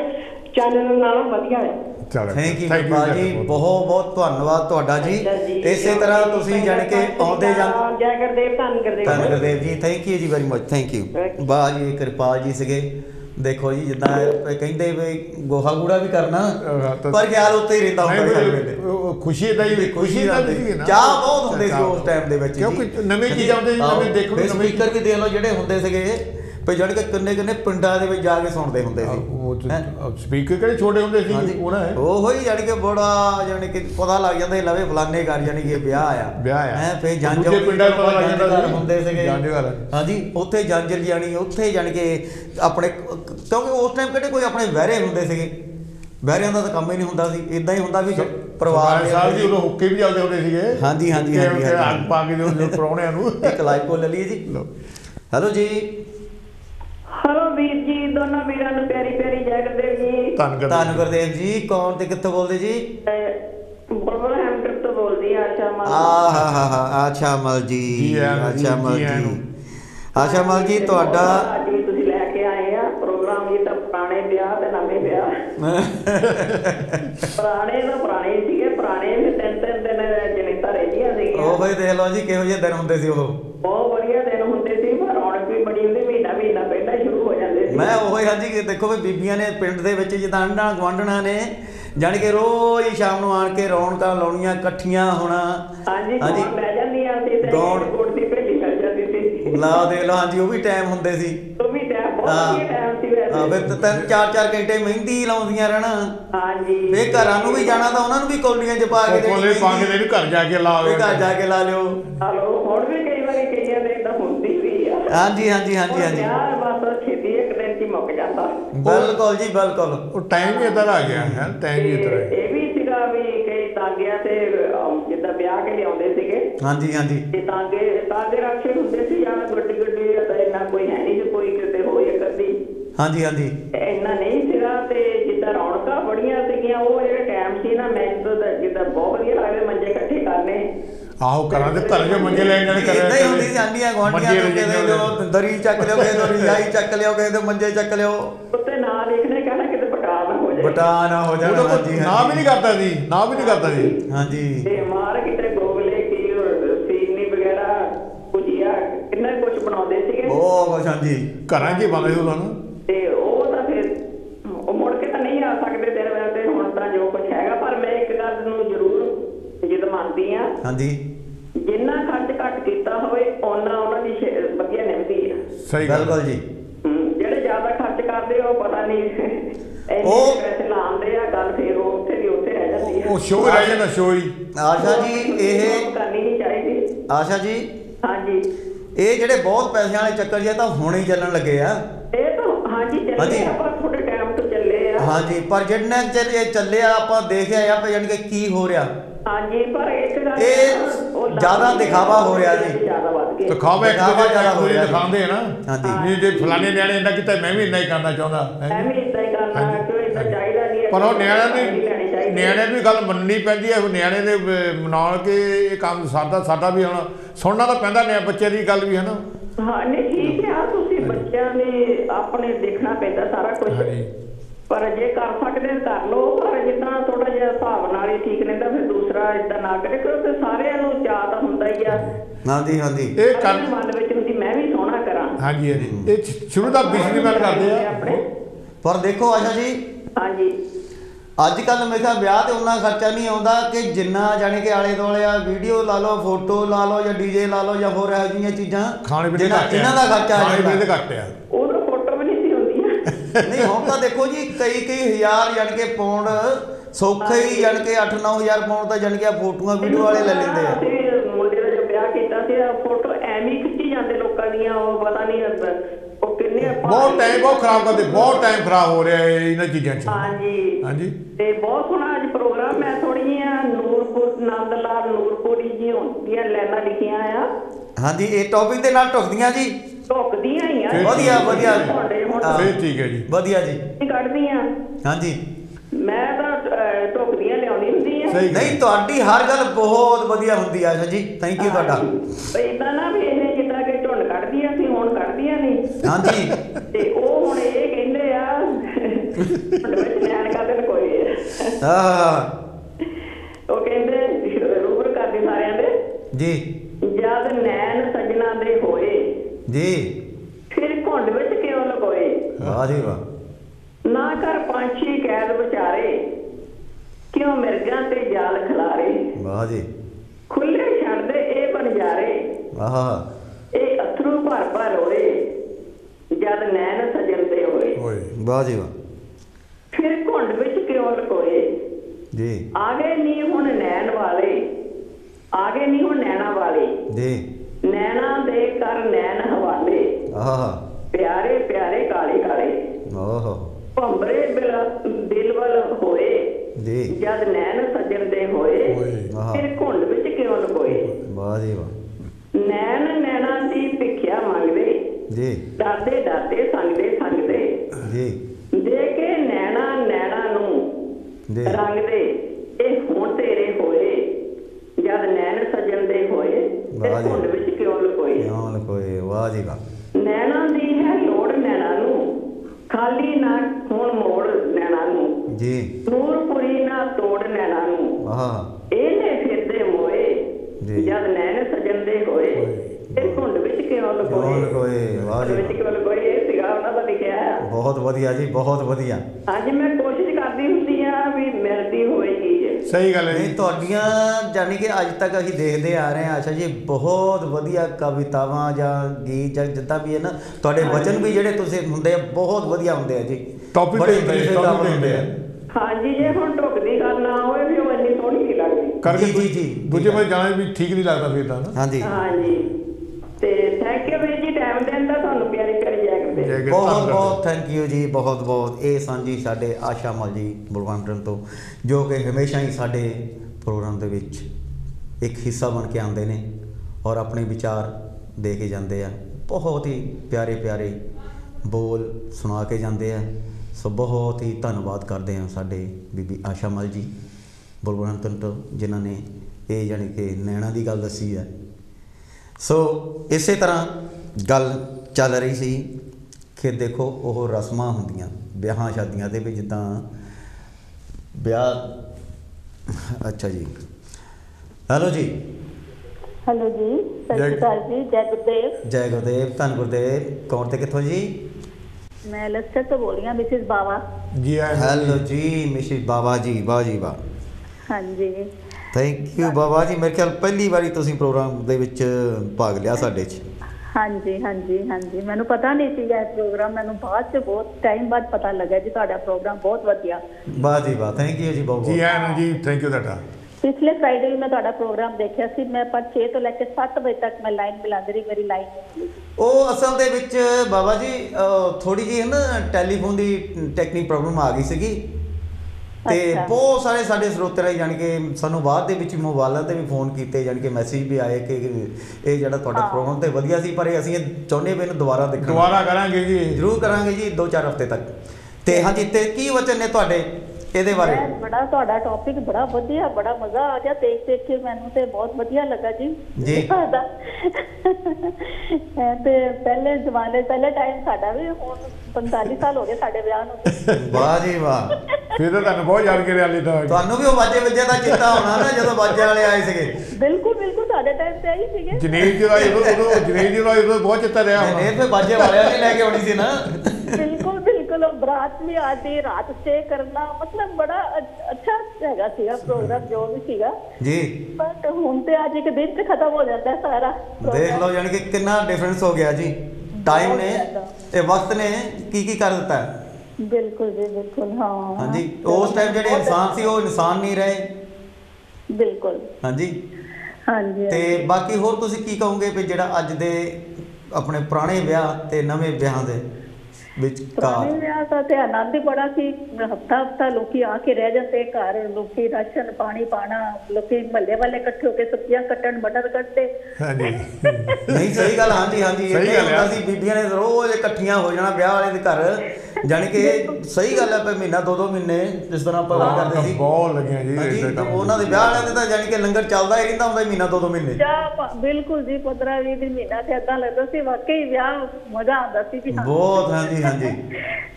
ਚੈਨਲ ਨਾਲੋਂ ਵਧੀਆ ਹੈ ਚਲੋ thank you Thank you much. ਬਹੁਤ ਬਹੁਤ ਧੰਨਵਾਦ ਤੁਹਾਡਾ ਜੀ। ਜੀ। ਇਸੇ ਤਰ੍ਹਾਂ ਤੁਸੀਂ ਜਾਣ ਕੇ ਆਉਂਦੇ ਜਾਂ ਜੈ ਗੁਰਦੇਵ ਧੰਨ ਗੁਰਦੇਵ ਧੰਨ ਗੁਰਦੇਵ ਜੀ ਥੈਂਕ ਯੂ ਜੀ very much thank you Okay. ਬਾਜ ਜੀ ਕਿਰਪਾਲ ਜੀ ਸੀਗੇ। ਦੇਖੋ ਜੀ ਜਿੱਦਾਂ ਇਹ ਕਹਿੰਦੇ ਵੀ ਗੋਹਾ ਗੂੜਾ ਵੀ ਕਰਨਾ ਅਹ ਤਾਂ- ਪਰ ਖਿਆਲ ਉੱਤੇ ਹੀ ਰਹਿੰਦਾ ਹੁੰਦਾ ਸੀ ਉਹ ਖੁਸ਼ੀ ਦਾ ਹੀ ਖੁਸ਼ੀ ਦਾ ਸੀ ਨਾ। ਚਾਹ ਬਹੁਤ ਹੁੰਦੇ ਸੀ ਉਸ ਟਾਈਮ ਦੇ ਵਿੱਚ ਕਿਉਂਕਿ ਨਵੇਂ ਚੀਜ਼ਾਂ ਆਉਂਦੇ ਸੀ ਨਵੇਂ ਦੇਖਣ ਨੂੰ ਨਵੇਂ ਸਪੀਕਰ ਵੀ ਦੇਖ ਲਓ ਜਿਹੜੇ ਹੁੰਦੇ ਸੀਗੇ। ਵੀ ਜਿਹੜੇ ਕਿ ਕਿੰਨੇ ਕਿੰਨੇ ਪਿੰਡਾਂ ਦੇ ਵਿੱਚ ਜਾ ਕੇ ਸੁਣਦੇ ਹੁੰਦੇ ਸੀ। ਹੈਂ? ਉਹ ਸਪੀਕਰ ਕਿਹੜੇ ਛੋਟੇ ਹੁੰਦੇ ਸੀ? ਉਹਨਾਂ ਹੈ। ਉਹ ਹੀ ਜਾਣੀ ਕਿ ਬੜਾ ਜਾਣੀ ਕਿ ਪਤਾ ਲੱਗ ਜਾਂਦਾ ਸੀ ਲਵੇ ਫਲਾਣੇ ਘਰ ਜਾਣੀ ਕਿ ਵਿਆਹ ਆ ਵਿਆਹ ਆ। ਹੈ ਫੇ ਜੰਜ ਦੂਜੇ ਪਿੰਡਾਂ ਪਤਾ ਲੱਗ ਜਾਂਦਾ। ਹੁੰਦੇ ਸੀਗੇ। ਹਾਂਜੀ ਉੱਥੇ ਜੰਜ ਜਾਣੀ ਉੱਥੇ ਜਾਣੀ ਕਿ ਆਪਣੇ ਕਿਉਂਕਿ ਉਸ ਟਾਈਮ ਕਿਹੜੇ ਕੋਈ ਆਪਣੇ ਵਹਿਰੇ ਹੁੰਦੇ ਸੀਗੇ? ਵਹਿਰਿਆਂ ਦਾ ਤਾਂ ਕੰਮ ਹੀ ਨਹੀਂ ਹੁੰਦਾ ਸੀ। ਇਦਾਂ ਹੀ ਹੁੰਦਾ ਵੀ ਪਰਿਵਾਰ ਦੇ ਸਾਹਿਬ ਜੀ ਉਦੋਂ ਹੁੱਕੇ ਵੀ ਚੱਲਦੇ ਹੁੰਦੇ ਸੀਗੇ। ਹਾਂਜੀ, ਹਾਂਜੀ, ਹਾਂਜੀ। ਅੱਗ ਪਾ ਕੇ ਜੋ ਪ੍ਰਾਹੁਣਿਆਂ ਨੂੰ। ਇੱਕ ਲਾਈਵ ਕੋਲ ਲੈ ਲਈਏ ਜੀ। ਹੈਲੋ ਜੀ। ਹਲੋ ਵੀਰ ਜੀ ਦੋਨੋਂ ਵੀਰਾਂ ਨੂੰ ਪਿਆਰੀ ਪਿਆਰੀ ਜੈ ਗੁਰਦੇਵ ਜੀ। ਧੰਨ ਕਰ ਧੰਨ ਗੁਰਦੇਵ ਜੀ ਕੌਣ ਤੇ ਕਿੱਥੋਂ ਬੋਲਦੇ ਜੀ? ਬਬਲ ਹੈਮਟਰ ਤੋਂ ਬੋਲਦੀ ਆ ਆਸ਼ਾ ਮਾਨ। ਆ ਹਾ ਹਾ ਹਾ ਆਛਾ ਮਲ ਜੀ ਜੀ ਆਇਆਂ ਨੂੰ ਜੀ, ਆਛਾ ਮਲ ਜੀ ਆਇਆਂ ਜੀ। ਨੂੰ। ਆਸ਼ਾ ਮਲ ਜੀ ਤੁਹਾਡਾ ਅੱਜ ਵੀ ਤੁਸੀਂ ਲੈ ਕੇ ਆਏ ਆ ਪ੍ਰੋਗਰਾਮ ਇਹ ਤਾਂ ਪੁਰਾਣੇ ਵਿਆਹ ਤੇ ਨਵੇਂ ਵਿਆਹ। ਪੁਰਾਣੇ ਤਾਂ ਪੁਰਾਣੇ ਹੀ ਸੀਗੇ ਪੁਰਾਣੇ ਵੀ ਤਿੰਨ ਤਿੰਨ ਦਿਨ ਜਨੇਤਾ ਰਹਿੰਦੀਆਂ ਸੀਗੀਆਂ। ਉਹ ਬਈ ਦੇਖ ਲਓ ਜੀ ਕਿਹੋ ਜਿਹੇ ਦਿਨ ਹੁੰਦੇ ਸੀ ਉਹ। ਬਹੁਤ ਵਧੀਆ ਦਿਨ ਹੁੰਦੇ ਸੀ ਪਰ ਰੌਣਕ ਵੀ ਬੜੀ ਹੁੰਦੀ ਮਹੀਨਾ ਮਹੀਨਾ ਪਹਿਲਾਂ ਹੀ ਸ਼ੁਰੂ ਹੋ ਜਾਂਦੇ ਸੀ ਮੈਂ ਉਹ ਹਾਂਜੀ ਕਿ ਦੇਖੋ ਵੀ ਬੀਬੀਆਂ ਨੇ ਪਿੰਡ ਦੇ ਵਿੱਚ ਜਿੱਦਾਂ ਅੰਡਾਂ ਗਵਾਂਢਣਾ ਨੇ ਜਾਣੀ ਕਿ ਰੋਜ਼ ਹੀ ਸ਼ਾਮ ਨੂੰ ਆਣ ਕੇ ਰੌਣਕਾਂ ਲਾਉਣੀਆਂ ਇਕੱਠੀਆਂ ਹੋਣਾ। ਹਾਂਜੀ ਕੌਣ ਬਹਿ ਜਾਂਦੀਆਂ ਸੀ ਤੇ ਗੌਣ। ਕੋਟ ਦੀ ਭੇਲੀ ਮਿਲ ਜਾਂਦੀ ਸੀ। ਲਾ ਦੇ ਲਓ ਹਾਂਜੀ ਉਹ ਵੀ ਟਾਈਮ ਹੁੰਦੇ ਸੀ। ਉਹ ਵੀ ਟਾਈਮ ਬਹੁਤ ਹਾਂ। ਟਾਈਮ ਸੀ ਫਿਰ ਤਿੰਨ ਚਾਰ ਚਾਰ ਘੰਟੇ ਮਹਿੰਦੀ ਲਾਉਂਦੀਆਂ ਰਹਿਣਾ। ਹਾਂਜੀ। ਫੇ ਘਰਾਂ ਨੂੰ ਵੀ ਜਾਣਾ ਤਾਂ ਉਹਨਾਂ ਨੂੰ ਵੀ ਕੌਲੀਆਂ 'ਚ ਪਾ ਕੇ ਕੋਲੇ ਪਾ ਕੇ ਦੇ ਘਰ ਜਾ ਕੇ ਲਾਵੇ ਵੀ ਘਰ ਜਾ ਕੇ ਲਾ ਲਿਓ। ਹਲੋ ਹੁਣ ਵੀ ਕਈ ਵਾਰੀ ਕਈਆਂ ਦੇ ਇਦਾਂ ਹੁੰਦੀ ਵੀ ਆ। ਹਾਂਜੀ ਹਾਂਜੀ ਹਾਂਜੀ ਹਾਂਜੀ ਯਾਰ ਬਸ ਛੇਤੀ ਇੱਕ ਦਿਨ ਚ ਹੀ ਮੁੱਕ ਜਾਂਦਾ ਬਿਲਕੁਲ ਜੀ ਬਿਲਕੁਲ। ਉਹ ਟਾਈਮ ਵੀ ਇਦਾਂ ਆ ਗਿਆ ਹੈ ਟਾਈਮ ਵੀ ਇਦਾਂ ਤੇ ਇਹ ਵੀ ਸੀਗਾ ਵੀ ਕਈ ਤਾਂਗਿਆਂ ਤੇ ਜਿੱਦਾਂ ਵਿਆਹ ਕੇ ਲਿਆਉਂਦੇ ਸੀਗੇ। ਹਾਂਜੀ ਹਾਂਜੀ। ਤੇ ਤਾਂਗੇ ਤਾਂਗੇ ਰੱਖੇ ਹੁੰਦੇ ਸੀ ਜਾਂ ਗੱਡੀ ਗੱਡੀ ਤਾਂ ਇੰਨਾ ਕੋਈ ਹੈ ਨਹੀਂ ਸੀ ਕੋਈ ਕਿਤੇ ਹੋਏ ਕਰਦੀ ਹਾਂਜੀ ਹਾਂਜੀ। ਇੰਨਾ ਨਹੀਂ ਸੀਗਾ ਤੇ ਜਿੱਦਾਂ ਰੌਣਕਾਂ ਬੜੀਆਂ ਸੀਗੀਆਂ ਉਹ ਜਿਹੜੇ ਟਾਈਮ ਸੀ ਨਾ ਮੈਨੂੰ ਤਾਂ ਜਿੱਦਾਂ ਬਹੁਤ ਵਧੀਆ ਲੱਗਦੇ ਮੰਜੇ ਇਕੱਠੇ ਕਰਨੇ। ਆਹੋ ਕਰਾਂ ਤੇ ਘਰ ਜੋ ਮੰਜੇ ਲੈਣ ਜਾਣੇ ਕਰਿਆ ਇਦਾਂ ਹੀ ਹੁੰਦੀ ਸੀ ਆਂਡੀਆਂ ਗਵਾਂਡੀਆਂ ਮੰਜੇ ਨੂੰ ਲੈ ਕਿਤੇ ਜੋ ਦਰੀ ਚੱਕ ਲਿਓ ਕਿਸੇ ਤੋਂ ਰਜਾਈ ਚੱਕ ਲਿਓ ਕਿਸੇ ਤੋਂ ਮੰਜੇ ਚੱਕ ਲਿਓ ਉੱਤੇ ਨਾਂ ਲਿਖਣੇ ਕਹਿਣਾ ਕਿਤੇ ਬਟਾ ਨਾ ਹੋ ਜਾਣਾ ਉਹਦਾ ਹਾਂਜੀ ਕੋਈ ਨਾ ਵੀ ਨਹੀਂ ਕਰਦਾ ਜੀ ਨਾ ਵੀ ਨਹੀਂ ਕਰਦਾ ਜੀ। ਹਾਂਜੀ। ਤੇ ਮਾਰ ਕਿਤੇ ਗੋਗਲੇ ਕੀ ਸੀਨੀ ਵਗੈਰਾ ਭੁਜੀਆ ਕਿੰਨਾ ਕੁਝ ਬਣਾਉਂਦੇ ਸੀਗੇ? ਬਹੁਤ ਕੁਛ ਹਾਂਜੀ। ਘਰਾਂ 'ਚ ਹੀ ਬੰਦੇ ਉਹ ਤੁਹਾਨੂੰ ਤੇ ਉਹ ਤਾਂ ਫਿਰ ਉਹ ਮੁੜ ਕੇ ਤਾਂ ਨਹੀਂ ਆ ਸਕਦੇ ਤੇਰੇ ਵੇਲੇ ਤੇ ਹੁਣ ਤਾਂ ਜੋ ਕੁਝ ਹੈਗਾ ਪਰ ਮੈਂ ਇੱਕ ਗੱਲ ਨੂੰ ਜ਼ਰੂਰ ਜਿੱਦ ਮੰਨਦੀ ਆ ਹਾਂਜੀ। ਜਿੰਨਾ ਖਰਚ ਘੱਟ ਕੀਤਾ ਹੋਵੇ ਉਹਨਾਂ ਉਹਨਾਂ ਦੀ ਸ਼ੇ- ਵਧੀਆ ਨਿਭਦੀ ਆ। ਸਹੀ ਗੱਲ। ਬਿਲਕੁਲ ਜੀ। ਹਮ, ਜਿਹੜੇ ਜ਼ਿਆਦਾ ਖਰਚ ਕਰਦੇ ਆ, ਉਹ ਪਤਾ ਨਹੀਂ ਇੰਨੇ ਉਹ- ਪੈਸੇ ਆ ਸ਼ੋਅ ਰਹਿ ਜਾਂਦਾ ਸ਼ੋਅ ਹੀ ਆਸ਼ਾ ਜੀ ਇਹ ਕਰਨੀ ਨਹੀਂ ਚਾਹੀਦੀ ਆਸ਼ਾ ਜੀ ਹਾਂਜੀ ਇਹ ਜਿਹੜੇ ਬਹੁਤ ਪੈਸਿਆਂ ਵਾਲੇ ਚੱਕਰ ਜੇ ਤਾਂ ਹੁਣੇ ਹੀ ਚੱਲਣ ਲੱਗੇ ਆ ਇਹ ਤਾਂ ਹਾਂਜੀ। ਚੱਲੇ ਆਪਾਂ ਥੋੜੇ ਟਾਈਮ ਤੋਂ ਚੱਲੇ ਆ ਹਾਂਜੀ ਪਰ ਜਿੰਨਾ ਚਿਰ ਇਹ ਚੱਲਿਆ ਆਪਾਂ ਦੇਖਿਆ ਆ ਵੀ ਜਾਣੀ ਕਿ ਕੀ ਹੋ ਰਿਹਾ ਹਾਂਜੀ ਪਰ ਇੱਕ ਗੱਲ ਇਹ ਹੈ ਜ਼ਿਆਦਾ ਦਿਖਾਵਾ ਹੋ ਰਿਹਾ ਜੀ। ਜ਼ਿਆਦਾ ਵੱਧ ਇੱਕ ਦਿਖਾਵਾ ਦੂਜੇ ਜ਼ਿਆਦਾ ਹੋ ਰਿਹਾ। ਦਿਖਾਉਂਦੇ ਆ ਨਾ ਹਾਂਜੀ। ਵੀ ਜੇ ਫਲਾਣੇ ਨਿਆਣੇ ਇੰਨਾ ਕੀਤਾ ਮੈਂ ਵੀ ਇੰਨਾ ਹੀ ਕਰਨਾ ਚਾਹੁੰਦਾ ਹੈਂ। ਐਵੇਂ ਇਦਾਂ ਹੀ ਕਰਨਾ ਹਾਂਜੀ। ਕਿ ਇਦਾਂ ਚਾਹੀਦਾ ਨਹੀਂ ਹੈ। ਪਰ ਉਹ ਨਿਆਣਿਆਂ ਲੈਣੀ ਨਿਆਣਿਆਂ ਦੀ ਵੀ ਗੱਲ ਮੰਨਣੀ ਪੈਂਦੀ ਹੈ ਉਹ ਨਿਆਣੇ ਦੇ ਅਹ, ਮਨਾਉਣ ਕੇ ਇਹ ਕੰਮ ਸਾਡਾ ਸਾਡਾ ਵੀ ਹੁਣ। ਸੁਣਨਾ ਤਾਂ ਪੈਂਦਾ ਨਿਆ ਬੱਚੇ ਦੀ ਗੱਲ ਵੀ ਹੈ ਨਾ ਹਾਂ ਨਹੀਂ ਠੀਕ ਹੈ ਤੁਸੀਂ ਬੱਚਿਆਂ ਨੇ ਆਪਣੇ ਦੇਖਣਾ ਪੈਂਦਾ ਸਾਰਾ ਕੁਝ। ਹਾਂਜੀ। ਪਰ ਜੇ ਕਰ ਸਕਦੇ ਕਰ ਲਓ ਪਰ ਜਿੱਦਾਂ ਥੋੜਾ ਜਿਹਾ ਹਿਸਾਬ ਨਾਲ ਹੀ ਠੀਕ ਰਹਿੰਦਾ ਫਿਰ ਦੂਸਰਾ ਇਦਾਂ ਨਾ ਕਰੇ ਕਿਉਂਕਿ ਸਾਰਿਆਂ ਨੂੰ ਚਾਹ ਤਾਂ ਹੁੰਦਾ ਹੀ ਆ। ਹਾਂਜੀ ਹਾਂਜੀ। ਇਹ ਕਰ ਮਨ ਵਿੱਚ ਹੁੰਦੀ ਮੈਂ ਵੀ ਸੋਹਣਾ ਕਰਾਂ। ਹਾਂਜੀ ਹਾਂਜੀ। ਇਹ ਸ਼ੁਰੂ ਦਾ ਬਿਜਲੀਮੈਨ ਕਰਦੇ ਆ ਆਪਣੇ। ਪਰ ਦੇਖੋ ਆਸ਼ਾ ਜੀ। ਹਾਂਜੀ। ਅੱਜ ਕੱਲ ਮੇਰੇ ਖਿਆਲ ਵਿਆਹ ਤੇ ਉਹਨਾਂ ਖਰਚਾ ਨਹੀਂ ਆਉਂਦਾ ਕਿ ਜਿੰਨਾ ਜਾਣੀ ਕਿ ਆਲੇ ਦੁਆਲੇ ਆ ਵੀਡੀਓ ਲਾ ਲਓ ਫੋਟੋ ਲਾ ਲਓ ਜਾਂ ਡੀਜੇ ਲਾ ਲਓ ਜਾਂ ਹੋਰ ਇਹੋ ਜਿਹੀਆਂ ਚੀਜ਼ਾਂ ਖਾਣੇ ਪੀਣੇ ਜਿਨ੍ਹਾਂ- ਘੱਟ ਆ। ਇਹਨਾਂ ਦਾ ਖਰਚਾ ਆ ਖਾਣੇ ਪੀਣੇ ਜਾਂਦਾ ਦੇ ਘੱਟ ਆ। ਉਦੋਂ ਫੋਟੋ ਵੀ ਨਹੀਂ ਸੀ ਹੁੰਦੀਆਂ ਨਹੀਂ ਹੁਣ ਤਾਂ ਦੇਖੋ ਜੀ ਕਈ ਕਈ ਹਜ਼ਾਰ ਜਾਣੀ ਕਿ ਪਾਉਂਡ ਸੌਖੇ ਹੀ ਜਾਣੀ ਕਿ 8-9000 ਪਾਉਂਡ ਤਾਂ ਜਾਣੀ ਕਿ ਆ ਫੋਟੋਆਂ ਵੀਡੀਓ ਵਾਲੇ ਲੈ ਲੈਂਦੇ ਆ। ਮੁੰਡੇ ਦਾ ਜੋ ਵਿਆਹ ਕੀਤਾ ਸੀ ਫੋਟੋ ਐਵੇਂ ਹੀ ਖਿੱਚੀ ਜਾਂਦੇ ਲੋਕਾਂ ਦੀਆਂ ਉਹ ਪਤਾ ਨਹੀਂ ਬਹੁਤ ਟਾਈਮ ਬਹੁਤ ਖਰਾਬ ਕਰਦੇ ਬਹੁਤ ਟਾਈਮ ਖਰਾਬ ਹੋ ਰਿਹਾ ਹੈ ਇਹਨਾਂ ਚੀਜ਼ਾਂ 'ਚ। ਹਾਂਜੀ। ਹਾਂਜੀ। ਤੇ ਬਹੁਤ ਸੋਹਣਾ ਅੱਜ ਪ੍ਰੋਗਰਾਮ ਮੈਂ ਥੋੜੀ ਜਿਹੀਆਂ ਨੂਰਪੁਰ ਨੰਦ ਲਾਲ ਨੂਰਪੁਰੀ ਜੀ ਦੀਆਂ ਲਾਈਨਾਂ ਲਿਖੀਆਂ ਆ। ਹਾਂਜੀ ਇਹ ਟੌਪਿਕ ਦੇ ਨਾਲ ਢੁਕਦੀਆਂ ਜੀ? ਢੁੱਕਦੀਆਂ ਹੀ ਆ। ਵਧੀਆ ਵਧੀਆ ਤੁਹਾਡੇ ਹੁਣ ਹਾਂ। ਫਿਰ ਠੀਕ ਹੈ ਜੀ। ਵਧੀਆ ਜੀ। ਕੱਢਦੀਆਂ। ਹਾਂਜੀ। ਮੈਂ ਤਾਂ ਢੁੱਕਦੀਆਂ ਲਿਆਉਣੀ ਹੁੰਦੀ ਆ। ਸਹੀ ਨਹੀਂ ਤੁਹਾਡੀ ਹਰ ਗੱਲ ਬਹੁਤ ਵਧੀਆ ਹੁੰਦੀ ਆ ਜੀ। ਥੈਂਕ ਯੂ ਤੁਹਾਡਾ। ਇਦਾਂ ਨਾ ਵੀ ਇਹ ਜਿੱਦਾਂ ਕਿ ਝੁੰਡ ਕੱਢਦੀਆਂ ਸੀ ਹੁਣ ਕੱਢਦੀਆਂ ਨਹੀਂ ਹਾਂਜੀ। ਤੇ ਉਹ ਹੁਣ ਇਹ ਕਹਿੰਦੇ ਆ ਵਿੱਚ ਨਿਆਣ ਕਰਦੇ ਕੋਈ ਆਹ। ਉਹ ਕਹਿੰਦੇ ਰੂਬਰ ਕਰਦੇ ਸਾਰਿਆਂ ਦੇ ਜੀ। ਜਦ ਨੈਣ ਸਜਣਾ ਦੇ ਹੋਏ ਜੀ। ਫਿਰ ਘੁੰਡ ਵਿੱਚ ਕਿਉਂ ਲਗੋਏ ਵਾਹ ਜੀ ਵਾਹ। ਨਾ ਕਰ ਪੰਛੀ ਕੈਦ ਵਿਚਾਰੇ ਕਿਉਂ ਮਿਰਗਾਂ ਤੇ ਜਾਲ ਖਿਲਾਰੇ? ਵਾਹ ਜੀ। ਖੁੱਲੇ ਛੱਡਦੇ ਇਹ ਬਨਜਾਰੇ ਆਹ ਇਹ ਅਥਰੂ ਭਰ ਭਰ ਰੋਏ ਜਦ ਨੈਣ ਸਜਣਦੇ ਹੋਏ ਓਏ ਵਾਹ ਜੀ ਵਾਹ ਫਿਰ ਘੁੰਡ ਵਿੱਚ ਕਿਉਂ ਲਕੋਏ? ਜੀ ਆਗੇ ਨਹੀਂ ਹੁਣ ਨੈਣ ਵਾਲੇ ਆਗੇ ਨਹੀਂ ਹੁਣ ਨੈਣਾ ਵਾਲੇ। ਜੀ ਨੈਣਾ ਦੇ ਕਰ ਨੈਣ ਹਵਾਲੇ। ਆਹ। ਪਿਆਰੇ ਪਿਆਰੇ ਕਾਲੇ ਕਾਲੇ। ਓਹ ਭੰਬਰੇ ਬਿਲ ਦਿਲ ਵੱਲ ਹੋਏ। ਜੀ ਜਦ ਨੈਣ ਸੱਜਣ ਦੇ ਹੋਏ ਆਹ। ਫਿਰ ਘੁੰਡ ਵਿੱਚ ਕਿਉਂ ਲਕੋਏ? ਵਾਹ ਜੀ ਵਾਹ ਨੈਣ ਨੈਣਾ ਦੀ ਭਿੱਖਿਆ ਮੰਗਦੇ। ਜੀ ਡਰਦੇ ਡਰਦੇ ਸੰਗਦੇ ਸੰਗਦੇ ਜੀ ਦੇ ਕੇ ਨੈਣਾ ਨੈਣਾ ਨੂੰ ਜੀ ਰੰਗਦੇ ਇਹ ਹੁਣ ਤੇਰੇ ਹੋਏ ਜਦ ਨੈਣ ਸੱਜਣ ਦੇ ਹੋਏ ਤੇ ਵਾਹ ਜੀ। ਘੁੰਡ ਵਿੱਚ ਕਿਉਂ ਲਕੋਏ ਕਿਉਂ ਲਕੋਏ ਵਾਹ ਜੀ ਵਾਹ ਨੈਣਾ ਦੀ ਹੈ ਲੋੜ ਨੈਣਾ ਨੂੰ ਖਾਲੀ ਨਾ ਹੁਣ ਮੋੜ ਨੈਣਾ ਨੂੰ ਜੀ ਨੂਰਪੁਰੀ ਨਾ ਤੋੜ ਨੈਣਾ ਨੂੰ ਆਹ ਇਹਨੇ ਫਿਰਦੇ ਮੋਏ ਜੀ। ਜਦ ਨੈਣ ਸਜਣ ਦੇ ਹੋਏ ਤੇ ਘੁੰਡ ਵਿੱਚ ਕਿਉਂ ਕਿਉਂ ਲਕੋਏ ਲਕੋਏ ਵਾਹ ਘੁੰਡ ਜੀ ਵਿੱਚ ਕਿਉਂ ਲਕੋਏ ਇਹ ਸੀਗਾ ਉਹਨਾਂ ਦਾ ਲਿਖਿਆ ਹੈ ਬਹੁਤ ਵਧੀਆ ਜੀ ਬਹੁਤ ਵਧੀਆ ਅੱਜ ਮੈਂ ਕੋਸ਼ਿਸ਼ ਕਰਦੀ ਹੁੰਦੀ ਆ ਵੀ ਮਿਲਦੀ ਹੋਵੇ ਚੀਜ਼ ਸਹੀ ਗੱਲ ਹੈ ਨਹੀਂ ਜੀ ਤੁਹਾਡੀਆਂ ਜਾਨੀ ਕਿ ਅੱਜ ਤੱਕ ਅਸੀਂ ਦੇਖਦੇ ਆ ਰਹੇ ਹਾਂ ਆਸ਼ਾ ਜੀ ਬਹੁਤ ਵਧੀਆ ਕਵਿਤਾਵਾਂ ਜਾਂ ਗੀਤ ਜਾਂ ਜਿੱਦਾਂ ਵੀ ਹੈ ਨਾ ਤੁਹਾਡੇ ਵਚਨ ਵੀ ਜਿਹੜੇ ਤੁਸੀਂ ਹੁੰਦੇ ਆ ਬਹੁਤ ਵਧੀਆ ਹੁੰਦੇ ਆ ਜੀ। ਬੜੇ ਤੇ ਹੁੰਦੇ ਆ, ਹੁੰਦੇ। ਹਾਂਜੀ ਜੇ ਹੁਣ ਢੁੱਕਦੀ ਗੱਲ ਨਾ ਹੋਵੇ ਵੀ ਉਹ ਇੰਨੀ ਸੋਹਣੀ ਨਹੀਂ ਲੱਗਦੀ। ਕਰਕੇ ਜੀ, ਜੀ, ਜੀ। ਦੂਜੇ ਪਾਸੇ ਜਾਣਾ ਵੀ ਠੀਕ ਨਹੀਂ ਲੱਗਦਾ ਫਿਰ ਤਾਂ ਨਾ। ਹਾਂਜੀ। ਹਾਂਜੀ। ਤੇ ਥੈਂਕ ਯੂ ਵੀਰ ਜੀ ਟਾਈਮ ਦੇਣ ਦਾ ਤੁਹਾਨੂੰ ਪਿਆਰੀ ਪਿਆਰੀ ਗੁਰੂ। ਬਹੁਤ। ਬਹੁਤ ਥੈਂਕ ਯੂ ਜੀ ਬਹੁਤ ਬਹੁਤ ਇਹ ਸਾਂਝੀ ਸਾਡੇ ਆਸ਼ਾ ਮਲ ਜੀ ਬਲਵੰਤਨ ਤੋਂ ਜੋ ਕਿ ਹਮੇਸ਼ਾ ਹੀ ਸਾਡੇ ਪ੍ਰੋਗਰਾਮ ਦੇ ਵਿੱਚ ਇੱਕ ਹਿੱਸਾ ਬਣ ਕੇ ਆਉਂਦੇ ਨੇ ਔਰ ਆਪਣੇ ਵਿਚਾਰ ਦੇ ਕੇ ਜਾਂਦੇ ਆ ਬਹੁਤ ਹੀ ਪਿਆਰੇ ਪਿਆਰੇ ਬੋਲ ਸੁਣਾ ਕੇ ਜਾਂਦੇ ਆ ਸੋ ਬਹੁਤ ਹੀ ਧੰਨਵਾਦ ਕਰਦੇ ਹਾਂ ਸਾਡੇ ਬੀਬੀ ਆਸ਼ਾ ਮਲ ਜੀ ਬਲਵੰਤਨ ਤੋਂ ਜਿਨ੍ਹਾਂ ਨੇ ਇਹ ਯਾਨੀ ਕਿ ਨੈਣਾ ਦੀ ਗੱਲ ਦੱਸੀ ਹੈ ਸੋ ਇਸੇ ਤਰ੍ਹਾਂ ਗੱਲ ਚੱਲ ਰਹੀ ਸੀ ਕਿ ਦੇਖੋ ਉਹ ਰਸਮਾਂ ਹੁੰਦੀਆਂ ਵਿਆਹਾਂ ਸ਼ਾਦੀਆਂ ਦੇ ਵਿੱਚ ਜਿੱਦਾਂ ਵਿਆਹ ਅੱਛਾ ਜੀ। ਹੈਲੋ ਜੀ। ਹੈਲੋ ਜੀ ਸਤਿ ਸ਼੍ਰੀ ਅਕਾਲ ਜੀ ਜੈ ਗੁਰਦੇਵ। ਜੈ ਗੁਰਦੇਵ ਧੰਨ ਗੁਰਦੇਵ। ਕੌਣ ਤੇ ਕਿੱਥੋਂ ਜੀ? ਮੈਂ ਲਸਟਰ ਤੋਂ ਬੋਲ ਰਹੀ ਹਾਂ ਮਿਸਿਸ ਬਾਵਾ। ਜੀ। ਹੈਲੋ ਜੀ ਮਿਸਿਸ ਬਾਬਾ ਜੀ ਵਾਹ ਜੀ ਵਾਹ। ਹਾਂਜੀ। Thank you Baba ji. ਮੇਰੇ ਖਿਆਲ ਪਹਿਲੀ ਵਾਰੀ ਤੁਸੀਂ ਪ੍ਰੋਗਰਾਮ ਦੇ ਵਿੱਚ ਭਾਗ ਲਿਆ ਸਾਡੇ 'ਚ। ਹਾਂਜੀ ਹਾਂਜੀ ਹਾਂਜੀ। ਮੈਨੂੰ ਪਤਾ ਨਹੀਂ ਸੀਗਾ ਇਹ ਪ੍ਰੋਗਰਾਮ। ਮੈਨੂੰ ਬਾਅਦ ਚ ਬਹੁਤ ਟਾਈਮ ਬਾਅਦ ਪਤਾ ਲੱਗਾ ਜੀ ਤੁਹਾਡਾ ਪ੍ਰੋਗਰਾਮ ਬਹੁਤ ਵਧੀਆ। ਵਾਹ ਜੀ ਵਾਹ। ਥੈਂਕ ਯੂ ਜੀ ਬਹੁਤ ਜੀ ਬਹੁਤ। ਜੀ ਥੈਂਕ ਯੂ ਤੁਹਾਡਾ। ਪਿਛਲੇ ਫਰਾਈਡੇ ਵੀ ਮੈਂ ਤੁਹਾਡਾ ਪ੍ਰੋਗਰਾਮ ਦੇਖਿਆ ਸੀ। ਮੈਂ ਪਰ 6 ਤੋਂ ਲੈ ਕੇ 7 ਵਜੇ ਤੱਕ ਮੈਂ ਲਾਈਨ ਮਿਲਾਉਂਦੀ ਰਹੀ ਮੇਰੀ ਲਾਈਨ ਨਹੀਂ ਮਿਲੀ ਉਹ ਅਸਲ ਦੇ ਵਿੱਚ ਬਾਬਾ ਜੀ ਥੋੜੀ ਜਿਹੀ ਨਾ ਟੈਲੀਫੋਨ ਦੀ ਟੈਕਨੀਕ ਪ੍ਰੋਬਲਮ ਆ ਗਈ ਸੀਗੀ। ਤੇ। ਬਹੁਤ ਸਾਰੇ ਸਾਡੇ ਸਰੋਤੇ ਨੇ ਜਾਣੀ ਕਿ ਸਾਨੂੰ ਬਾਅਦ ਦੇ ਵਿੱਚ ਮੋਬਾਈਲਾਂ ਤੇ ਵੀ ਫੋਨ ਕੀਤੇ ਜਾਣੀ ਕਿ ਮੈਸੇਜ ਵੀ ਆਏ ਕਿ ਇਹ ਜਿਹੜਾ ਤੁਹਾਡਾ। ਪ੍ਰੋਗਰਾਮ ਤੇ ਵਧੀਆ ਸੀ ਪਰ ਇਹ ਅਸੀਂ ਇਹ ਚਾਹੁੰਦੇ ਵੀ ਇਹਨੂੰ ਦੁਬਾਰਾ ਦੇਖਣਾ ਦੁਬਾਰਾ ਕਰਾਂਗੇ ਜੀ ਜ਼ਰੂਰ ਕਰਾਂਗੇ ਜੀ 2-4 ਹਫ਼ਤੇ ਤੱਕ ਤੇ ਹਾਂਜੀ ਤੇ ਕੀ ਵਚਨ ਨੇ ਤੁਹਾਡੇ ਇਹਦੇ ਬਾਰੇ। ਬੜਾ ਤੁਹਾਡਾ ਟੌਪਿਕ ਬੜਾ ਵਧੀਆ ਬੜਾ ਮਜ਼ਾ ਆ ਗਿਆ ਦੇਖ ਦੇਖ ਕੇ। ਮੈਨੂੰ ਤੇ ਬਹੁਤ ਵਧੀਆ ਲੱਗਾ ਜੀ। ਜੀ। ਇਹ ਤੇ ਪਹਿਲੇ ਜ਼ਮਾਨੇ ਪਹਿਲੇ ਟਾਈਮ ਸਾਡਾ ਵੀ ਹੁਣ 45 ਸਾਲ ਹੋ ਗਏ ਸਾਡੇ ਵਿਆਹ ਨੂੰ। ਵਾਹ ਜੀ ਵਾਹ। ਫਿਰ ਤਾਂ ਤੁਹਾਨੂੰ ਬਹੁਤ ਯਾਦ ਕਰਿਆ ਲਈ ਤਾਂ। ਤੁਹਾਨੂੰ ਵੀ ਉਹ ਵਾਜੇ ਵੱਜੇ ਦਾ ਚੇਤਾ ਹੋਣਾ ਨਾ ਜਦੋਂ ਵਾਜੇ ਵਾਲੇ ਆਏ ਸੀਗੇ। ਬਿਲਕੁਲ ਬਿਲਕੁਲ ਸਾਡੇ ਟਾਈਮ ਤੇ ਆਈ ਸੀਗੇ। ਜਨੇਸ਼ ਜੀ ਦਾ ਉਦੋਂ ਉਦੋਂ ਜਨੇਸ਼ ਜੀ ਦਾ ਉਦੋਂ ਬਹੁਤ ਚਿੱਤਾ ਰਿਹਾ ਹੋਣਾ। ਤੇ ਵਾਜੇ ਵਾਲਿਆਂ ਨੇ ਲੈ ਕੇ ਆਉਣੀ ਸੀ ਨਾ। ਬਿਲਕੁਲ ਉਹ ਬਰਾਤ ਵੀ ਆਦੀ ਰਾਤ ਸਟੇ ਕਰਨਾ। ਮਤਲਬ ਬੜਾ ਅੱਛਾ ਹੈਗਾ ਸੀਗਾ ਪ੍ਰੋਗਰਾਮ ਜੋ ਵੀ ਸੀਗਾ। ਜੀ। ਬਟ ਹੁਣ ਤੇ ਅੱਜ ਇੱਕ ਦਿਨ ਚ ਖਤਮ ਹੋ ਜਾਂਦਾ ਸਾਰਾ ਦੇਖ। ਲਓ ਯਾਨੀ ਕਿ ਕਿੰਨਾ ਡਿਫਰੈਂਸ ਹੋ ਗਿਆ ਜੀ। ਟਾਈਮ ਨੇ। ਤੇ ਵਕਤ ਨੇ ਕੀ ਕੀ ਕਰ ਦਿੱਤਾ। ਬਿਲਕੁਲ ਜੀ ਬਿਲਕੁਲ ਹਾਂ। ਹਾਂਜੀ। ਉਸ ਟਾਈਮ ਜਿਹੜੇ ਇਨਸਾਨ ਸੀ ਉਹ ਇਨਸਾਨ ਨਹੀਂ ਰਹੇ। ਬਿਲਕੁਲ। ਹਾਂਜੀ। ਹਾਂਜੀ ਤੇ ਬਾਕੀ ਹੋਰ ਤੁਸੀਂ ਕੀ ਕਹੋਗੇ ਵੀ ਜਿਹੜਾ ਅੱਜ ਦੇ ਆਪਣੇ ਪੁਰਾਣੇ ਵਿਆਹ ਤੇ ਨਵੇਂ ਵਿਆਹਾਂ ਦੇ? ਪੁਰਾਣੇ ਕਾ ਵਿਆਹ ਦਾ ਤੇ ਆਨੰਦ ਹੀ ਬੜਾ ਸੀ। ਹਫਤਾ ਹਫਤਾ ਲੋਕੀ ਆ ਕੇ ਰਹਿ ਜਾਂਦੇ ਘਰ ਲੋਕੀ ਰਾਸ਼ਨ ਪਾਣੀ ਪਾਣਾ ਲੋਕੀ ਮਹੱਲੇ ਵਾਲੇ ਇਕੱਠੇ ਹੋ ਕੇ ਸਬਜ਼ੀਆਂ ਕੱਟਣ ਮਟਰ ਕੱਟਦੇ। ਹਾਂਜੀ। ਨਹੀਂ ਸਹੀ ਗੱਲ ਹਾਂਜੀ ਹਾਂਜੀ। ਸਹੀ ਇਹ ਗੱਲ ਹੁੰਦਾ। ਸੀ ਬੀਬੀਆਂ ਨੇ ਰੋਜ਼ ਇਕੱਠੀਆਂ ਹੋ ਜਾਣਾ ਵਿਆਹ ਵਾਲੇ ਦੇ ਘਰ। ਜਾਣੀ ਕਿ ਸਹੀ ਗੱਲ ਹੈ ਵੀ ਮਹੀਨਾ ਦੋ ਦੋ ਮਹੀਨੇ ਜਿਸ ਤਰ੍ਹਾਂ ਆਪਾਂ ਗੱਲ ਕਰਦੇ ਸੀ। ਬਹੁਤ ਲੱਗਿਆ ਜੀ ਹਾਂਜੀ ਤਾਂ ਕੰਮ। ਉਹਨਾਂ ਦੇ ਵਿਆਹ ਵਾਲਿਆਂ ਦੇ ਤਾਂ ਜਾਣੀ ਕਿ ਲੰਗਰ ਚੱਲਦਾ ਹੀ ਰਹਿੰਦਾ ਹੁੰਦਾ ਸੀ ਮਹੀਨਾ ਦੋ ਦੋ ਮਹੀਨੇ। ਚਾਹ ਪਾ- ਬਿਲਕੁਲ ਜੀ 15 20 ਦਿਨ ਮਹੀਨਾ ਤੇ ਏਦਾਂ ਲੱਗਦਾ ਸੀ ਵਾਕਈ ਵਿਆਹ ਮਜ਼ਾ ਆਉਂਦਾ ਸੀ ਹਾਂ। ਬਹੁਤ ਹਾਂਜੀ ਹਾਂਜੀ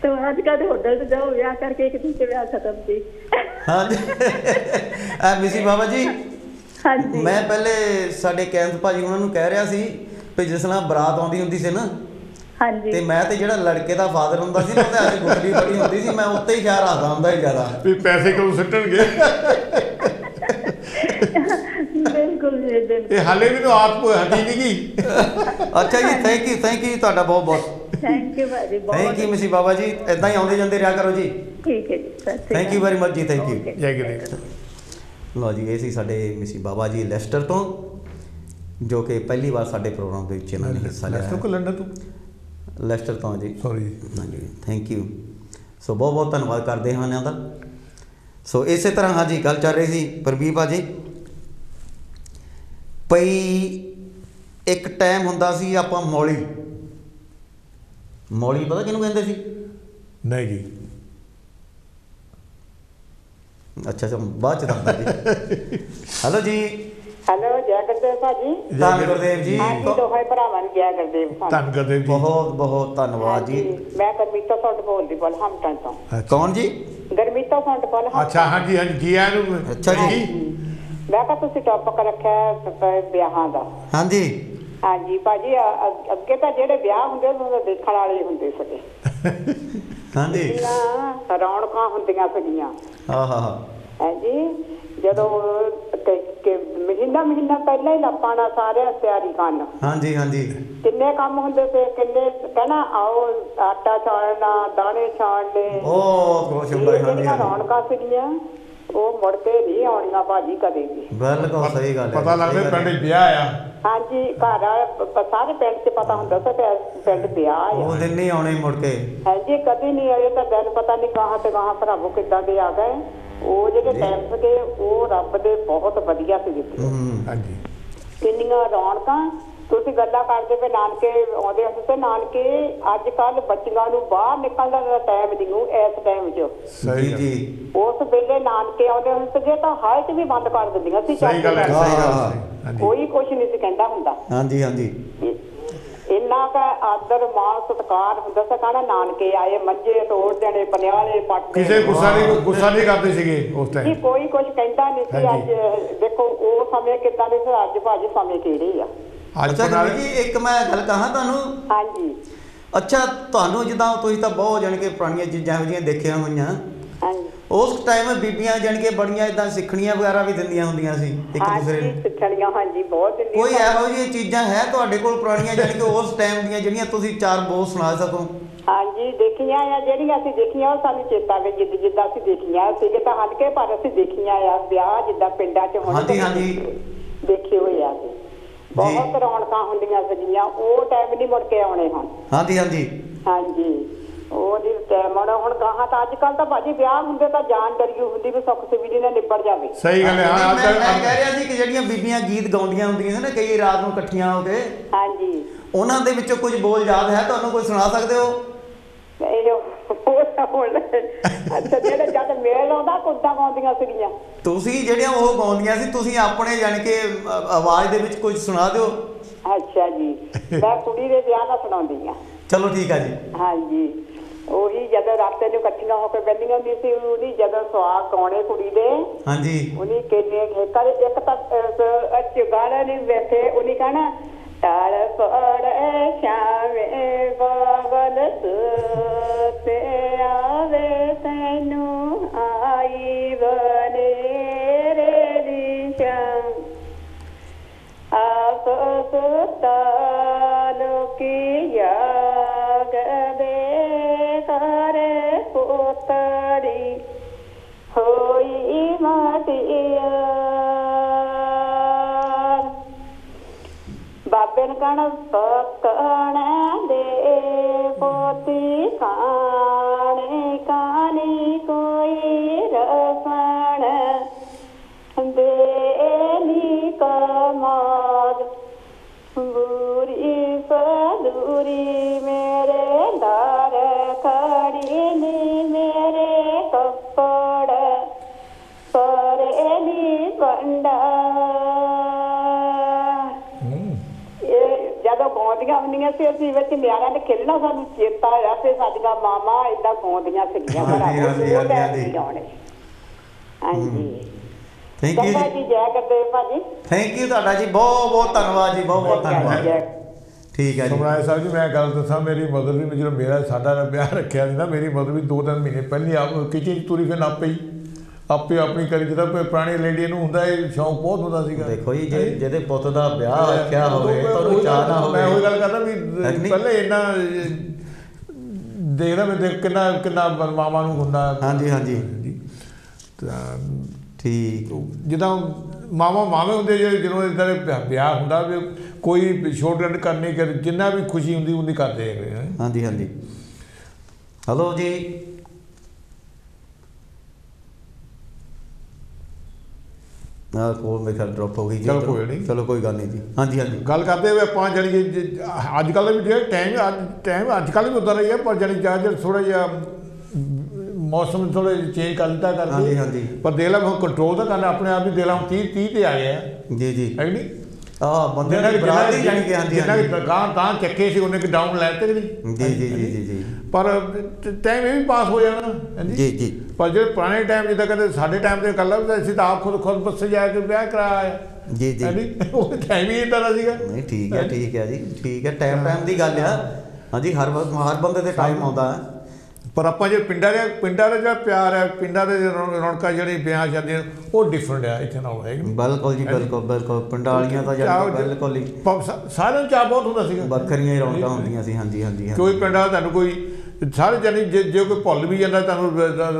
ਤੇ ਅੱਜ ਕੱਲ੍ਹ ਦੇ ਹੋਟਲ 'ਚ ਜਾਓ ਵਿਆਹ ਕਰਕੇ ਇੱਕ ਦਿਨ 'ਚ ਵਿਆਹ ਖਤਮ ਸੀ। ਹਾਂਜੀ। ਆ ਮਿਸੀ ਬਾਬਾ ਜੀ। ਹਾਂਜੀ। ਮੈਂ ਪਹਿਲੇ ਸਾਡੇ ਕੈਂਥ ਭਾਜੀ ਉਹਨਾਂ ਨੂੰ ਕਹਿ ਰਿਹਾ ਸੀ ਵੀ ਜਿਸ ਨਾਲ ਬਰਾਤ ਆਉਂਦੀ ਹੁੰਦੀ ਸੀ ਨਾ ਤੇ ਹਾਂਜੀ ਮੈਂ ਤੇ ਜਿਹੜਾ ਲੜਕੇ ਦਾ ਫਾਦਰ ਹੁੰਦਾ ਸੀ ਨਾ ਉਹਦੇ ਹੱਥ ਗੁੱਡੀ ਬੜੀ ਹੁੰਦੀ ਸੀ ਮੈਂ ਉੱਤੇ ਹੀ ਖਿਆਲ ਰੱਖਦਾ ਹੁੰਦਾ ਸੀ ਜ਼ਿਆਦਾ। ਵੀ ਪੈਸੇ ਕਦੋਂ ਸੁੱਟਣਗੇ? ਬਿਲਕੁਲ ਜੀ ਬਿਲਕੁਲ। ਇਹ ਹਾਲੇ ਵੀ ਤਾਂ ਆਪ ਹਟੀ ਨਹੀਂ ਗਈ ਅੱਛਾ ਜੀ ਥੈਂਕ ਯੂ ਥੈਂਕ ਯੂ ਤੁਹਾਡਾ ਬਹੁਤ ਬਹੁਤ ਥੈਂਕ ਯੂ ਭਾਜੀ ਥੈਂਕ ਬਹੁਤ ਯੂ ਮਿਸੀ ਬਾਬਾ ਜੀ ਇਦਾਂ ਹੀ ਆਉਂਦੇ ਜਾਂਦੇ ਰਿਹਾ ਕਰੋ ਜੀ। ਠੀਕ ਹੈ ਜੀ ਥੈਂਕ ਯੂ। ਵੈਰੀ ਮਚ ਜੀ ਥੈਂਕ ਯੂ. ਜੈ ਗੁਰੂ। ਲਓ ਜੀ ਇਹ ਸੀ ਸਾਡੇ ਮਿਸੀ ਬਾਬਾ ਜੀ ਲੈਸਟਰ ਤੋਂ ਜੋ ਕਿ ਪਹਿਲੀ ਵਾਰ ਸਾਡੇ ਪ੍ਰੋਗਰਾਮ ਦੇ ਵਿੱਚ ਇਹਨਾਂ ਨੇ ਹਿੱਸਾ ਲਿਆ। ਲੈਸਟਰ ਕੋ। ਲੰਡਨ ਤੋਂ? ਲੈਸਟਰ ਤੋਂ ਜੀ। ਸੌਰੀ ਹਾਂਜੀ ਥੈਂਕ ਯੂ ਸੋ ਬਹੁਤ ਬਹੁਤ ਧੰਨਵਾਦ ਕਰਦੇ ਹਾਂ ਇਹਨਾਂ ਦਾ। ਸੋ ਇਸੇ ਤਰ੍ਹਾਂ ਹਾਂਜੀ ਗੱਲ ਚੱਲ ਰਹੀ ਸੀ ਪ੍ਰਵੀਰ ਬਾਜੀ ਪਈ ਇੱਕ ਟਾਈਮ ਹੁੰਦਾ ਸੀ ਆਪਾਂ ਮੌਲੀ। ਮੌਲੀ ਪਤਾ ਕਿਹਨੂੰ ਕਹਿੰਦੇ ਸੀ? ਨਹੀਂ ਜੀ। ਅੱਛਾ ਅੱਛਾ ਬਾਅਦ ਚ ਦੱਸਦਾ ਜੀ। ਹੈਲੋ ਜੀ। ਹੈਲੋ ਜੈ ਗੁਰਦੇਵ ਭਾਜੀ। ਧੰਨ ਗੁਰਦੇਵ ਜੀ। ਹਾਂਜੀ ਦੋਵੇਂ ਭਰਾਵਾਂ ਨੂੰ ਜੈ ਗੁਰਦੇਵ। ਧੰਨ ਗੁਰਦੇਵ ਜੀ। ਬਹੁਤ ਬਹੁਤ ਧੰਨਵਾਦ ਜੀ। ਮੈਂ ਗਰਮੀਤਾ ਫੰਡ ਬੋਲਦੀ ਬੋਲ ਹਮਟਨ ਤੋਂ। ਕੌਣ ਜੀ? ਗਰਮੀਤਾ ਫੰਡ ਬੋਲ ਅੱਛਾ ਹਾਂਜੀ ਹਾਂਜੀ ਜੀ ਆਇਆਂ ਨੂੰ। ਅੱਛਾ ਜੀ। ਮੈਂ ਕਿਹਾ ਤੁਸੀਂ ਟੌਪਿਕ ਰੱਖਿਆ ਵਿਆਹਾਂ ਦਾ। ਹਾਂਜੀ। ਹਾਂਜੀ ਭਾਜੀ ਅ- ਅੱਗੇ ਤਾਂ ਜਿਹੜੇ ਵਿਆਹ ਹੁੰਦੇ ਸੀ ਉਹ ਤਾਂ ਦੇਖਣ ਵਾਲੇ ਹੀ ਹੁੰਦੇ ਸੀਗੇ। ਹਾਂਜੀ ਕਿੰਨਾ ਰੌਣਕਾਂ ਹੁੰਦੀਆਂ ਸੀਗੀਆਂ। ਹਾਂ ਹਾਂ ਹਾਂ। ਹਾਂਜੀ ਜਦੋਂ ਕਿ- ਕਿ ਮਹੀਨਾ ਮਹੀਨਾ ਪਹਿਲਾਂ ਹੀ ਲੱਪਾਣਾ ਸਾਰਿਆਂ ਤਿਆਰੀ ਕਰਨ। ਹਾਂਜੀ ਹਾਂਜੀ। ਕਿੰਨੇ ਕੰਮ ਹੁੰਦੇ ਤੇ ਕਿੰਨੇ ਕਹਿਣਾ ਆਓ ਆਟਾ ਛਾਣਨਾ ਦਾਣੇ ਛਾਣਨੇ। ਉਹ ਕੁਛ ਹੁੰਦਾ ਸੀ, ਹਾਂਜੀ ਜਿਹੜੀਆਂ ਹਾਂਜੀ। ਰੌਣਕਾਂ ਸੀਗੀਆਂ ਉਹ ਮੁੜ ਕੇ ਨਹੀਂ ਆਉਣੀਆਂ ਭਾਜੀ ਕਦੇ ਵੀ। ਬਿਲਕੁਲ ਸਹੀ ਗੱਲ ਹੈ। ਪਤਾ ਲੱਗਦਾ ਗੱਲ ਹੈ। ਪਿੰਡ ਵਿਆਹ ਆ। ਹਾਂਜੀ ਘਰ ਪ- ਪ- ਸਾਰੇ ਪਿੰਡ 'ਚ ਪਤਾ ਹੁੰਦਾ ਸੀ ਕਿ ਪਿੰਡ ਵਿਆਹ ਉਹ ਆ ਦਿਨ ਨਹੀਂ ਆਉਣੇ ਮੁੜ ਕੇ ਹਾਂਜੀ ਕਦੀ ਨਹੀਂ ਆਏ ਤਾਂ ਦਿਨ ਪਤਾ ਨਹੀਂ ਕਹਾਂ ਤੇ ਕਹਾਂ ਭਰਾਵੋ ਕਿੱਦਾਂ ਦੇ ਆ ਗਏ। ਉਹ ਜਿਹੜੇ ਟਾਈਮ ਸੀਗੇ ਉਹ ਰੱਬ ਦੇ ਬਹੁਤ ਵਧੀਆ ਸੀ ਦਿੱਤੇ। ਹੂੰ। ਹਾਂਜੀ। ਕਿੰਨੀਆਂ ਰੌਣਕਾਂ ਤੁਸੀਂ ਗੱਲਾਂ ਕਰਦੇ ਪਏ ਨਾਨਕੇ ਆਉਂਦੇ ਹੁੰਦੇ ਤੇ ਨਾਨਕੇ ਅੱਜ ਕੱਲ ਬੱਚਿਆਂ ਨੂੰ ਬਾਹਰ ਨਿਕਲਣ ਦਾ ਟਾਈਮ ਨਹੀਂ ਨੂੰ ਇਸ ਟਾਈਮ 'ਚ। ਜੀ ਜੀ। ਉਸ ਵੇਲੇ ਨਾਨਕੇ ਆਉਂਦੇ ਹੁੰਦੇ ਸੀਗੇ ਤਾਂ ਹਾਲਤ ਵੀ ਬੰਦ ਕਰ ਦਿੰਦੀਆਂ ਸੀ ਸਹੀ ਗੱਲ ਹੈ ਸਹੀ ਗੱਲ ਕੋਈ ਕੁਛ ਨਹੀਂ ਸੀ ਕਹਿੰਦਾ ਹੁੰਦਾ। ਹਾਂਜੀ ਹਾਂਜੀ। ਇੰਨਾ ਕਾ ਆਦਰ ਮਾਣ ਸਤਕਾਰ ਹੁੰਦਾ ਸੀ ਕਹਿੰਦਾ ਨਾਨਕੇ ਆਏ ਮੰਜੇ ਤੋੜ ਦੇਣੇ ਪਨਿਆਲੇ ਪੱਟ ਕਿਸੇ। ਗੁੱਸਾ ਨਹੀਂ ਗੁੱਸਾ ਨਹੀਂ ਕਰਦੇ ਸੀਗੇ ਉਸ ਜੀ ਟਾਈਮ ਕੋਈ ਕੁਛ ਕਹਿੰਦਾ ਨਹੀਂ ਸੀ। ਅੱਜ ਦੇਖੋ ਉਹ ਸਮੇਂ ਕਿੱਦਾਂ ਦੇ ਸੀ ਅੱਜ ਭਾਜੀ ਸਮੇਂ ਕਿਹੜੇ ਆ। ਅੱਜ ਅੱਛਾ ਕਮਲ ਜੀ ਇੱਕ ਮੈਂ ਗੱਲ ਕਹਾਂ ਤੁਹਾਨੂੰ? ਹਾਂਜੀ। ਅੱਛਾ ਤੁਹਾਨੂੰ ਜਿੱਦਾਂ ਤੁਸੀਂ ਤਾਂ ਬਹੁਤ ਜਾਣ ਕੇ ਪੁਰਾਣੀਆਂ ਚੀਜ਼ਾਂ ਜਿਹੀਆਂ ਦੇਖੀਆਂ ਹੋਈਆਂ। ਹਾਂਜੀ। ਉਸ ਟਾਈਮ ਬੀਬੀਆਂ ਜਾਣ ਕੇ ਬੜੀਆਂ ਇਦਾਂ ਸਿੱਖਣੀਆਂ ਵਗੈਰਾ ਵੀ ਦਿੰਦੀਆਂ ਹੁੰਦੀਆਂ ਸੀ ਇੱਕ ਦੂਸਰੇ ਹਾਂਜੀ ਨੂੰ। ਸਿੱਖਣੀਆਂ ਹਾਂਜੀ ਬਹੁਤ ਦਿੰਦੀਆਂ ਕੋਈ ਇਹੋ ਜਿਹੀਆਂ ਚੀਜ਼ਾਂ ਹੈ ਤੁਹਾਡੇ ਕੋਲ ਪੁਰਾਣੀਆਂ ਜਾਣ ਕੇ ਉਸ ਟਾਈਮ ਦੀਆਂ ਜਿਹੜੀਆਂ ਤੁਸੀਂ ਚਾਰ ਬੋਲ ਸੁਣਾ ਸਕੋ? ਹਾਂਜੀ ਦੇਖੀਆਂ ਆ ਜਿਹੜੀਆਂ ਅਸੀਂ ਦੇਖੀਆਂ ਉਹ ਸਾਨੂੰ ਚੇਤਾ ਵੇ ਜਿੱਦ ਜਿੱਦਾਂ ਅਸੀਂ ਦੇਖੀਆਂ ਸੀਗੇ ਤਾਂ ਹਲਕੇ ਪਰ ਅਸੀਂ ਦੇਖੀਆਂ ਆ ਵਿਆਹ ਜਿੱਦਾਂ ਪਿੰਡਾਂ 'ਚ ਹੁਣ ਹਾਂਜੀ, ਹਾਂਜੀ। ਦੇਖੇ ਹੋਏ ਆ ਬਹੁਤ ਰੌਣਕਾਂ ਹੁੰਦੀਆਂ ਸੀਗੀਆਂ ਉਹ ਟਾਈਮ ਨਹੀਂ ਮੁੜ ਕੇ ਆਉਣੇ ਹੁਣ। ਹਾਂਜੀ ਹਾਂਜੀ। ਹਾਂਜੀ। ਉਹ ਨਹੀਂ ਟਾਈਮ ਆਉਣਾ ਹੁਣ ਗਾਹਾਂ ਤਾਂ ਅੱਜ ਕੱਲ ਤਾਂ ਭਾਜੀ ਵਿਆਹ ਹੁੰਦੇ ਤਾਂ ਜਾਨ ਡਰਿਓ ਹੁੰਦੀ ਵੀ ਸੁੱਖ ਸੁਵਿਧੀ ਨਾਲ ਨਿਬੜ ਜਾਵੇ। ਸਹੀ ਗੱਲ ਹੈ ਹਾਂ ਮੈਂ ਕਹਿ ਰਿਹਾ ਸੀ ਕਿ ਜਿਹੜੀਆਂ ਬੀਬੀਆਂ ਗੀਤ ਗਾਉਂਦੀਆਂ ਹੁੰਦੀਆਂ ਨਾ ਕਈ ਰਾਤ ਨੂੰ ਇਕੱਠੀਆਂ ਹੋ ਕੇ ਹਾਂਜੀ। ਉਹਨਾਂ ਦੇ ਵਿੱਚੋਂ ਕੁਝ ਬੋਲ ਯਾਦ ਹੈ? ਤੁਹਾਨੂੰ ਕੋਈ ਸੁਣਾ ਸਕਦੇ ਹੋ? ਇਹ ਹੁਣ। ਅੱਛਾ ਜਿਹੜੇ ਜਦ ਮੇਲ ਆਉਂਦਾ ਕੁੱਦਾਂ ਗਾਉਂਦੀਆਂ ਸੀਗੀਆਂ। ਤੁਸੀਂ ਜਿਹੜੀਆਂ ਉਹ ਗਾਉਂਦੀਆਂ ਸੀ ਤੁਸੀਂ ਆਪਣੇ ਜਾਣ ਕੇ ਆਵਾਜ਼ ਦੇ ਵਿੱਚ ਕੁਝ ਸੁਣਾ ਦਿਓ। ਅੱਛਾ ਜੀ। ਮੈਂ ਕੁੜੀ ਦੇ ਵਿਆਹ ਦਾ ਸੁਣਾਉਂਦੀ ਆ ਚਲੋ ਠੀਕ ਆ ਜੀ। ਹਾਂਜੀ। ਉਹੀ ਜਦੋਂ ਰਾਤੇ ਨੂੰ ਇਕੱਠੀਆਂ ਹੋ ਕੇ ਬੈਠੀਆਂ ਹੁੰਦੀ ਸੀ ਉਹਦੀ ਜਦੋਂ ਸੁਆਗ ਗਾਉਣੇ ਕੁੜੀ ਦੇ ਹਾਂਜੀ। ਉਹਨੇ ਕਿੰਨੇ ਘੇਕਾ ਇੱਕ ਤਾਂ ਅੱਛ ਗਾਣਾ ਨਹੀਂ ਬੈਠੇ ਉਹਨੇ ਕਹਣਾ ਤਾਲ ਪੜੇ ਸ਼ਾਵੇ ਬਾਬਲ ਤੇ ਆਵੇ ਤੈਨੂੰ ਆਈ ਬਨੇਰੇ ਦੀ ਸ਼ਾਮ ਆਪ ਸੁਤਾਲੋ ਕੀ ਯਾਗ ਦੇ ਕਰੇ ਪੁੱਤੜੀ ਹੋਈ ਮਾਟਿਆ ਬਾਬੇ ਨੇ ਕਹਣਾ ਪਕਣ ਦੇ ਪੋਤੀ ਕਾਣੇ ਕਾਨੀ ਕੋਈ ਰਸਣ ਦੇਨੀ ਕਮਾਦ ਬੁਰੀ ਸਦੂਰੀ ਮੇਰੇ ਦਾਰ ਖੜੀ ਨੀ ਨੀ ਇਹ ਜਦੋਂ ਗਾਉਂਦੀਆਂ ਹੁੰਦੀਆਂ ਸੀ ਅਸੀਂ ਵਿੱਚ ਨਿਆਣਿਆਂ ਨੇ ਖੇਡਣਾ ਸਾਨੂੰ ਚੇਤਾ ਆਇਆ ਤੇ ਸਾਡੀਆਂ ਮਾਮਾ ਏਦਾਂ ਗਾਉਂਦੀਆਂ ਸੀਗੀਆਂ ਹਾਂਜੀ, ਹਾਂਜੀ, ਉਹ ਹਾਂਜੀ, ਥੈਂਕ ਯੂ ਜੀ। ਜੀ ਜੈ ਕਰਦੇ ਭਾਜੀ। ਥੈਂਕ ਯੂ ਤੁਹਾਡਾ ਜੀ ਬਹੁਤ ਬਹੁਤ ਧੰਨਵਾਦ ਜੀ ਬਹੁਤ ਬਹੁਤ ਧੰਨਵਾਦ। ਜੈ। ਠੀਕ ਹੈ ਜੀ। ਸਮਰਾਜ ਸਾਹਿਬ ਜੀ ਮੈਂ ਗੱਲ ਦੱਸਾਂ ਮੇਰੀ ਮਦਰ ਵੀ ਜਦੋਂ ਮੇਰਾ ਸਾਡਾ ਵਿਆਹ ਰੱਖਿਆ ਸੀ ਨਾ ਮੇਰੀ ਮਦਰ ਵੀ ਦੋ ਤਿੰਨ ਮਹੀਨੇ ਪਹਿਲਾਂ ਆਪ ਕਿਚਨ 'ਚ ਤੁਰੀ ਫਿਰ ਆਪੇ ਹੀ ਆਪੇ ਆਪਣੀ ਕਰੀ ਜਿੱਦਾਂ ਕੋਈ ਪੁਰਾਣੀ ਲੇਡੀ ਨੂੰ ਹੁੰਦਾ ਇਹ ਸ਼ੌਂਕ ਬਹੁਤ ਹੁੰਦਾ ਸੀਗਾ। ਦੇਖੋ ਜੀ ਜੇ ਜਿਹਦੇ ਪੁੱਤ ਦਾ ਵਿਆਹ ਰੱਖਿਆ ਹੋਵੇ ਤੁਹਾਨੂੰ ਚਾਹ ਨਾ ਹੋਵੇ ਮੈਂ ਉਹੀ ਗੱਲ ਕਰਦਾ ਵੀ? ਪਹਿਲੇ ਇੰਨਾ ਦੇਖਦਾ ਮੈਂ ਦੇਖ ਕਿੰਨਾ ਕਿੰਨਾ ਮਾਮਾ ਨੂੰ ਹੁੰਦਾ। ਹਾਂਜੀ ਹਾਂਜੀ। ਤਾਂ ਠੀਕ। ਜਿੱਦਾਂ ਮਾਮਾ ਮਾਵੇਂ ਹੁੰਦੇ ਜੇ ਜਦੋਂ ਇਦਾਂ ਦੇ ਵਿਆਹ ਹੁੰਦਾ ਵੀ ਕੋਈ ਸ਼ੋਰਟ ਕਰਨੀ ਕਰ ਜਿੰਨਾ ਵੀ ਖੁਸ਼ੀ ਹੁੰਦੀ ਉਹਦੀ ਕਰਦੇ ਹੈਗੇ। ਹਾਂਜੀ ਹਾਂਜੀ। ਹਲੋ ਜੀ। ਆ ਕੋਲ ਮੇਰੇ ਖਿਆਲ ਡ੍ਰੌਪ ਹੋ ਗਈ ਜੀ। ਚਲੋ ਕੋਈ ਨਹੀਂ। ਚਲੋ ਕੋਈ ਗੱਲ ਨਹੀਂ ਜੀ। ਹਾਂਜੀ ਹਾਂਜੀ। ਗੱਲ ਕਰਦੇ ਹੋਏ ਆਪਾਂ ਜਾਣੀ ਕਿ ਜੇ- ਅੱਜ ਕੱਲ੍ਹ ਵੀ ਜਿਹੜਾ ਟਾਈਮ ਅੱਜ ਟਾਈਮ ਅੱਜ ਕੱਲ੍ਹ ਵੀ ਉਦਾਂ ਰਹੀ ਹੈ ਪਰ ਜਾਣੀ ਜ਼ਿਆਦਾ ਥੋੜਾ ਜਿਹਾ ਮੌਸਮ ਥੋੜਾ ਚੇਂਜ ਕਰ ਦਿੱਤਾ ਕਰਕੇ ਹਾਂਜੀ, ਹਾਂਜੀ। ਪਰ ਦੇਖ ਲਾ ਹੁਣ ਕੰਟਰੋਲ ਤਾਂ ਕਰਨਾ ਆਪਣੇ ਆਪ ਹੀ ਦੇਖ ਲਾ ਹੁਣ 30 30 ਤੇ ਆ। ਗਿਆ ਹੈ ਜੀ ਜੀ ਨਹੀਂ? ਆ ਬੰਦੇ ਦੀ ਬਰਾਤ ਹੀ ਜਾਣੀ ਕਿ ਹਾਂਜੀ ਜਿੰਨਾ ਕਿ ਹਾਂਜੀ ਗਾਂ ਤਾਂ ਚੱਕੇ ਸੀ ਉਹਨੇ ਕਿ ਡਾਊਨ ਲੈ ਤੇ ਨਹੀਂ? ਜੀ ਜੀ ਜੀ ਜੀ ਜੀ। ਪਰ ਟਾਈਮ ਇਹ ਵੀ ਪਾਸ ਹੋ ਜਾਣਾ ਹਾਂਜੀ ਜੀ ਜੀ। ਪਰ ਜਿਹੜੇ ਪੁਰਾਣੇ ਟਾਈਮ ਜਿੱਦਾਂ ਕਹਿੰਦੇ ਸਾਡੇ ਟਾਈਮ ਤੇ ਗੱਲ ਆ ਅਸੀਂ ਤਾਂ ਆਪ ਖੁਦ ਖੁਦ ਬੱਸੇ ਜਾ ਕੇ ਵਿਆਹ ਕਰਾਇਆ। ਜੀ ਜੀ। ਉਹ ਟਾਈਮ ਹੀ ਇਦਾਂ ਦਾ ਸੀਗਾ। ਨਹੀਂ ਠੀਕ ਹੈ ਠੀਕ ਹੈ ਜੀ ਠੀਕ ਹੈ ਟਾਈਮ ਟਾਈਮ ਦੀ ਗੱਲ ਆ। ਹਾਂਜੀ ਹਰ ਹਰ ਬੰਦੇ ਦੇ ਟਾਈਮ ਆਉਂਦਾ ਹੈ। ਪਰ ਆਪਾਂ ਜੇ ਪਿੰਡਾਂ ਦੇ ਪਿੰਡਾਂ ਦਾ ਜਿਹੜਾ ਪਿਆਰ ਹੈ ਪਿੰਡਾਂ ਦੇ ਰੌਣ- ਰੌਣਕਾਂ ਜਿਹੜੀ ਵਿਆਹ ਸ਼ਾਦੀਆਂ ਉਹ ਡਿਫਰੈਂਟ ਆ ਇੱਥੇ ਨਾਲ ਹੈ ਬਿਲਕੁਲ ਜੀ ਬਿਲਕੁਲ ਬਿਲਕੁਲ। ਪੰਡਾਲੀਆਂ ਤਾਂ ਜਾਣੀ ਕਿ ਬਿਲਕੁਲ ਹੀ ਸਾਰਿਆਂ ਨੂੰ ਚਾਹ ਬਹੁਤ ਹੁੰਦਾ ਸੀਗਾ। ਵੱਖਰੀਆਂ ਹੀ ਰੌਣਕਾਂ ਹੁੰਦੀਆਂ ਸੀ ਹਾਂਜੀ ਹਾਂਜੀ। ਕੋਈ ਪਿੰਡਾਂ ਦਾ ਤੁਹਾਨੂੰ ਕੋਈ ਸਾਰੇ ਜਾਨੀ ਜੇ ਜੇ ਕੋਈ ਭੁੱਲ ਵੀ ਜਾਂਦਾ ਤੁਹਾਨੂੰ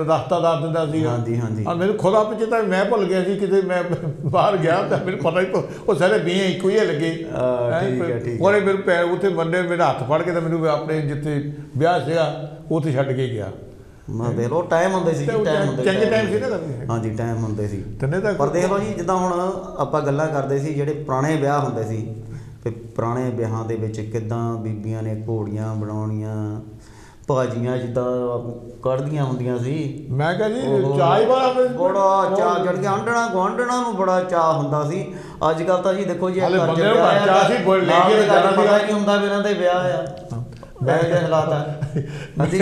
ਰਸਤਾ ਦੱਸ ਦਿੰਦਾ ਸੀਗਾ। ਹਾਂਜੀ, ਹਾਂਜੀ। ਆ ਮੈਨੂੰ ਖੁਦਾ ਪਿੱਛੇ ਤਾਂ ਮੈਂ ਭੁੱਲ ਗਿਆ ਸੀ ਕਿਤੇ ਮੈਂ ਬਾਹਰ ਗਿਆ ਤਾਂ ਮੈਨੂੰ ਪਤਾ ਹੀ ਉਹ ਸਾਰੇ ਬੀਏ ਇੱਕੋ ਹੀ ਲੱਗੇ। ਠੀਕ ਹੈ, ਠੀਕ ਹੈ। ਉਹਨੇ ਮੇਰੇ ਪੈਰ ਉੱਥੇ ਬੰਦੇ ਮੇਰਾ ਹੱਥ ਫੜ ਕੇ ਤਾਂ ਮੈਨੂੰ ਆਪਣੇ ਜਿੱਥੇ ਵਿਆਹ ਸੀਗਾ ਉੱਥੇ ਛੱਡ ਕੇ ਗਿਆ। ਮੈਂ ਦੇਖ ਲਓ ਟਾਈਮ ਹੁੰਦੇ ਸੀ ਤੇ ਉਹ ਟਾਈਮ ਹੁੰਦੇ ਚੰਗੇ ਹੁੰਦੇ ਸੀ ਨਾ ਕਰਦੇ। ਹਾਂਜੀ ਟਾਈਮ ਹੁੰਦੇ ਸੀ। ਤੰਨੇ ਤਾਂ ਪਰ ਦੇਖ ਲਓ ਜੀ ਜਿੱਦਾਂ ਹੁਣ ਆਪਾਂ ਗੱਲਾਂ ਕਰਦੇ ਸੀ ਜਿਹੜੇ ਪੁਰਾਣੇ ਵਿਆਹ ਹੁੰਦੇ ਸੀ ਕਿ ਪੁਰਾਣੇ ਵਿਆਹਾਂ ਦੇ ਵਿੱਚ ਕਿਦਾਂ ਬੀਬੀਆਂ ਨੇ ਘੋੜੀਆਂ ਬਣਾਉਣੀਆਂ ਭਾਜੀਆਂ ਜਿੱਦਾਂ ਕੱਢਦੀਆਂ ਹੁੰਦੀਆਂ ਸੀ। ਮੈਂ ਕਿਹਾ ਜੀ ਚਾਹ ਹੀ ਵਾਲਾ ਫਿਰ- ਬੜਾ ਚਾਹ ਜੜ ਕੇ ਆਂਡਣਾ ਗੁਆਂਢਣਾ ਨੂੰ ਬੜਾ ਚਾਹ ਹੁੰਦਾ ਸੀ। ਅੱਜ ਕੱਲ ਤਾਂ ਜੀ ਦੇਖੋ ਜੀ ਹਾਲੇ ਬੰਦੇ ਨੂੰ ਚਾਹ ਸੀ, ਬੋਲ ਲੈ ਕੇ ਜਾਣਾ ਪਤਾ ਨਹੀਂ ਹੁੰਦਾ ਵੀ ਇਹਨਾਂ ਦੇ ਵਿਆਹ ਆ। ਮੈਂ ਇਹਦੇ ਹਾਲਾਤ ਆ। ਹਾਂਜੀ।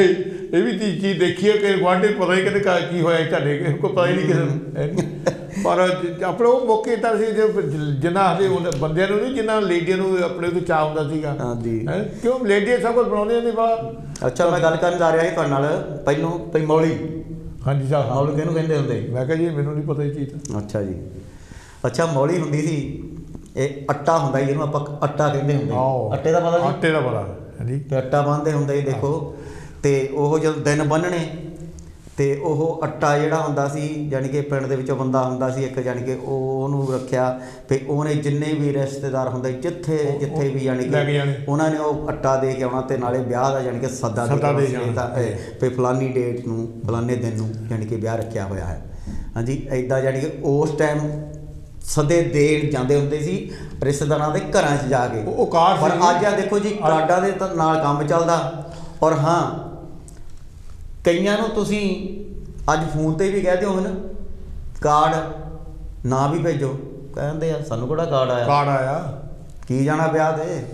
ਇਹ ਵੀ ਚੀਜ਼ ਚੀਜ਼ ਦੇਖੀ ਹੈ ਕਿ ਗੁਆਂਢੀ ਨੂੰ ਪਤਾ ਹੀ ਕਿਤੇ ਕਾ- ਹੋਇਆ ਤੁਹਾਡੇ ਕੋਈ ਪਤਾ ਹੀ ਨਹੀਂ ਕਿਸੇ ਨੂੰ ਪਰ ਆਪਣੇ ਉਹ ਮੌਕੇ ਤਾਂ ਸੀ ਜੋ ਜਿੰਨਾ ਉਹਨਾਂ ਬੰਦਿਆਂ ਨੂੰ ਨਹੀਂ ਜਿੰਨਾ ਲੇਡੀਆਂ ਨੂੰ ਆਪਣੇ ਤੋਂ ਚਾਹ ਹੁੰਦਾ ਸੀਗਾ। ਹਾਂਜੀ। ਕਿਉਂ ਲੇਡੀਆਂ ਸਭ ਕੁਝ ਬਣਾਉਂਦੀਆਂ ਨੇ ਬਾਹਰ? ਅੱਛਾ ਮੈਂ ਗੱਲ ਕਰਨ ਜਾ ਰਿਹਾ ਸੀ ਤੁਹਾਡੇ ਨਾਲ ਪਹਿਲੋਂ ਪਈ ਮੌਲੀ। ਹਾਂਜੀ ਸਾਹਿਬ। ਮੌਲੀ ਕਿਹਨੂੰ ਕਹਿੰਦੇ ਹੁੰਦੇ? ਮੈਂ ਕਿਹਾ ਜੀ ਮੈਨੂੰ ਨਹੀਂ ਪਤਾ ਇਹ ਚੀਜ਼। ਅੱਛਾ ਜੀ। ਅੱਛਾ ਮੌਲੀ ਹੁੰਦੀ ਸੀ ਇਹ ਅੱਟਾ ਹੁੰਦਾ ਜਿਹਨੂੰ ਆਪਾਂ ਅੱਟਾ ਕਹਿੰਦੇ ਹੁੰਦੇ। ਆਹੋ। ਅੱਟੇ ਦਾ ਪਤਾ ਜੀ ਆਟੇ ਦਾ ਪਤਾ। ਹਾਂਜੀ ਤੇ ਅੱਟਾ ਬੰਨਦੇ ਹੁੰਦੇ ਸੀ ਦੇਖੋ ਤੇ ਉਹ ਜਦੋਂ ਦਿਨ ਬੰਨਣੇ ਤੇ ਉਹ ਅੱਟਾ ਜਿਹੜਾ ਹੁੰਦਾ ਸੀ ਯਾਨੀ ਕਿ ਪਿੰਡ ਦੇ ਵਿੱਚੋਂ ਬੰਦਾ ਹੁੰਦਾ ਸੀ ਇੱਕ ਯਾਨੀ ਕਿ ਉਹ ਉਹਨੂੰ ਰੱਖਿਆ ਤੇ ਉਹਨੇ ਜਿੰਨੇ ਵੀ ਰਿਸ਼ਤੇਦਾਰ ਹੁੰਦੇ ਜਿੱਥੇ ਜਿੱਥੇ ਵੀ ਯਾਨੀ ਕੇ। ਉਹਨਾਂ ਨੇ ਉਹ ਅੱਟਾ ਦੇ ਕੇ ਆਉਣਾ ਤੇ ਨਾਲੇ ਵਿਆਹ ਦਾ ਯਾਨੀ ਕਿ ਸੱਦਾ ਦੇ ਜਾਣਾ। ਤਾਂ ਫਲਾਨੀ ਡੇਟ ਨੂੰ ਫਲਾਨੇ ਦਿਨ ਨੂੰ ਯਾਨੀ ਕਿ ਵਿਆਹ ਰੱਖਿਆ ਹੋਇਆ ਹੈ ਹਾਂਜੀ ਐਦਾਂ ਯਾਨੀ ਕਿ ਉਸ ਟਾਈਮ ਸਦੇ ਦੇਣ ਜਾਂਦੇ ਹੁੰਦੇ ਸੀ ਰਿਸ਼ਤੇਦਾਰਾਂ ਦੇ ਘਰਾਂ 'ਚ ਜਾ ਕੇ। ਉਹ- ਉਹ ਕਾਰ ਪਰ। ਅੱਜ ਆ ਦੇਖੋ ਜੀ ਕਾਰਡਾਂ ਦੇ ਨਾਲ ਕੰਮ ਚੱਲਦਾ। ਔਰ ਹਾਂ ਕਈਆਂ ਨੂੰ ਤੁਸੀਂ ਅੱਜ ਫੋਨ ਤੇ ਵੀ ਕਹਿ ਦਿਓ ਹਨ ਕਾਰਡ ਨਾ ਵੀ ਭੇਜੋ। ਕਹਿੰਦੇ ਆ ਸਾਨੂੰ ਕਿਹੜਾ ਕਾਰਡ ਆਇਆ? ਕਾਰਡ ਆਇਆ। ਕੀ ਜਾਣਾ ਵਿਆਹ ਤੇ?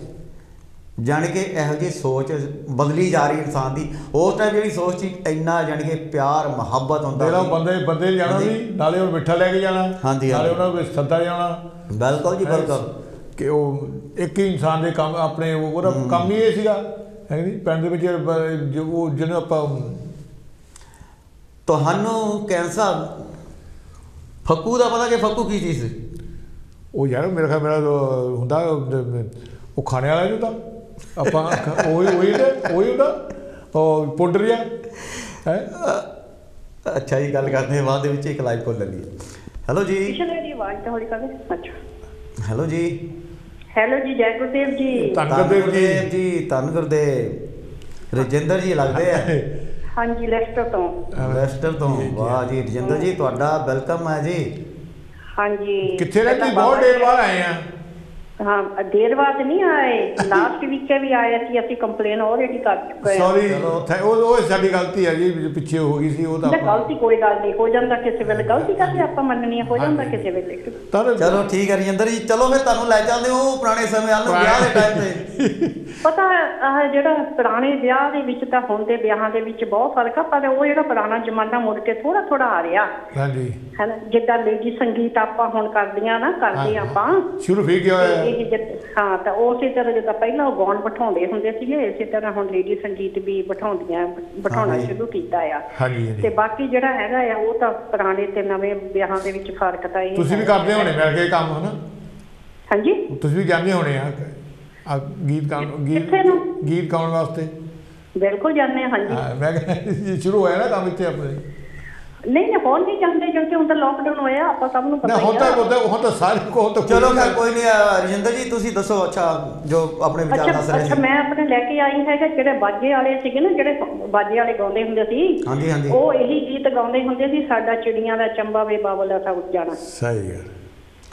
ਜਾਣੀ ਕਿ ਇਹੋ ਜਿਹੀ ਸੋਚ ਬਦਲੀ ਜਾ ਰਹੀ ਇਨਸਾਨ ਦੀ। ਉਸ ਟਾਈਮ ਜਿਹੜੀ ਸੋਚ ਸੀ ਇੰਨਾ ਜਾਣੀ ਕਿ ਪਿਆਰ ਮੁਹੱਬਤ ਹੁੰਦਾ ਸੀ। ਬੰਦੇ ਬੰਦੇ ਜਾਣਾ। ਵੀ ਨਾਲੇ ਉਹ ਮਿੱਠਾ ਲੈ ਕੇ ਜਾਣਾ ਹਾਂਜੀ, ਨਾਲੇ। ਉਹਨਾਂ ਨੂੰ ਸੱਦਾ ਜਾਣਾ। ਬਿਲਕੁਲ ਜੀ ਬਿਲਕੁਲ। ਕਿ ਉਹ ਇੱਕ ਹੀ ਇਨਸਾਨ ਦੇ ਕੰਮ ਆਪਣੇ ਉਹ- ਉਹਦਾ ਕੰਮ ਹੀ ਇਹ ਸੀਗਾ। ਹੈ ਨਹੀਂ? ਪਿੰਡ ਦੇ ਵਿੱਚ ਜੋ ਉਹ ਜਿਹਨੂੰ ਆਪਾਂ ਤੁਹਾਨੂੰ ਕੈਂਸਰ ਫੱਕੂ ਦਾ ਪਤਾ ਕਿ ਫੱਕੂ ਕੀ ਚੀਜ਼ ਸੀ? ਉਹ ਯਾਰ ਮੇਰਾ ਖਿਆਲ ਮੇਰਾ ਹੁੰਦਾ ਉਹ- ਖਾਣੇ ਵਾਲਾ ਨਹੀਂ ਹੁੰਦਾ ਆਪਾਂ ਉਹ ਉਹੀ ਤੇ ਉਹੀ ਹੁੰਦਾ ਉਹ ਪਾਊਡਰ ਜਿਹਾ ਹੈ ਅੱਛਾ ਜੀ ਗੱਲ ਕਰਦੇ ਹਾਂ ਬਾਅਦ ਦੇ ਵਿੱਚ ਇੱਕ ਲਾਈਵ ਕਾਲ ਲੈ ਲਈਏ ਹੈਲੋ ਜੀ ਪਿਛਲੇ ਦੀ ਆਵਾਜ਼ ਤਾਂ ਹੌਲੀ ਕਰ ਅੱਛਾ ਹੈਲੋ ਜੀ ਹੈਲੋ ਜੀ ਜੈ ਗੁਰਦੇਵ ਜੀ ਧੰਨ ਗੁਰਦੇਵ ਜੀ। ਧੰਨ ਗੁਰਦੇਵ ਰਜਿੰਦਰ ਜੀ ਲੱਗਦੇ ਆ ਹਾਂਜੀ ਲੈਸਟਰ ਤੋਂ ਵੈਸਟਰ ਤੋਂ ਵਾਹ ਜੀ ਰਜਿੰਦਰ ਜੀ ਤੁਹਾਡਾ ਵੈਲਕਮ ਹੈ ਜੀ ਹਾਂਜੀ ਕਿੱਥੇ ਰਹਿੰਦੀ ਬਹੁਤ ਦੇਰ ਬਾਅਦ ਆਏ ਆ ਹਾਂ ਦੇਰ ਬਾਅਦ ਨਹੀਂ ਆਏ। ਲਾਸਟ ਵੀਕ ਵੀ ਆਏ ਸੀ ਅਸੀਂ ਕੰਪਲੇਨ ਆਲਰੇਡੀ ਕਰ ਚੁੱਕੇ ਹਾਂ। ਸੌਰੀ। ਉਹ ਉਹ ਸਾਡੀ ਗਲਤੀ ਹੈ ਜੀ ਪਿੱਛੇ ਹੋ ਗਈ ਸੀ ਉਹ ਤਾਂ ਗਲਤੀ ਕੋਈ ਗੱਲ ਨਹੀਂ ਹੋ ਜਾਂਦਾ ਕਿਸੇ ਵੇਲੇ। ਗਲਤੀ ਕਰਦੇ ਆਪਾਂ ਮੰਨਣੀ ਆ, ਹੋ ਜਾਂਦਾ ਕਿਸੇ ਵੇਲੇ। ਚਲੋ ਠੀਕ ਹੈ ਰਜਿੰਦਰ ਜੀ ਚਲੋ ਫਿਰ ਤੁਹਾਨੂੰ ਲੈ ਚੱਲਦੇ ਹੋ ਪੁਰਾਣੇ ਸਮੇਂ ਵੱਲ ਵਿਆਹ ਦੇ ਟਾਈਮ ਤੇ। ਪਤਾ ਆਹ ਜਿਹੜਾ ਪੁਰਾਣੇ ਵਿਆਹ ਦੇ ਵਿੱਚ ਤਾਂ ਹੁਣ ਦੇ ਵਿਆਹਾਂ ਦੇ ਵਿੱਚ ਬਹੁਤ ਫ਼ਰਕ ਆ ਪਰ ਉਹ ਜਿਹੜਾ ਪੁਰਾਣਾ ਜ਼ਮਾਨਾ ਮੁੜ ਕੇ ਥੋੜਾ ਥੋੜਾ ਆ ਰਿਹਾ। ਹਾਂਜੀ। ਹੈ ਜਿੱਦਾਂ ਲੇਡੀ ਸੰਗੀਤ ਆਪਾਂ ਹੁਣ ਕਰਦੀਆਂ ਨਾ ਕਰਦੇ ਆਪਾਂ। ਸ਼ੁਰੂ ਫਿਰ ਗਿਆ ਹੋਇਆ? ਇਹ ਜਿੱਦ- ਹਾਂ ਤਾਂ ਉਸੇ ਤਰ੍ਹਾਂ ਜਿੱਦਾਂ ਪਹਿਲਾਂ ਉਹ ਗਾਉਣ ਬਿਠਾਉਂਦੇ ਹੁੰਦੇ ਸੀਗੇ ਇਸੇ ਤਰ੍ਹਾਂ ਹੁਣ ਲੇਡੀ ਸੰਗੀਤ ਵੀ ਬਿਠਾਉਂਦੀਆਂ ਬਿਠਾਉਣਾ ਹਾਂਜੀ। ਸ਼ੁਰੂ ਕੀਤਾ ਆ। ਹਾਂਜੀ ਹਾਂਜੀ। ਤੇ ਬਾਕੀ ਜਿਹੜਾ ਹੈਗਾ ਆ ਉਹ ਤਾਂ ਪੁਰਾਣੇ ਤੇ ਨਵੇਂ ਵਿਆਹਾਂ ਦੇ ਵਿੱਚ ਫ਼ਰਕ ਤਾਂ ਇਹ ਤੁਸੀਂ ਵੀ। ਕਰਦੇ ਹੋਣੇ ਮੇਰੇ ਕੇ ਕੰਮ ਹਨਾ? ਹਾਂਜੀ? ਤੁਸੀਂ ਵੀ ਜਾਂਦੇ ਹੋਣੇ ਆ ਆ ਗੀਤ ਗਾਉਣ ਗੀਤ ਕਿੱਥੇ ਨੂੰ? ਗੀਤ ਗਾਉਣ ਵਾਸਤੇ? ਬਿਲਕੁਲ ਜਾਂਦੇ ਹਾਂ, ਹਾਂਜੀ। ਹਾਂ, ਮੈਂ ਕਿਹਾ ਜੀ ਸ਼ੁਰੂ ਹੋਇਆ ਨਾ ਕੰਮ ਇੱਥੇ ਆਪਣੇ। ਨਹੀਂ ਨਹੀਂ ਹੁਣ ਨਹੀਂ ਜਾਂਦੇ ਕਿਉਂਕਿ ਹੁਣ ਤਾਂ ਲੋਕਡਾਊਨ ਹੋਇਆ ਆਪਾਂ ਸਭ ਨੂੰ ਪਤਾ ਹੁਣ ਹੀ ਆ। ਹੁਣ ਤਾਂ ਹੁਣ ਤਾਂ ਸਾਰੇ ਕੋਲ ਤਾਂ ਚਲੋ ਖੈਰ ਕੋਈ ਨਹੀਂ ਰਜਿੰਦਰ ਜੀ ਤੁਸੀਂ ਦੱਸੋ ਅੱਛਾ ਜੋ ਆਪਣੇ ਵਿਚਾਰ ਅੱਛਾ ਦੱਸ ਰਹੇ ਅੱਛਾ ਸੀ। ਮੈਂ ਆਪਣੇ ਲੈ ਕੇ ਆਈ ਹੈਗਾ ਜਿਹੜੇ ਬਾਜੇ ਵਾਲੇ ਸੀਗੇ ਨਾ ਜਿਹੜੇ ਬਾਜੇ ਵਾਲੇ ਗਾਉਂਦੇ ਹੁੰਦੇ ਸੀ ਹਾਂਜੀ ਹਾਂਜੀ। ਉਹ ਇਹੀ ਗੀਤ ਗਾਉਂਦੇ ਹੁੰਦੇ ਸੀ ਸਾਡਾ ਚਿੜੀਆਂ ਦਾ ਚੰਬਾ ਵੇ ਬਾਬਲਾ ਸਾ ਉੱਡ ਜਾਣਾ ਸਹੀ ਹੈ ਹੂੰ।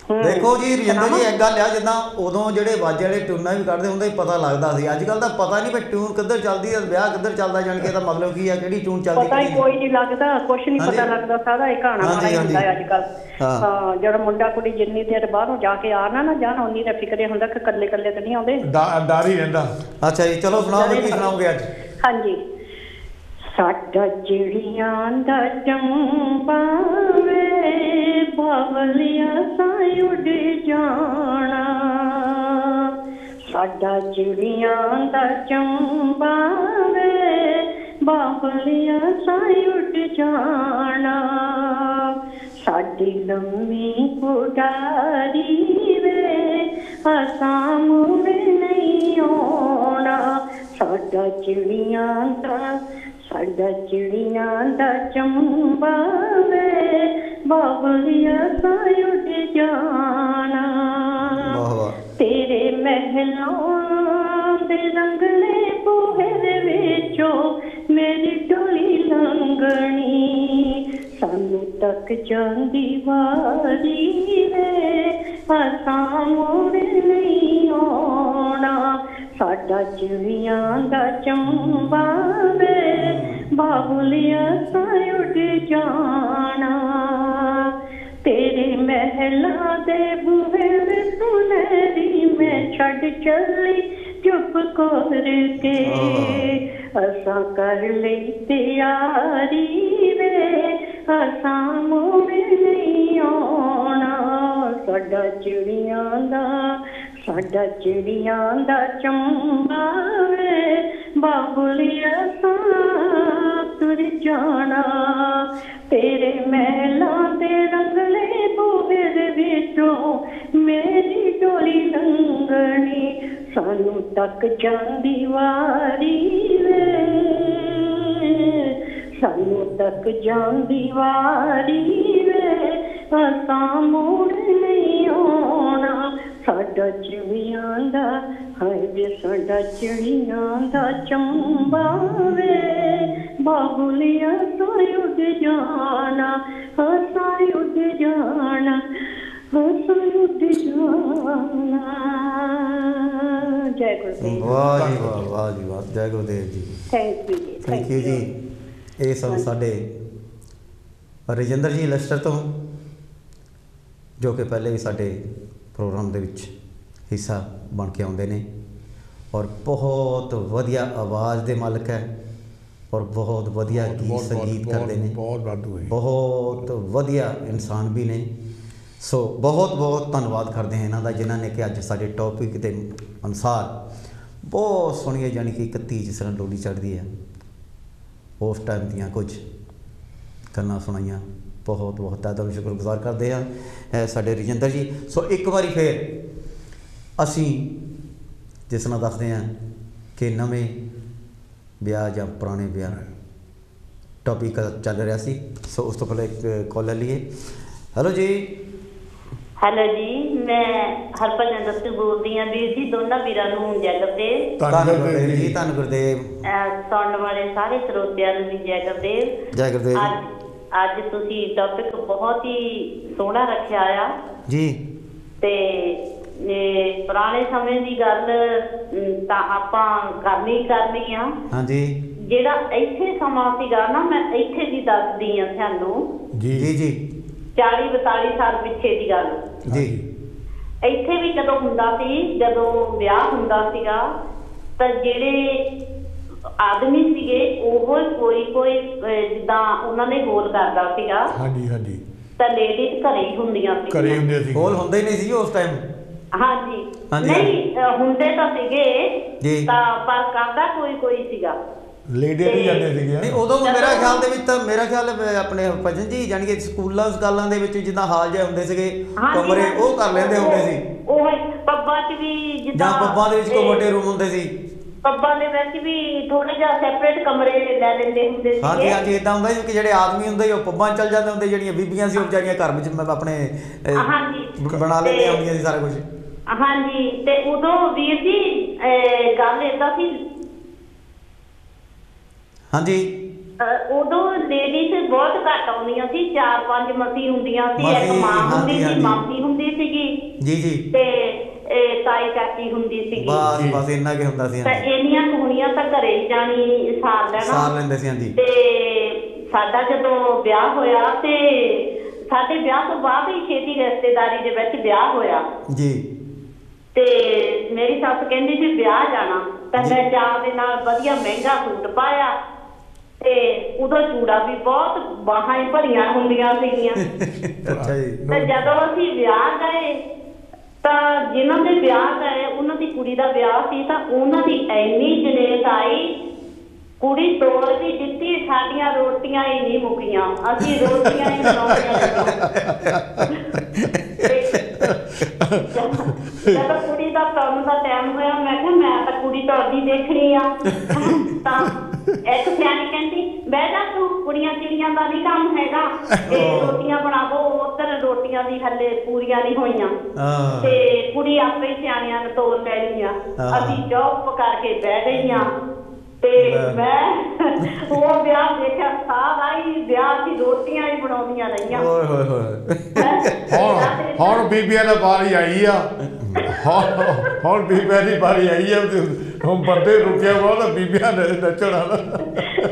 ਦੇਖੋ ਜੀ ਰਜਿੰਦਰ ਜੀ? ਇੱਕ ਗੱਲ ਆ ਜਿੱਦਾਂ ਉਦੋਂ ਜਿਹੜੇ ਬਾਜੇ ਵਾਲੇ ਟਿਊਨਾਂ ਵੀ ਕੱਢਦੇ ਹੁੰਦੇ ਸੀ ਪਤਾ ਲੱਗਦਾ ਸੀ। ਅੱਜ ਕੱਲ ਤਾਂ ਪਤਾ ਨਹੀਂ ਵੀ ਟਿਊਨ ਕਿੱਧਰ ਚੱਲਦੀ ਹੈ ਵਿਆਹ ਕਿੱਧਰ ਚੱਲਦਾ ਜਾਣ ਕੇ ਇਹਦਾ ਮਤਲਬ ਕੀ ਆ ਕਿਹੜੀ ਟਿਊਨ ਚੱਲਦੀ ਪਤਾ ਹੀ ਕੋਈ ਨਹੀਂ ਲੱਗਦਾ ਕੁਛ ਨਹੀਂ। ਪਤਾ ਲੱਗਦਾ ਸਾਰਾ ਇਹ ਕਹਾਣਾ ਮਾਰਾ ਹੀ ਹੁੰਦਾ। ਅੱਜ ਕੱਲ ਹਾਂ। ਜਿਹੜਾ ਮੁੰਡਾ ਕੁੜੀ ਜਿੰਨੀ ਦੇਰ ਬਾਹਰੋਂ ਜਾ ਕੇ ਆਣਾ ਨਾ ਜਾਣ ਉਨੀ ਦਾ ਫਿਕਰੇ ਹੁੰਦਾ ਕਿ ਇਕੱਲੇ ਇਕੱਲੇ ਤਾਂ ਨਹੀਂ ਆਉਂਦੇ। ਦਾ- ਡਰ ਹੀ ਰਹਿੰਦਾ। ਅੱਛਾ ਜੀ ਚਲੋ ਸੁਣਾਓ ਕੀ ਸੁਣਾਓਗੇ ਅੱਜ? ਹਾਂਜੀ। ਸਾਡਾ ਚਿੜੀਆਂ ਦਾ ਚੰਬਾ ਵੇ ਸਾਈ ਉੱਡ ਜਾਣਾ। ਸਾਡਾ ਚਿੜੀਆਂ ਦਾ ਚੰਬਾ ਵੇ, ਬਾਵਲੀਆ ਸਾਈ ਉੱਡ ਜਾਣਾ। ਸਾਡੀ ਲੰਮੀ ਉਡਾਰੀ ਵੇ, ਅਸਾਂ ਮੁੜ ਨਹੀਂ ਆਉਣਾ। ਸਾਡਾ ਚਿੜੀਆਂ ਦਾ ਸਾਡਾ ਚਿੜੀਆਂ ਦਾ ਚੰਬਾ ਵੇ ਬਾਬਲੀਆ ਸਾਈ ਉੱਡ ਜਾਣਾ। ਤੇਰੇ ਮਹਿਲਾਂ ਦੇ ਰੰਗਲੇ ਬੂਹੇ ਦੇ ਵਿੱਚੋਂ ਮੇਰੀ ਡੋਲੀ ਲੰਗਣੀ ਸਾਨੂੰ ਤੱਕ ਜਾਂਦੀ ਵਾਰੀ ਵੇ ਅਸਾਂ ਮੁੜ ਨਹੀਂ ਆਉਣਾ। ਸਾਡਾ ਚਿੜੀਆਂ ਦਾ ਚੰਬਾ ਵੇ ਬਾਬੁਲਿਆ ਸਾਂ ਉੱਡ ਜਾਣਾ। ਤੇਰੇ ਮਹਿਲਾਂ ਦੇ ਬੂਹੇ ਵੇ ਸੁਨਹਿਰੀ ਮੈਂ ਛੱਡ ਚੱਲੀ ਚੁੱਪ ਕਰਕੇ ਅਸਾਂ ਕਰ ਲਈ ਤਿਆਰੀ ਵੇ ਅਸਾਂ ਮੁੜ ਨਹੀਂ ਆਉਣਾ। ਸਾਡਾ ਚਿੜੀਆਂ ਦਾ ਸਾਡਾ ਚਿੜੀਆਂ ਦਾ ਚੰਬਾ ਵੇ ਬਾਬੁਲਿਆ ਸਾਂ ਤੁਰ ਜਾਣਾ। ਤੇਰੇ ਮਹਿਲਾਂ ਦੇ ਰੰਗਲੇ ਬੂਹੇ ਦੇ ਵਿੱਚੋਂ ਮੇਰੀ ਡੋਲੀ ਲੰਘਣੀ, ਸਾਨੂੰ ਤੱਕ ਜਾਂਦੀ ਵਾਰੀ ਵੇ। ਸਾਨੂੰ ਤੱਕ ਜਾਂਦੀ ਵਾਰੀ ਵੇ, ਅਸਾਂ ਮੁੜ ਨਹੀਂ ਆਉਣਾ ਸਾਡਾ ਚਿੜੀਆਂ ਦਾ ਹਾਏ ਵੇ ਸਾਡਾ ਚਿੜੀਆਂ ਦਾ ਚੰਬਾ ਵੇ। ਬਾਬੁਲਿਆ ਸਾਂ ਉੱਡ ਜਾਣਾ ਅਸਾਂ ਉੱਡ ਜਾਣਾ ਅਸਾਂ ਉੱਡ ਜਾਣਾ। ਜੈ ਗੁਰਦੇਵ। ਵਾਹ ਜੀ ਵਾਹ ਵਾਹ ਜੀ ਵਾਹ ਜੈ। ਗੁਰਦੇਵ ਜੀ ਥੈਂਕ ਯੂ ਜੀ ਥੈਂਕ ਯੂ ਜੀ। ਇਹ ਸਨ ਸਾਡੇ ਰਜਿੰਦਰ ਜੀ ਲਸਟਰ ਤੋਂ ਜੋ ਕਿ ਪਹਿਲੇ ਵੀ ਸਾਡੇ ਪ੍ਰੋਗਰਾਮ ਦੇ ਵਿੱਚ ਹਿੱਸਾ ਬਣ ਕੇ ਆਉਂਦੇ ਨੇ ਔਰ ਬਹੁਤ ਵਧੀਆ ਆਵਾਜ਼ ਦੇ ਮਾਲਕ ਹੈ ਔਰ ਬਹੁਤ ਵਧੀਆ ਗੀਤ ਸੰਗੀਤ ਕਰਦੇ ਨੇ। ਬਹੁਤ ਵਾਧੂ ਹੈ। ਬਹੁਤ ਵਧੀਆ ਇਨਸਾਨ ਵੀ ਨੇ। ਸੋ ਬਹੁਤ ਬਹੁਤ ਧੰਨਵਾਦ ਕਰਦੇ ਹਾਂ ਇਹਨਾਂ ਦਾ ਜਿਨ੍ਹਾਂ ਨੇ ਕਿ ਅੱਜ ਸਾਡੇ ਟੌਪਿਕ ਦੇ ਅਨੁਸਾਰ ਬਹੁਤ ਸੋਹਣੀਆਂ ਜਾਣੀ ਕਿ 31 ਜਿਸ ਤਰ੍ਹਾਂ ਡੋਲੀ ਚੜ੍ਹਦੀ ਹੈ। ਉਸ ਟਾਈਮ ਦੀਆਂ ਕੁਝ ਗੱਲਾਂ ਸੁਣਾਈਆਂ। ਬਹੁਤ ਬਹੁਤ ਜ਼ਿਆਦਾ ਸ਼ੁਕਰਗੁਜ਼ਾਰ ਕਰਦੇ ਹਾਂ ਇਹ ਸਾਡੇ ਰਜਿੰਦਰ ਜੀ। ਸੋ ਇੱਕ ਵਾਰੀ ਫੇਰ ਅਸੀਂ ਜਿਸ ਤਰ੍ਹਾਂ ਦੱਸਦੇ ਹਾਂ ਕਿ ਨਵੇਂ ਵਿਆਹ ਜਾਂ ਪੁਰਾਣੇ ਵਿਆਹ ਟੌਪਿਕ ਚੱਲ ਰਿਹਾ ਸੀ। ਸੋ ਉਸ ਤੋਂ ਪਹਿਲਾਂ ਇੱਕ ਕਾਲ ਲੈ ਲਈਏ। ਹੈਲੋ ਜੀ। ਹੈਲੋ ਜੀ ਮੈਂ ਹਰਭਜਨ ਦੱਤੂ ਬੋਲਦੀ ਹਾਂ ਵੀਰ ਜੀ ਦੋਨਾਂ ਵੀਰਾਂ ਨੂੰ ਜੈ ਗੁਰਦੇਵ। ਧੰਨ ਗੁਰਦੇਵ ਜੀ ਧੰਨ ਗੁਰਦੇਵ। ਸੁਣਨ ਵਾਲੇ ਸਾਰੇ ਸਰੋਤਿਆਂ ਨੂੰ ਵੀ ਜੈ ਗੁਰਦੇਵ। ਜੈ ਗੁਰਦੇਵ ਅੱਜ ਤੁਸੀਂ ਟੌਪਿਕ ਬਹੁਤ ਹੀ ਸੋਹਣਾ ਰੱਖਿਆ ਆ। ਜੀ। ਤੇ ਇਹ ਪੁਰਾਣੇ ਸਮੇਂ ਦੀ ਗੱਲ ਤਾਂ ਆਪਾਂ ਕਰਨੀ ਕਰਨੀ ਆ। ਹਾਂਜੀ। ਜਿਹੜਾ ਇੱਥੇ ਸਮਾਂ ਸੀਗਾ ਨਾ ਮੈਂ ਇੱਥੇ ਦੀ ਦੱਸਦੀ ਆ ਤੁਹਾਨੂੰ। ਜੀ। ਜੀ ਜੀ। 40 42 ਸਾਲ ਪਿੱਛੇ ਦੀ ਗੱਲ। ਜੀ। ਇੱਥੇ ਵੀ ਕਦੋਂ ਹੁੰਦਾ ਸੀ ਜਦੋਂ ਵਿਆਹ ਹੁੰਦਾ ਸੀਗਾ ਤਾਂ ਜਿਹੜੇ ਆਦਮੀ ਸੀਗੇ ਉਹ ਕੋਈ ਕੋਈ ਜਿੱਦਾਂ ਉਹਨਾਂ ਨੇ ਗੋਲ ਕਰਦਾ ਸੀਗਾ। ਹਾਂਜੀ ਹਾਂਜੀ। ਤਾਂ ਲੇਡੀਜ਼ ਘਰੇ ਹੀ ਹੁੰਦੀਆਂ ਸੀ ਘਰੇ ਹੁੰਦੇ ਸੀ ਕੋਲ ਹੁੰਦੇ ਹੀ ਨਹੀਂ ਸੀ ਉਸ ਟਾਈਮ ਹਾਂਜੀ। ਹਾਂਜੀ, ਨਹੀਂ ਹੁੰਦੇ ਤਾਂ ਸੀਗੇ ਜੀ। ਤਾਂ ਪਰ ਕਰਦਾ ਕੋਈ ਕੋਈ ਸੀਗਾ। ਲੇਡੇ ਵੀ ਜਾਂਦੇ ਸੀਗੇ ਨਹੀਂ ਉਦੋਂ ਮੇਰਾ ਖਿਆਲ ਦੇ ਵਿੱਚ ਤਾਂ ਮੇਰਾ ਖਿਆਲ ਆਪਣੇ ਭਜਨ ਜੀ ਜਾਣੀ ਕਿ ਸਕੂਲਾਂ ਸਕਾਲਾਂ ਦੇ ਵਿੱਚ ਜਿੱਦਾਂ ਹਾਲ ਜਿਹੇ ਹੁੰਦੇ ਸੀਗੇ ਹਾਂਜੀ, ਕਮਰੇ। ਉਹ ਕਰ ਲੈਂਦੇ ਹੁੰਦੇ ਸੀ। ਉਹ ਹੀ ਪੱਬਾਂ 'ਚ ਵੀ ਜਿੱਦਾਂ ਜਾਂ ਪੱਬਾਂ ਦੇ ਵਿੱਚ ਕੋਈ ਇਹ ਵੱਡੇ ਰੂਮ ਹੁੰਦੇ ਸੀ। ਪੱਬਾਂ ਦੇ ਵਿੱਚ ਵੀ ਥੋੜੇ ਜਿਹਾ ਸੈਪਰੇਟ ਕਮਰੇ ਲੈ ਲੈਂਦੇ ਹੁੰਦੇ ਸੀਗੇ। ਹਾਂਜੀ ਹਾਂਜੀ ਇਦਾਂ ਹੁੰਦਾ ਸੀ ਕਿ ਜਿਹੜੇ ਆਦਮੀ ਹੁੰਦੇ ਸੀ ਉਹ ਪੱਬਾਂ 'ਚ ਚੱਲ ਜਾਂਦੇ ਹੁੰਦੇ ਜਿਹੜੀਆਂ ਬੀਬੀਆਂ ਸੀ ਉਹ ਵਿਚਾਰੀਆਂ ਘਰ ਵਿੱਚ ਮ- ਆਪਣੇ ਅਹ, ਹਾਂਜੀ। ਬਣਾ ਹੁੰਦੀਆਂ ਸੀ ਸਾਰਾ ਕੁਝ। ਹਾਂਜੀ ਤੇ ਉਦੋਂ ਵੀਰ ਜੀ ਅਹ, ਗੱਲ ਏਦਾਂ ਸੀ। ਹਾਂਜੀ। ਅਹ, ਉਦੋਂ ਲੇਡੀਜ਼ ਬਹੁਤ ਘੱਟ ਆਉਂਦੀਆਂ ਸੀ ਚਾਰ ਪੰਜ ਮਸੀ ਹੁੰਦੀਆਂ ਸੀ ਇੱਕ ਮਸੀਂ, ਮਾਂ ਹੁੰਦੀ ਹਾਂਜੀ, ਸੀ ਹਾਂਜੀ। ਮਾਸੀ ਹੁੰਦੀ ਸੀਗੀ। ਜੀ ਜੀ। ਤੇ ਤਾਈ ਚਾਚੀ ਹੁੰਦੀ ਸੀਗੀ। ਬਸ। ਬਸ ਇੰਨਾ ਕੀ ਹੁੰਦਾ ਸੀ ਤਾਂ ਹਾਂਜੀ। ਇੰਨੀਆਂ ਕੁੜੀਆਂ ਤਾਂ ਘਰੇ ਹੀ ਜਾਣੀ ਸਾਰ ਲੈਣਾ। ਸਾਰ ਲੈਂਦੇ ਸੀ ਹਾਂਜੀ। ਤੇ ਸਾਡਾ ਜਦੋਂ ਵਿਆਹ ਹੋਇਆ ਤੇ ਸਾਡੇ ਵਿਆਹ ਤੋਂ ਬਾਅਦ ਹੀ ਛੇਤੀ ਰਿਸ਼ਤੇਦਾਰੀ ਦੇ ਵਿੱਚ ਵਿਆਹ ਹੋਇਆ। ਜੀ। ਤੇ ਮੇਰੀ ਸੱਸ ਕਹਿੰਦੀ ਸੀ ਵਿਆਹ ਜਾਣਾ। ਤਾਂ ਮੈਂ ਚਾਹ ਦੇ ਨਾਲ ਵਧੀਆ ਮਹਿੰਗਾ ਸੂਟ ਪਾਇਆ। ਤੇ ਉਦੋਂ ਚੂੜਾ ਵੀ ਬਹੁਤ ਬਾਹਾਂ ਹੀ ਭਰੀਆਂ ਹੁੰਦੀਆਂ ਸੀਗੀਆਂ। ਅੱਛਾ ਜੀ। ਤੇ ਜਦੋਂ ਅਸੀਂ ਵਿਆਹ ਗਏ ਤਾਂ ਜਿਨ੍ਹਾਂ ਦੇ ਵਿਆਹ ਗਏ ਉਹਨਾਂ ਦੀ ਕੁੜੀ ਦਾ ਵਿਆਹ ਸੀ ਤਾਂ ਉਹਨਾਂ ਦੀ ਐਨੀ ਜਨੇਤ ਆਈ ਕੁੜੀ ਤੋੜ ਵੀ ਦਿੱਤੀ ਸਾਡੀਆਂ ਰੋਟੀਆਂ ਹੀ ਨਹੀਂ ਮੁੱਕੀਆਂ ਅਸੀਂ ਰੋਟੀਆਂ ਹੀ ਬਣਾਉਂਦੇ ਜਦੋਂ ਕੁੜੀ ਦਾ ਕੰਮ ਦਾ ਟਾਈਮ ਹੋਇਆ ਮੈਂ ਕਿਹਾ ਮੈਂ ਤਾਂ ਕੁੜੀ ਤੁਹਾਡੀ ਦੇਖਣੀ ਆ। ਤਾਂ ਇੱਕ ਸਿਆਣੀ ਕਹਿੰਦੀ ਬਹਿ ਜਾ ਤੂੰ ਕੁੜੀਆਂ ਚਿੜੀਆਂ ਦਾ ਨਹੀਂ ਕੰਮ ਹੈਗਾ। ਇਹ ਰੋਟੀਆਂ ਬਣਾਵੋ ਉਧਰ ਰੋਟੀਆਂ ਦੀ ਹੱਲੇ ਪੂਰੀਆਂ ਨਹੀਂ ਹੋਈਆਂ। ਹਾਂ। ਤੇ ਕੁੜੀ ਆਪੇ ਹੀ ਸਿਆਣਿਆਂ ਨੂੰ ਤੋੜ ਲੈਣੀ ਆ। ਹਾਂ। ਅਸੀਂ ਚੁੱਪ ਕਰਕੇ ਬਹਿ ਗਈਆਂ। ਤੇ ਮੈਂ ਉਹ ਵਿਆਹ ਦੇਖਿਆ ਸਾਰਾ ਹੀ ਵਿਆਹ ਦੀ ਰੋਟੀਆਂ ਹੀ ਬਣਾਉਂਦੀਆਂ ਰਹੀਆਂ। ਓਏ ਹੋਏ ਹੋਏ। ਹੁਣ ਹੁਣ ਬੀਬੀਆਂ ਦੀ ਵਾਰੀ ਆਈ ਆ। ਹੁਣ ਹੁਣ ਬੀਬੀਆਂ ਦੀ ਵਾਰੀ ਆਈ ਆ। ਤੇ ਹੁਣ ਬੰਦੇ ਰੁਕਿਆ ਬਹੁਤ ਬੀਬੀਆਂ ਨੇ ਨੱਚਣਾ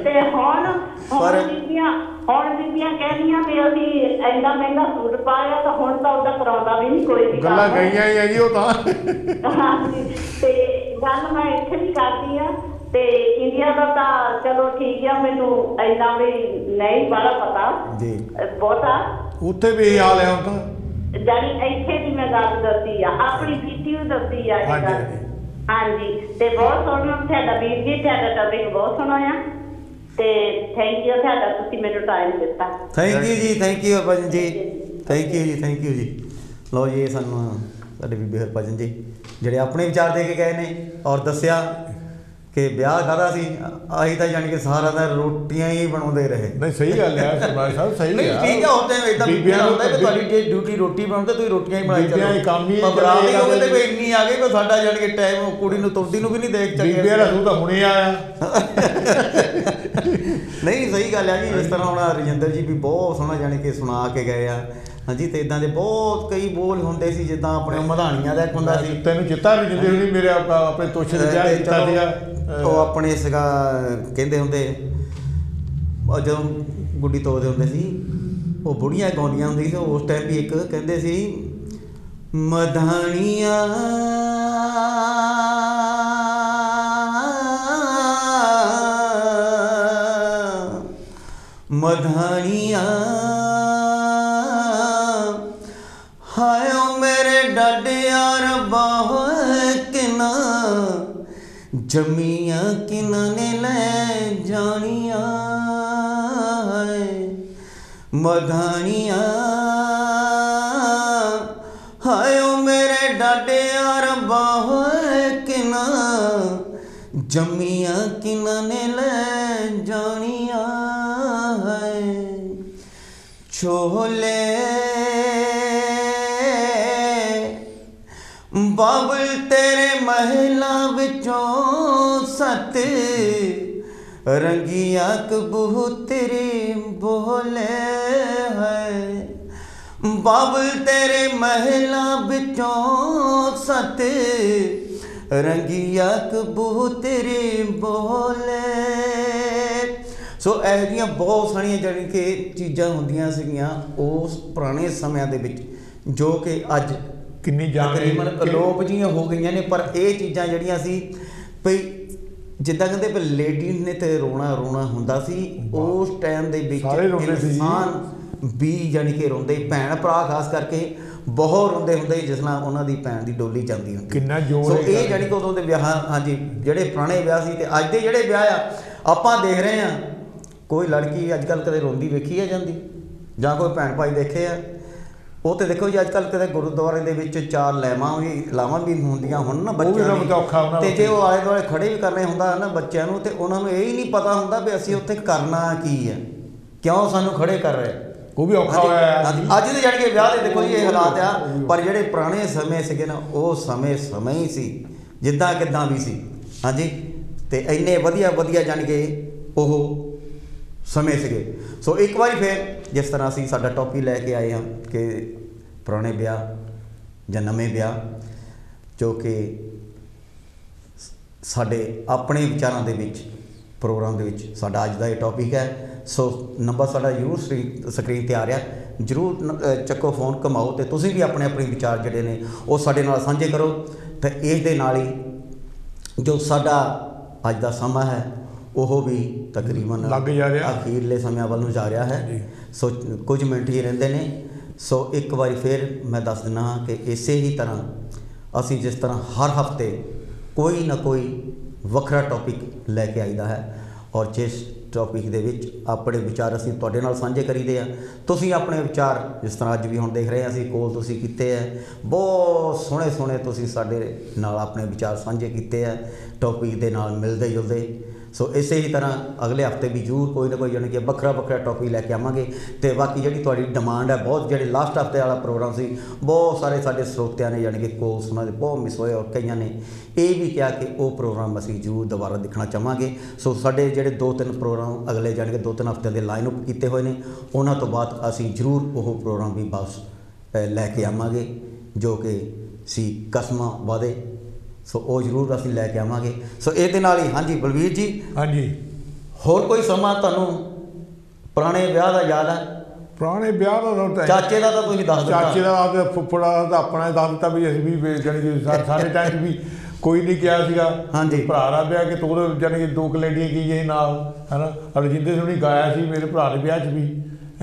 ਤੇ ਹੁਣ ਹੁਣ ਬੀਬੀਆਂ ਹੁਣ ਬੀਬੀਆਂ ਕਹਿੰਦੀਆਂ ਵੀ ਅਸੀਂ ਇੰਨਾ ਮਹਿੰਗਾ ਸੂਟ ਪਾਇਆ ਤਾਂ ਹੁਣ ਤਾਂ ਉਹਦਾ ਕਰਾਉਂਦਾ ਵੀ ਨਹੀਂ ਕੋਈ ਵੀ ਗੱਲਾਂ। ਗਈਆਂ ਹੀ ਆ ਜੀ ਉਹ ਤਾਂ। ਹਾਂਜੀ ਤੇ ਗੱਲ ਮੈਂ ਇੱਥੇ ਵੀ ਕਰਦੀ ਆ ਤੇ ਇੰਡੀਆ ਦਾ ਤਾਂ ਚਲੋ ਠੀਕ ਆ ਮੈਨੂੰ ਇੰਨਾ ਵੀ ਨਹੀਂ ਬੜਾ ਪਤਾ। ਜੀ। ਅਹ ਬਹੁਤਾ। ਉੱਥੇ ਵੀ ਇਹ ਹਾਲ ਹੈ ਹੁਣ ਤਾਂ। ਜਾਨੀ ਇੱਥੇ ਦੀ ਮੈਂ ਗੱਲ ਦੱਸੀ ਆ ਆਪਣੀ ਬੀਤੀ ਨੂੰ ਦੱਸੀ ਆ ਇਹ ਹਾਂਜੀ, ਗੱਲ। ਹਾਂਜੀ। ਹਾਂਜੀ ਤੇ ਬਹੁਤ ਸੋਹਣਾ ਤੁਹਾਡਾ ਵੀਰ ਜੀ ਤੁਹਾਡਾ ਟੌਪਿਕ ਬਹੁਤ ਸੋਹਣਾ ਆ। ਤੇ ਥੈਂਕ ਯੂ ਤੁਹਾਡਾ ਤੁਸੀਂ ਮੈਨੂੰ ਟਾਈਮ ਦਿੱਤਾ। ਥੈਂਕ ਯੂ ਜੀ thank you Harbhajan ji. Thank you ਜੀ ਥੈਂਕ ਯੂ ਜੀ। ਲਓ ਜੀ ਇਹ ਸਾਨੂੰ ਸਾਡੇ ਬੀਬੀ ਹਰਭਜਨ ਜੀ ਜਿਹੜੇ ਆਪਣੇ ਵਿਚਾਰ ਦੇ ਕੇ ਗਏ ਨੇ ਔਰ ਦੱਸਿਆ। ਕਿ ਵਿਆਹ ਕਾਹਦਾ ਸੀ? ਆਹੀ ਤਾਂ ਜਾਣੀ ਕਿ ਸਾਰਾ ਦਾ ਰੋਟੀਆਂ ਹੀ ਬਣਾਉਂਦੇ ਰਹੇ। ਨਹੀਂ ਸਹੀ ਗੱਲ ਹੈ ਸਰਦਾਰ ਸਾਹਿਬ ਸਹੀ ਨਹੀਂ ਠੀਕ ਹੈ ਹੁੰਦੇ ਇਦਾਂ ਬੀਬੀਆਂ ਹੁੰਦਾ ਕਿ ਤੁਹਾਡੀ ਜੇ ਡਿਊਟੀ ਰੋਟੀ ਬਣਾਉਂਦੇ ਤੁਸੀਂ ਰੋਟੀਆਂ ਹੀ ਬਣਾਈ ਬੀਬੀਆਂ ਇਹ ਕੰਮ ਹੀ ਚੱਲੇਗਾ ਹੋ ਤੇ ਕੋਈ ਇੰਨੀ ਆ ਗਈ ਕਿ ਸਾਡਾ ਜਾਣੀ ਕਿ ਟਾਈਮ ਕੁੜੀ ਨੂੰ ਤੁਰਦੀ ਨੂੰ ਵੀ ਨਹੀਂ ਦੇਖ ਚੱਕੇ ਬੀਬੀਆਂ ਦਾ ਸੂ ਤਾਂ ਹੁਣੇ ਆਇਆ। ਨਹੀਂ ਸਹੀ ਗੱਲ ਆ ਜੀ। ਇਸ ਤਰ੍ਹਾਂ ਹੁਣ ਰਜਿੰਦਰ ਜੀ ਵੀ ਬਹੁਤ ਸੋਹਣਾ ਜਾਣੀ ਕਿ ਸੁਣਾ ਕੇ ਗਏ ਆ। ਹਾਂਜੀ ਤੇ ਇਦਾਂ ਦੇ ਬਹੁਤ ਕਈ ਬੋਲ ਹੁੰਦੇ ਸੀ ਜਿੱਦਾਂ ਆਪਣੇ ਮਧਾਣੀਆਂ ਦਾ ਹੁੰਦਾ ਸੀ। ਤੈਨੂੰ ਚਿੱਤਾ ਵੀ ਜਿੰਦੇ ਹੁਣੀ ਮੇਰੇ ਆਪ- ਆਪਣੇ ਤੋਸ਼ੇ ਦੇ ਵਿਆਹ ਕੀਤਾ ਸੀਗਾ ਉਹ ਆਪਣੇ ਸੀਗਾ ਕਹਿੰਦੇ ਹੁੰਦੇ ਉਹ ਜਦੋਂ ਗੁੱਡੀ ਤੋਦੇ ਹੁੰਦੇ ਸੀ ਉਹ ਬੁੜੀਆਂ ਗਾਉਂਦੀਆਂ ਹੁੰਦੀਆਂ ਸੀ ਉਸ ਟਾਈਮ ਵੀ ਇੱਕ ਕਹਿੰਦੇ ਸੀ ਮਧਾਣੀਆਂ ਮਧਾਣੀਆਂ। ਹਾਇਓ ਮੇਰੇ ਡਾਡਿਆ ਰੱਬਾ, ਹੋਏ ਕਿਨਾ। ਜਮੀਆਂ ਕਿਨਾਂ ਨੇ ਲੈ ਜਾਣੀਆਂ। ਹੈ ਮਧਾਣੀਆਂ ਹਾਇਓ ਮੇਰੇ ਡਾਡਿਆ ਰੱਬਾ, ਹੋਏ ਕਿਨਾ। ਜਮੀਆਂ ਕਿਨਾਂ ਨੇ ਲੈ ਜਾਣੀਆਂ। ਛੋਲੇ ਬਾਬਲ ਤੇਰੇ ਮਹਿਲਾ ਵਿੱਚੋਂ ਸਤ ਰੰਗੀਆਂ ਕਬੂਤਰੀ ਬੋਲੇ ਹੈ। ਬਾਬਲ ਤੇਰੇ ਮਹਿਲਾ ਵਿੱਚੋਂ ਸਤ ਰੰਗੀਆਂ ਕਬੂਤਰੀ ਬੋਲੇ ਸੋ ਇਹੋ ਜਿਹੀਆਂ ਬਹੁਤ ਸਾਰੀਆਂ ਜਿਹੜੀ ਕਿ ਚੀਜ਼ਾਂ ਹੁੰਦੀਆਂ ਸੀਗੀਆਂ ਉਸ ਪੁਰਾਣੇ ਸਮਿਆਂ ਦੇ ਵਿੱਚ ਜੋ ਕਿ ਅੱਜ ਕਿੰਨੀ ਜਾਨ ਤਕਰੀਬਨ ਅਲੋਪ ਜੀਆਂ ਹੋ ਗਈਆਂ ਨੇ ਪਰ ਇਹ ਚੀਜ਼ਾਂ ਜਿਹੜੀਆਂ ਸੀ ਭਈ ਜਿੱਦਾਂ ਕਹਿੰਦੇ ਵੀ ਲੇਡੀ ਨੇ ਤੇ ਰੋਣਾ ਰੋਣਾ ਹੁੰਦਾ ਸੀ ਉਸ ਟਾਈਮ ਦੇ ਵਿੱਚ। ਇਨਸਾਨ ਵੀ ਯਾਨੀ ਕਿ ਰੋਂਦੇ ਭੈਣ ਭਰਾ ਖਾਸ ਕਰਕੇ ਬਹੁਤ ਰੋਂਦੇ ਹੁੰਦੇ ਜਿਸ ਨਾਲ ਉਹਨਾਂ ਦੀ ਭੈਣ ਦੀ ਡੋਲੀ ਜਾਂਦੀ ਹੁੰਦੀ ਕਿੰਨਾ ਜ਼ੋਰ ਸੋ ਇਹ। ਜਾਨੀ ਕਿ ਉਦੋਂ ਦੇ ਵਿਆਹ ਹਾਂਜੀ ਜਿਹੜੇ ਪੁਰਾਣੇ ਵਿਆਹ ਸੀ ਤੇ ਅੱਜ ਦੇ ਜਿਹੜੇ ਵਿਆਹ ਆ ਆਪਾਂ ਦੇਖ ਰਹੇ ਆ ਕੋਈ ਲੜਕੀ ਅੱਜ ਕੱਲ ਕਦੇ ਰੋਂਦੀ ਵੇਖੀ ਆ ਜਾਂਦੀ? ਜਾਂ ਕੋਈ ਭੈਣ ਭਾਈ ਦੇਖੇ ਆ? ਉਹ ਤੇ ਦੇਖੋ ਜੀ ਅੱਜ ਕੱਲ ਕਦੇ ਗੁਰਦੁਆਰੇ ਦੇ ਵਿੱਚ ਚਾਰ ਲੈਵਾਂ ਵੀ ਲਾਵਾਂ ਵੀ ਹੁੰਦੀਆਂ ਹੁਣ ਨਾ ਬੱਚਿਆਂ ਦੀ। ਤੇ। ਜੇ ਉਹ ਆਲੇ ਦੁਆਲੇ ਖੜੇ ਵੀ ਕਰਨੇ ਹੁੰਦਾ ਹੈ ਨਾ ਬੱਚਿਆਂ ਨੂੰ ਤੇ ਉਹਨਾਂ ਨੂੰ ਇਹ ਹੀ ਨਹੀਂ ਪਤਾ ਹੁੰਦਾ ਵੀ ਅਸੀਂ ਉੱਥੇ ਕਰਨਾ ਕੀ ਹੈ ਕਿਉਂ ਸਾਨੂੰ ਖੜੇ ਕਰ ਰਹੇ ਉਹ ਵੀ ਔਖਾ ਹੋਇਆ ਅੱਜ ਦੇ ਜਾਣ ਕੇ ਵਿਆਹ ਦੇ ਦੇਖੋ ਜੀ ਇਹ ਹਾਲਾਤ ਆ ਪਰ ਜਿਹੜੇ ਪੁਰਾਣੇ ਸਮੇਂ ਸੀਗੇ ਨਾ ਉਹ ਸਮੇਂ ਸਮੇਂ ਹੀ ਸੀ ਜਿੱਦਾਂ ਕਿਦਾਂ ਵੀ ਸੀ। ਹਾਂਜੀ? ਤੇ ਇੰਨੇ ਵਧੀਆ ਵਧੀਆ ਜਾਣ ਕੇ ਉਹ ਸਮੇਂ ਸੀਗੇ। ਸੋ ਇੱਕ ਵਾਰੀ ਫਿਰ ਜਿਸ ਤਰ੍ਹਾਂ ਅਸੀਂ ਸਾਡਾ ਟੌਪਿਕ ਲੈ ਕੇ ਆਏ ਹਾਂ ਕਿ ਪੁਰਾਣੇ ਵਿਆਹ ਜਾਂ ਨਵੇਂ ਵਿਆਹ, ਜੋ ਕਿ ਸਾਡੇ ਆਪਣੇ ਵਿਚਾਰਾਂ ਦੇ ਵਿੱਚ, ਪ੍ਰੋਗਰਾਮ ਦੇ ਵਿੱਚ ਸਾਡਾ ਅੱਜ ਦਾ ਇਹ ਟੌਪਿਕ ਹੈ। ਸੋ ਨੰਬਰ ਸਾਡਾ ਜ਼ਰੂਰ ਸਕਰੀ- ਸਕਰੀਨ ਤੇ ਆ ਰਿਹਾ। ਜਰੂਰ ਨ- ਚੱਕੋ ਫੋਨ ਘਮਾਓ ਤੇ ਤੁਸੀਂ ਵੀ ਆਪਣੇ ਆਪਣੇ ਵਿਚਾਰ ਜਿਹੜੇ ਨੇ ਉਹ ਸਾਡੇ ਨਾਲ ਸਾਂਝੇ ਕਰੋ। ਤੇ ਇਸ ਦੇ ਨਾਲ ਹੀ ਜੋ ਸਾਡਾ ਅੱਜ ਦਾ ਸਮਾਂ ਹੈ ਉਹ ਵੀ ਤਕਰੀਬਨ ਲੱਗ ਜਾ ਰਿਹਾ। ਅਖੀਰਲੇ ਸਮਿਆਂ ਵੱਲ ਨੂੰ ਜਾ ਰਿਹਾ। ਹੈ। ਸੋ ਕੁਝ ਮਿੰਟ ਹੀ ਰਹਿੰਦੇ ਨੇ। ਸੋ ਇੱਕ ਵਾਰੀ ਫਿਰ ਮੈਂ ਦੱਸ ਦਿੰਦਾ ਹਾਂ ਕਿ ਇਸੇ ਹੀ ਤਰ੍ਹਾਂ ਅਸੀਂ ਜਿਸ ਤਰ੍ਹਾਂ ਹਰ ਹਫ਼ਤੇ ਕੋਈ ਨਾ ਕੋਈ ਵੱਖਰਾ ਟੌਪਿਕ ਲੈ ਕੇ ਆਈਦਾ ਹੈ ਔਰ ਜਿਸ ਟੌਪਿਕ ਦੇ ਵਿੱਚ ਆਪਣੇ ਵਿਚਾਰ ਅਸੀਂ ਤੁਹਾਡੇ ਨਾਲ ਸਾਂਝੇ ਕਰੀਦੇ ਆ ਤੁਸੀਂ ਆਪਣੇ ਵਿਚਾਰ ਜਿਸ ਤਰ੍ਹਾਂ ਅੱਜ ਵੀ ਹੁਣ ਦੇਖ ਰਹੇ ਹਾਂ ਅਸੀਂ ਕੋਲ ਤੁਸੀਂ ਕੀਤੇ ਆ ਬਹੁਤ ਸੋਹਣੇ ਸੋਹਣੇ ਤੁਸੀਂ ਸਾਡੇ ਨਾਲ ਆਪਣੇ ਵਿਚਾਰ ਸਾਂਝੇ ਕੀਤੇ ਆ ਟੌਪਿਕ ਦੇ ਨਾਲ ਮਿਲਦੇ ਜੁਲਦੇ ਸੋ ਇਸੇ ਹੀ ਤਰ੍ਹਾਂ ਅਗਲੇ ਹਫ਼ਤੇ ਵੀ ਜ਼ਰੂਰ ਕੋਈ ਨਾ ਕੋਈ ਯਾਨੀ ਕਿ ਵੱਖਰਾ ਵੱਖਰਾ ਟੌਪਿਕ ਲੈ ਕੇ ਆਵਾਂਗੇ ਤੇ ਬਾਕੀ ਜਿਹੜੀ ਤੁਹਾਡੀ ਡਿਮਾਂਡ ਹੈ, ਬਹੁਤ ਜਿਹੜੇ ਲਾਸਟ ਹਫ਼ਤੇ ਵਾਲਾ ਪ੍ਰੋਗਰਾਮ ਸੀ, ਬਹੁਤ ਸਾਰੇ ਸਾਡੇ ਸਰੋਤਿਆਂ ਨੇ ਯਾਨੀ ਕਿ ਕੋਲਸ ਉਹਨਾਂ ਦੇ ਬਹੁਤ ਮਿਸ ਹੋਏ ਔਰ ਕਈਆਂ ਨੇ ਇਹ ਵੀ ਕਿਹਾ ਕਿ ਉਹ ਪ੍ਰੋਗਰਾਮ ਅਸੀਂ ਜ਼ਰੂਰ ਦੁਬਾਰਾ ਦੇਖਣਾ ਚਾਹਾਂਗੇ। ਸੋ ਸਾਡੇ ਜਿਹੜੇ ਦੋ ਤਿੰਨ ਪ੍ਰੋਗਰਾਮ ਅਗਲੇ ਯਾਨੀ ਕਿ ਦੋ ਤਿੰਨ ਹਫਤਿਆਂ ਦੇ ਲਾਈਨ ਅਪ ਕੀਤੇ ਹੋਏ ਨੇ, ਉਹਨਾਂ ਤੋਂ ਬਾਅਦ ਅਸੀਂ ਜ਼ਰੂਰ ਉਹ ਪ੍ਰੋਗਰਾਮ ਵੀ ਵਾਪਸ ਲੈ ਕੇ ਆਵਾਂਗੇ, ਜੋ ਕਿ ਸੀ ਕਸਮਾਂ ਵਾਦੇ। ਸੋ ਉਹ ਜ਼ਰੂਰ ਅਸੀਂ ਲੈ ਕੇ ਆਵਾਂਗੇ। ਸੋ ਇਹਦੇ ਨਾਲ ਹੀ ਹਾਂਜੀ ਬਲਵੀਰ ਜੀ? ਹਾਂਜੀ। ਹੋਰ ਕੋਈ ਸਮਾਂ ਤੁਹਾਨੂੰ? ਪੁਰਾਣੇ ਵਿਆਹ ਦਾ ਯਾਦ ਹੈ ਪੁਰਾਣੇ ਵਿਆਹ ਦਾ ਤਾਂ ਤਾਂ- ਚਾਚੇ ਦਾ ਤਾਂ ਤੁਸੀਂ ਦੱਸ ਦਿੱਤਾ। ਚਾਚੇ ਦਾ ਤੇ ਫੁੱਫੜਾ ਦਾ ਆਪਣਾ ਦੱਸ ਦਿੱਤਾ ਵੀ ਅਸੀਂ ਵੀ ਸਾ- ਸਾਰੇ ਟਾਈਮ ਵੀ ਕੋਈ ਨਹੀਂ ਕਿਹਾ ਸੀਗਾ ਹਾਂਜੀ। ਭਰਾ ਦਾ ਵਿਆਹ ਕਿ ਤੂੰ ਉਹਦੇ ਜਾਣੀ ਕਿ ਦੋ ਕਲੇਡੀਆਂ ਕੀ ਜੇ ਨਾਲ ਹਨਾ? ਰਜਿੰਦਰ ਸਿੰਘ ਨੇ ਗਾਇਆ ਸੀ ਮੇਰੇ ਭਰਾ ਦੇ ਵਿਆਹ 'ਚ ਵੀ।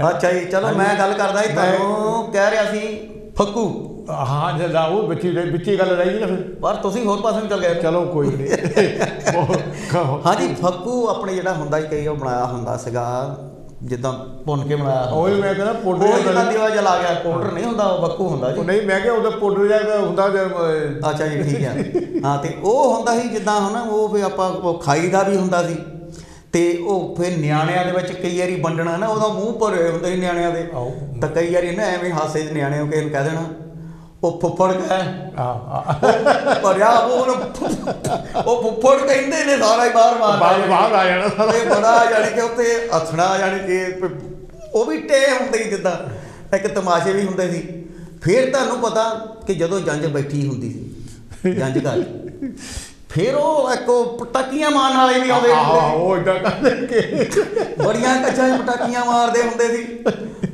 ਅੱਛਾ ਜੀ ਚਲੋ ਮੈਂ ਗੱਲ ਕਰਦਾ ਸੀ ਤੁਹਾਨੂੰ ਕਹਿ ਰਿਹਾ ਸੀ ਫੱਕੂ। ਹਾਂ ਜਦਾ ਉਹ ਵਿੱਚ ਹੀ ਵਿੱਚ ਹੀ ਗੱਲ ਰਹਿ ਗਈ ਨਾ ਫਿਰ। ਪਰ ਤੁਸੀਂ ਹੋਰ ਪਾਸੇ ਨੂੰ ਚਲ ਗਏ। ਚਲੋ ਕੋਈ ਨਹੀਂ ਹਾਂਜੀ ਫੱਕੂ ਆਪਣੇ ਜਿਹੜਾ ਹੁੰਦਾ ਸੀ ਕਈ ਉਹ ਬਣਾਇਆ ਹੁੰਦਾ ਸੀਗਾ ਜਿੱਦਾਂ ਭੁੰਨ ਕੇ ਬਣਾਇਆ। ਉਹੀ ਮੈਂ ਕਹਿੰਦਾ ਪਾਊਡਰ ਉਹ ਜਿਹੜਾ ਦੀਵਾ ਜਲਾ ਗਿਆ ਪਾਊਡਰ ਨਹੀਂ ਹੁੰਦਾ ਉਹ ਫੱਕੂ ਹੁੰਦਾ ਜੀ। ਨਹੀਂ ਮੈਂ ਕਿਹਾ ਉਹਦਾ ਪਾਊਡਰ ਜਿਹਾ ਹੁੰਦਾ ਅੱਛਾ ਜੀ ਠੀਕ ਹੈ ਹਾਂ ਤੇ ਉਹ ਹੁੰਦਾ ਸੀ ਜਿੱਦਾਂ ਹਨਾ ਉਹ ਵੀ ਆਪਾਂ ਖਾਈ ਦਾ ਵੀ ਹੁੰਦਾ ਸੀ। ਤੇ ਉਹ ਫਿਰ ਨਿਆਣਿਆਂ ਦੇ ਵਿੱਚ ਕਈ ਵਾਰੀ ਵੰਡਣਾ ਨਾ ਉਹਦਾ ਮੂੰਹ ਭਰੇ ਹੁੰਦੇ ਸੀ ਨਿਆਣਿਆਂ ਦੇ। ਤਾਂ ਕਈ ਵਾਰੀ ਨਾ ਐਵੇਂ ਹਾਸੇ 'ਚ ਨਿਆਣੇ ਨੂੰ ਕਿਸੇ ਨੂੰ ਕਹਿ ਦੇਣਾ ਉਹ ਫੁੱਫੜ ਕਹੇ ਆ ਆ ਭਰਿਆ ਉਹ ਉਹਨੂੰ- ਉਹ ਫੁੱਫੜ ਕਹਿੰਦੇ ਨੇ ਸਾਰਾ ਹੀ ਬਾਹਰ ਮਾਰ ਬਾਹਰ ਬਾਹਰ ਆ ਜਾਣਾ ਸਾਰਾ। ਇਹ ਬੜਾ ਯਾਨੀ ਕਿ ਉੱਤੇ ਅਥਣਾ ਯਾਨੀ ਕਿ ਉਹ ਵੀ ਟੇ ਹੁੰਦੇ ਜਿੱਦਾਂ ਇੱਕ ਤਮਾਸ਼ੇ ਵੀ ਹੁੰਦੇ ਸੀ। ਫਿਰ ਤੁਹਾਨੂੰ ਪਤਾ ਕਿ ਜਦੋਂ ਜੰਜ ਬੈਠੀ ਹੁੰਦੀ ਸੀ ਜੰਜ ਘਰ। ਫਿਰ ਉਹ ਇੱਕ ਪਟਾਕੀਆਂ ਮਾਰਨ ਵਾਲੇ ਵੀ ਆਉਂਦੇ ਆਹ ਉਹ ਇਦਾਂ ਕਰਕੇ ਸੀ। ਬੜੀਆਂ ਕੱਚਾਂ ਪਟਾਕੀਆਂ ਮਾਰਦੇ ਹੁੰਦੇ ਸੀ।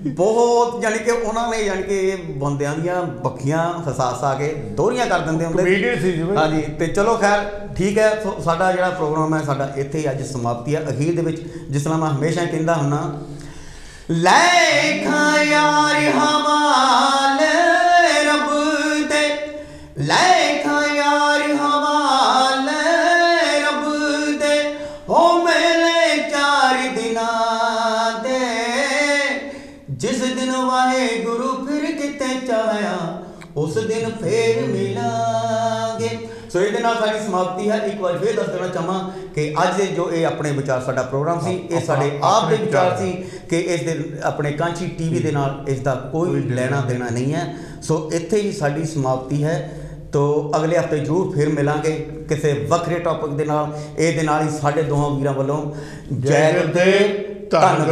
ਬਹੁਤ ਯਾਨੀ ਕਿ ਉਹਨਾਂ ਨੇ ਯਾਨੀ ਕਿ ਬੰਦਿਆਂ ਦੀਆਂ ਬੱਖੀਆਂ ਫਸਾ ਫਸਾ ਕੇ ਦੋਹਰੀਆਂ ਕਰ ਦਿੰਦੇ ਹੁੰਦੇ ਸੀ। ਜਿਵੇਂ। ਹਾਂਜੀ ਤੇ ਚਲੋ ਖੈਰ ਠੀਕ ਹੈ ਸਾਡਾ ਜਿਹੜਾ ਪ੍ਰੋਗਰਾਮ ਹੈ ਸਾਡਾ ਇੱਥੇ ਹੀ ਅੱਜ ਸਮਾਪਤੀ ਹੈ। ਅਖੀਰ ਦੇ ਵਿੱਚ ਜਿਸ ਤਰ੍ਹਾਂ ਮੈਂ ਹਮੇਸ਼ਾ ਕਹਿੰਦਾ ਹੁੰਨਾ ਲੈ ਖਾ ਯਾਰ ਹਵਾਲ ਰੱਬ ਦੇ ਲੈ ਉਸ ਦਿਨ ਫੇਰ ਮਿਲਾਂਗੇ। ਸੋ ਇਹਦੇ ਨਾਲ ਸਾਡੀ ਸਮਾਪਤੀ ਹੈ। ਇੱਕ ਵਾਰ ਫੇਰ ਦੱਸ ਦੇਣਾ ਚਾਹਾਂ ਕਿ ਅੱਜ ਦੇ ਜੋ ਇਹ ਆਪਣੇ ਵਿਚਾਰ ਸਾਡਾ ਪ੍ਰੋਗਰਾਮ ਸੀ ਇਹ ਸਾਡੇ ਆਪ ਦੇ ਵਿਚਾਰ ਸੀ ਕਿ ਇਸ ਦੇ ਆਪਣੇ ਕਾਂਚੀ ਟੀਵੀ ਦੇ ਨਾਲ ਇਸ ਦਾ ਕੋਈ ਲੈਣਾ ਦੇਣਾ ਨਹੀਂ ਹੈ। ਸੋ ਇੱਥੇ ਹੀ ਸਾਡੀ ਸਮਾਪਤੀ ਹੈ। ਤੋ ਅਗਲੇ ਹਫ਼ਤੇ ਜ਼ਰੂਰ ਫਿਰ ਮਿਲਾਂਗੇ ਕਿਸੇ ਵੱਖਰੇ ਟੌਪਿਕ ਦੇ ਨਾਲ। ਇਹਦੇ ਨਾਲ ਹੀ ਸਾਡੇ ਦੋਹਾਂ ਵੀਰਾਂ ਵੱਲੋਂ ਜੈ ਗੁਰਦੇਵ ਧੰਨ